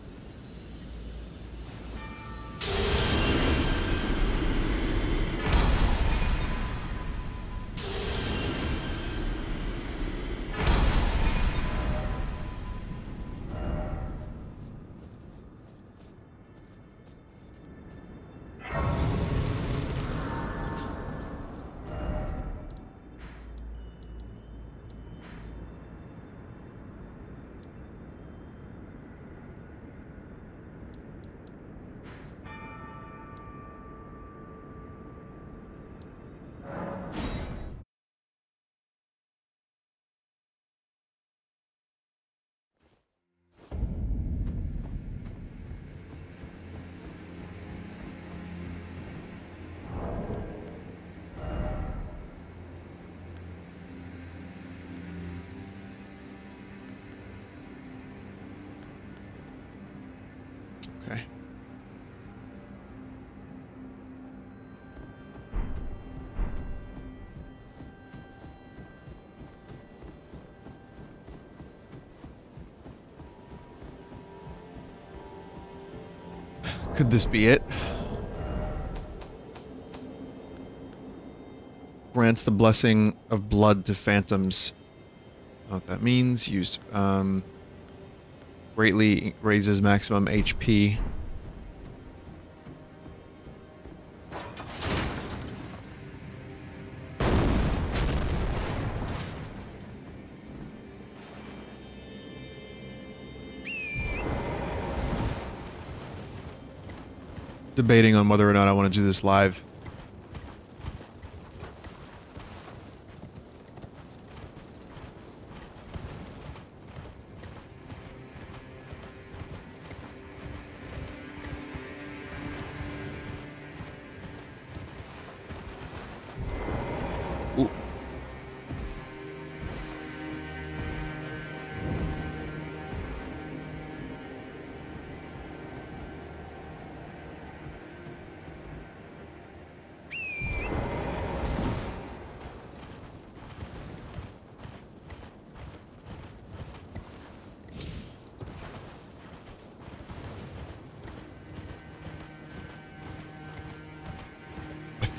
Could this be it? Grants the blessing of blood to phantoms. What that means, use um, greatly raises maximum HP. Debating on whether or not I want to do this live.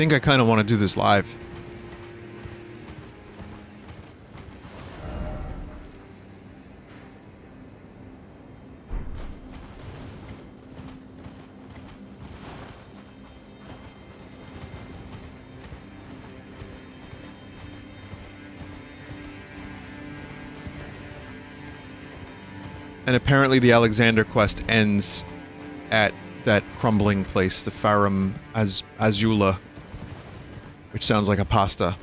Think I kind of want to do this live. And apparently the Alexander quest ends at that crumbling place, the Farum Az Azula, which sounds like a pasta.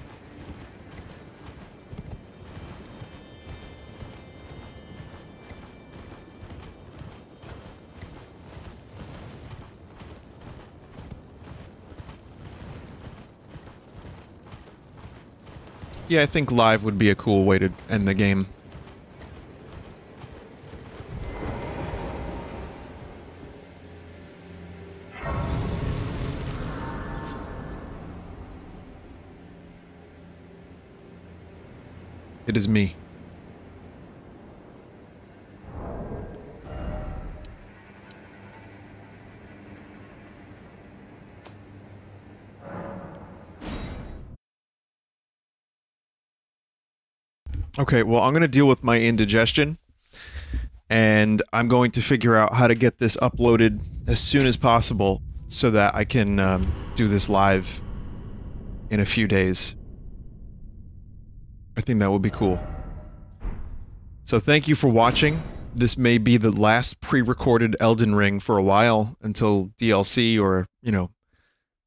Yeah, I think live would be a cool way to end the game. It is me. Okay, well, I'm going to deal with my indigestion. And I'm going to figure out how to get this uploaded as soon as possible so that I can um, do this live in a few days. Think that would be cool. So thank you for watching. This may be the last pre-recorded Elden Ring for a while until DLC or, you know,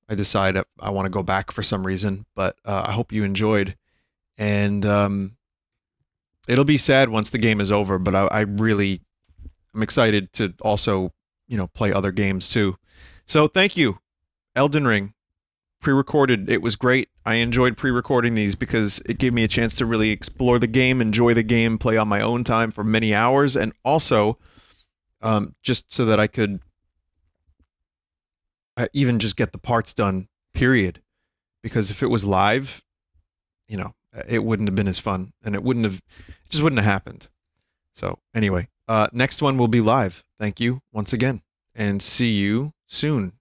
I decide I want to go back for some reason. But uh, I hope you enjoyed. And um, it'll be sad once the game is over, but I, I really I'm excited to also, you know, play other games too. So thank you. Elden Ring pre-recorded. It was great. I enjoyed pre-recording these because it gave me a chance to really explore the game, enjoy the game, play on my own time for many hours, and also um, just so that I could uh, even just get the parts done. Period. Because if it was live, you know, it wouldn't have been as fun, and it wouldn't have, it just wouldn't have happened. So anyway, uh, next one will be live. Thank you once again, and see you soon.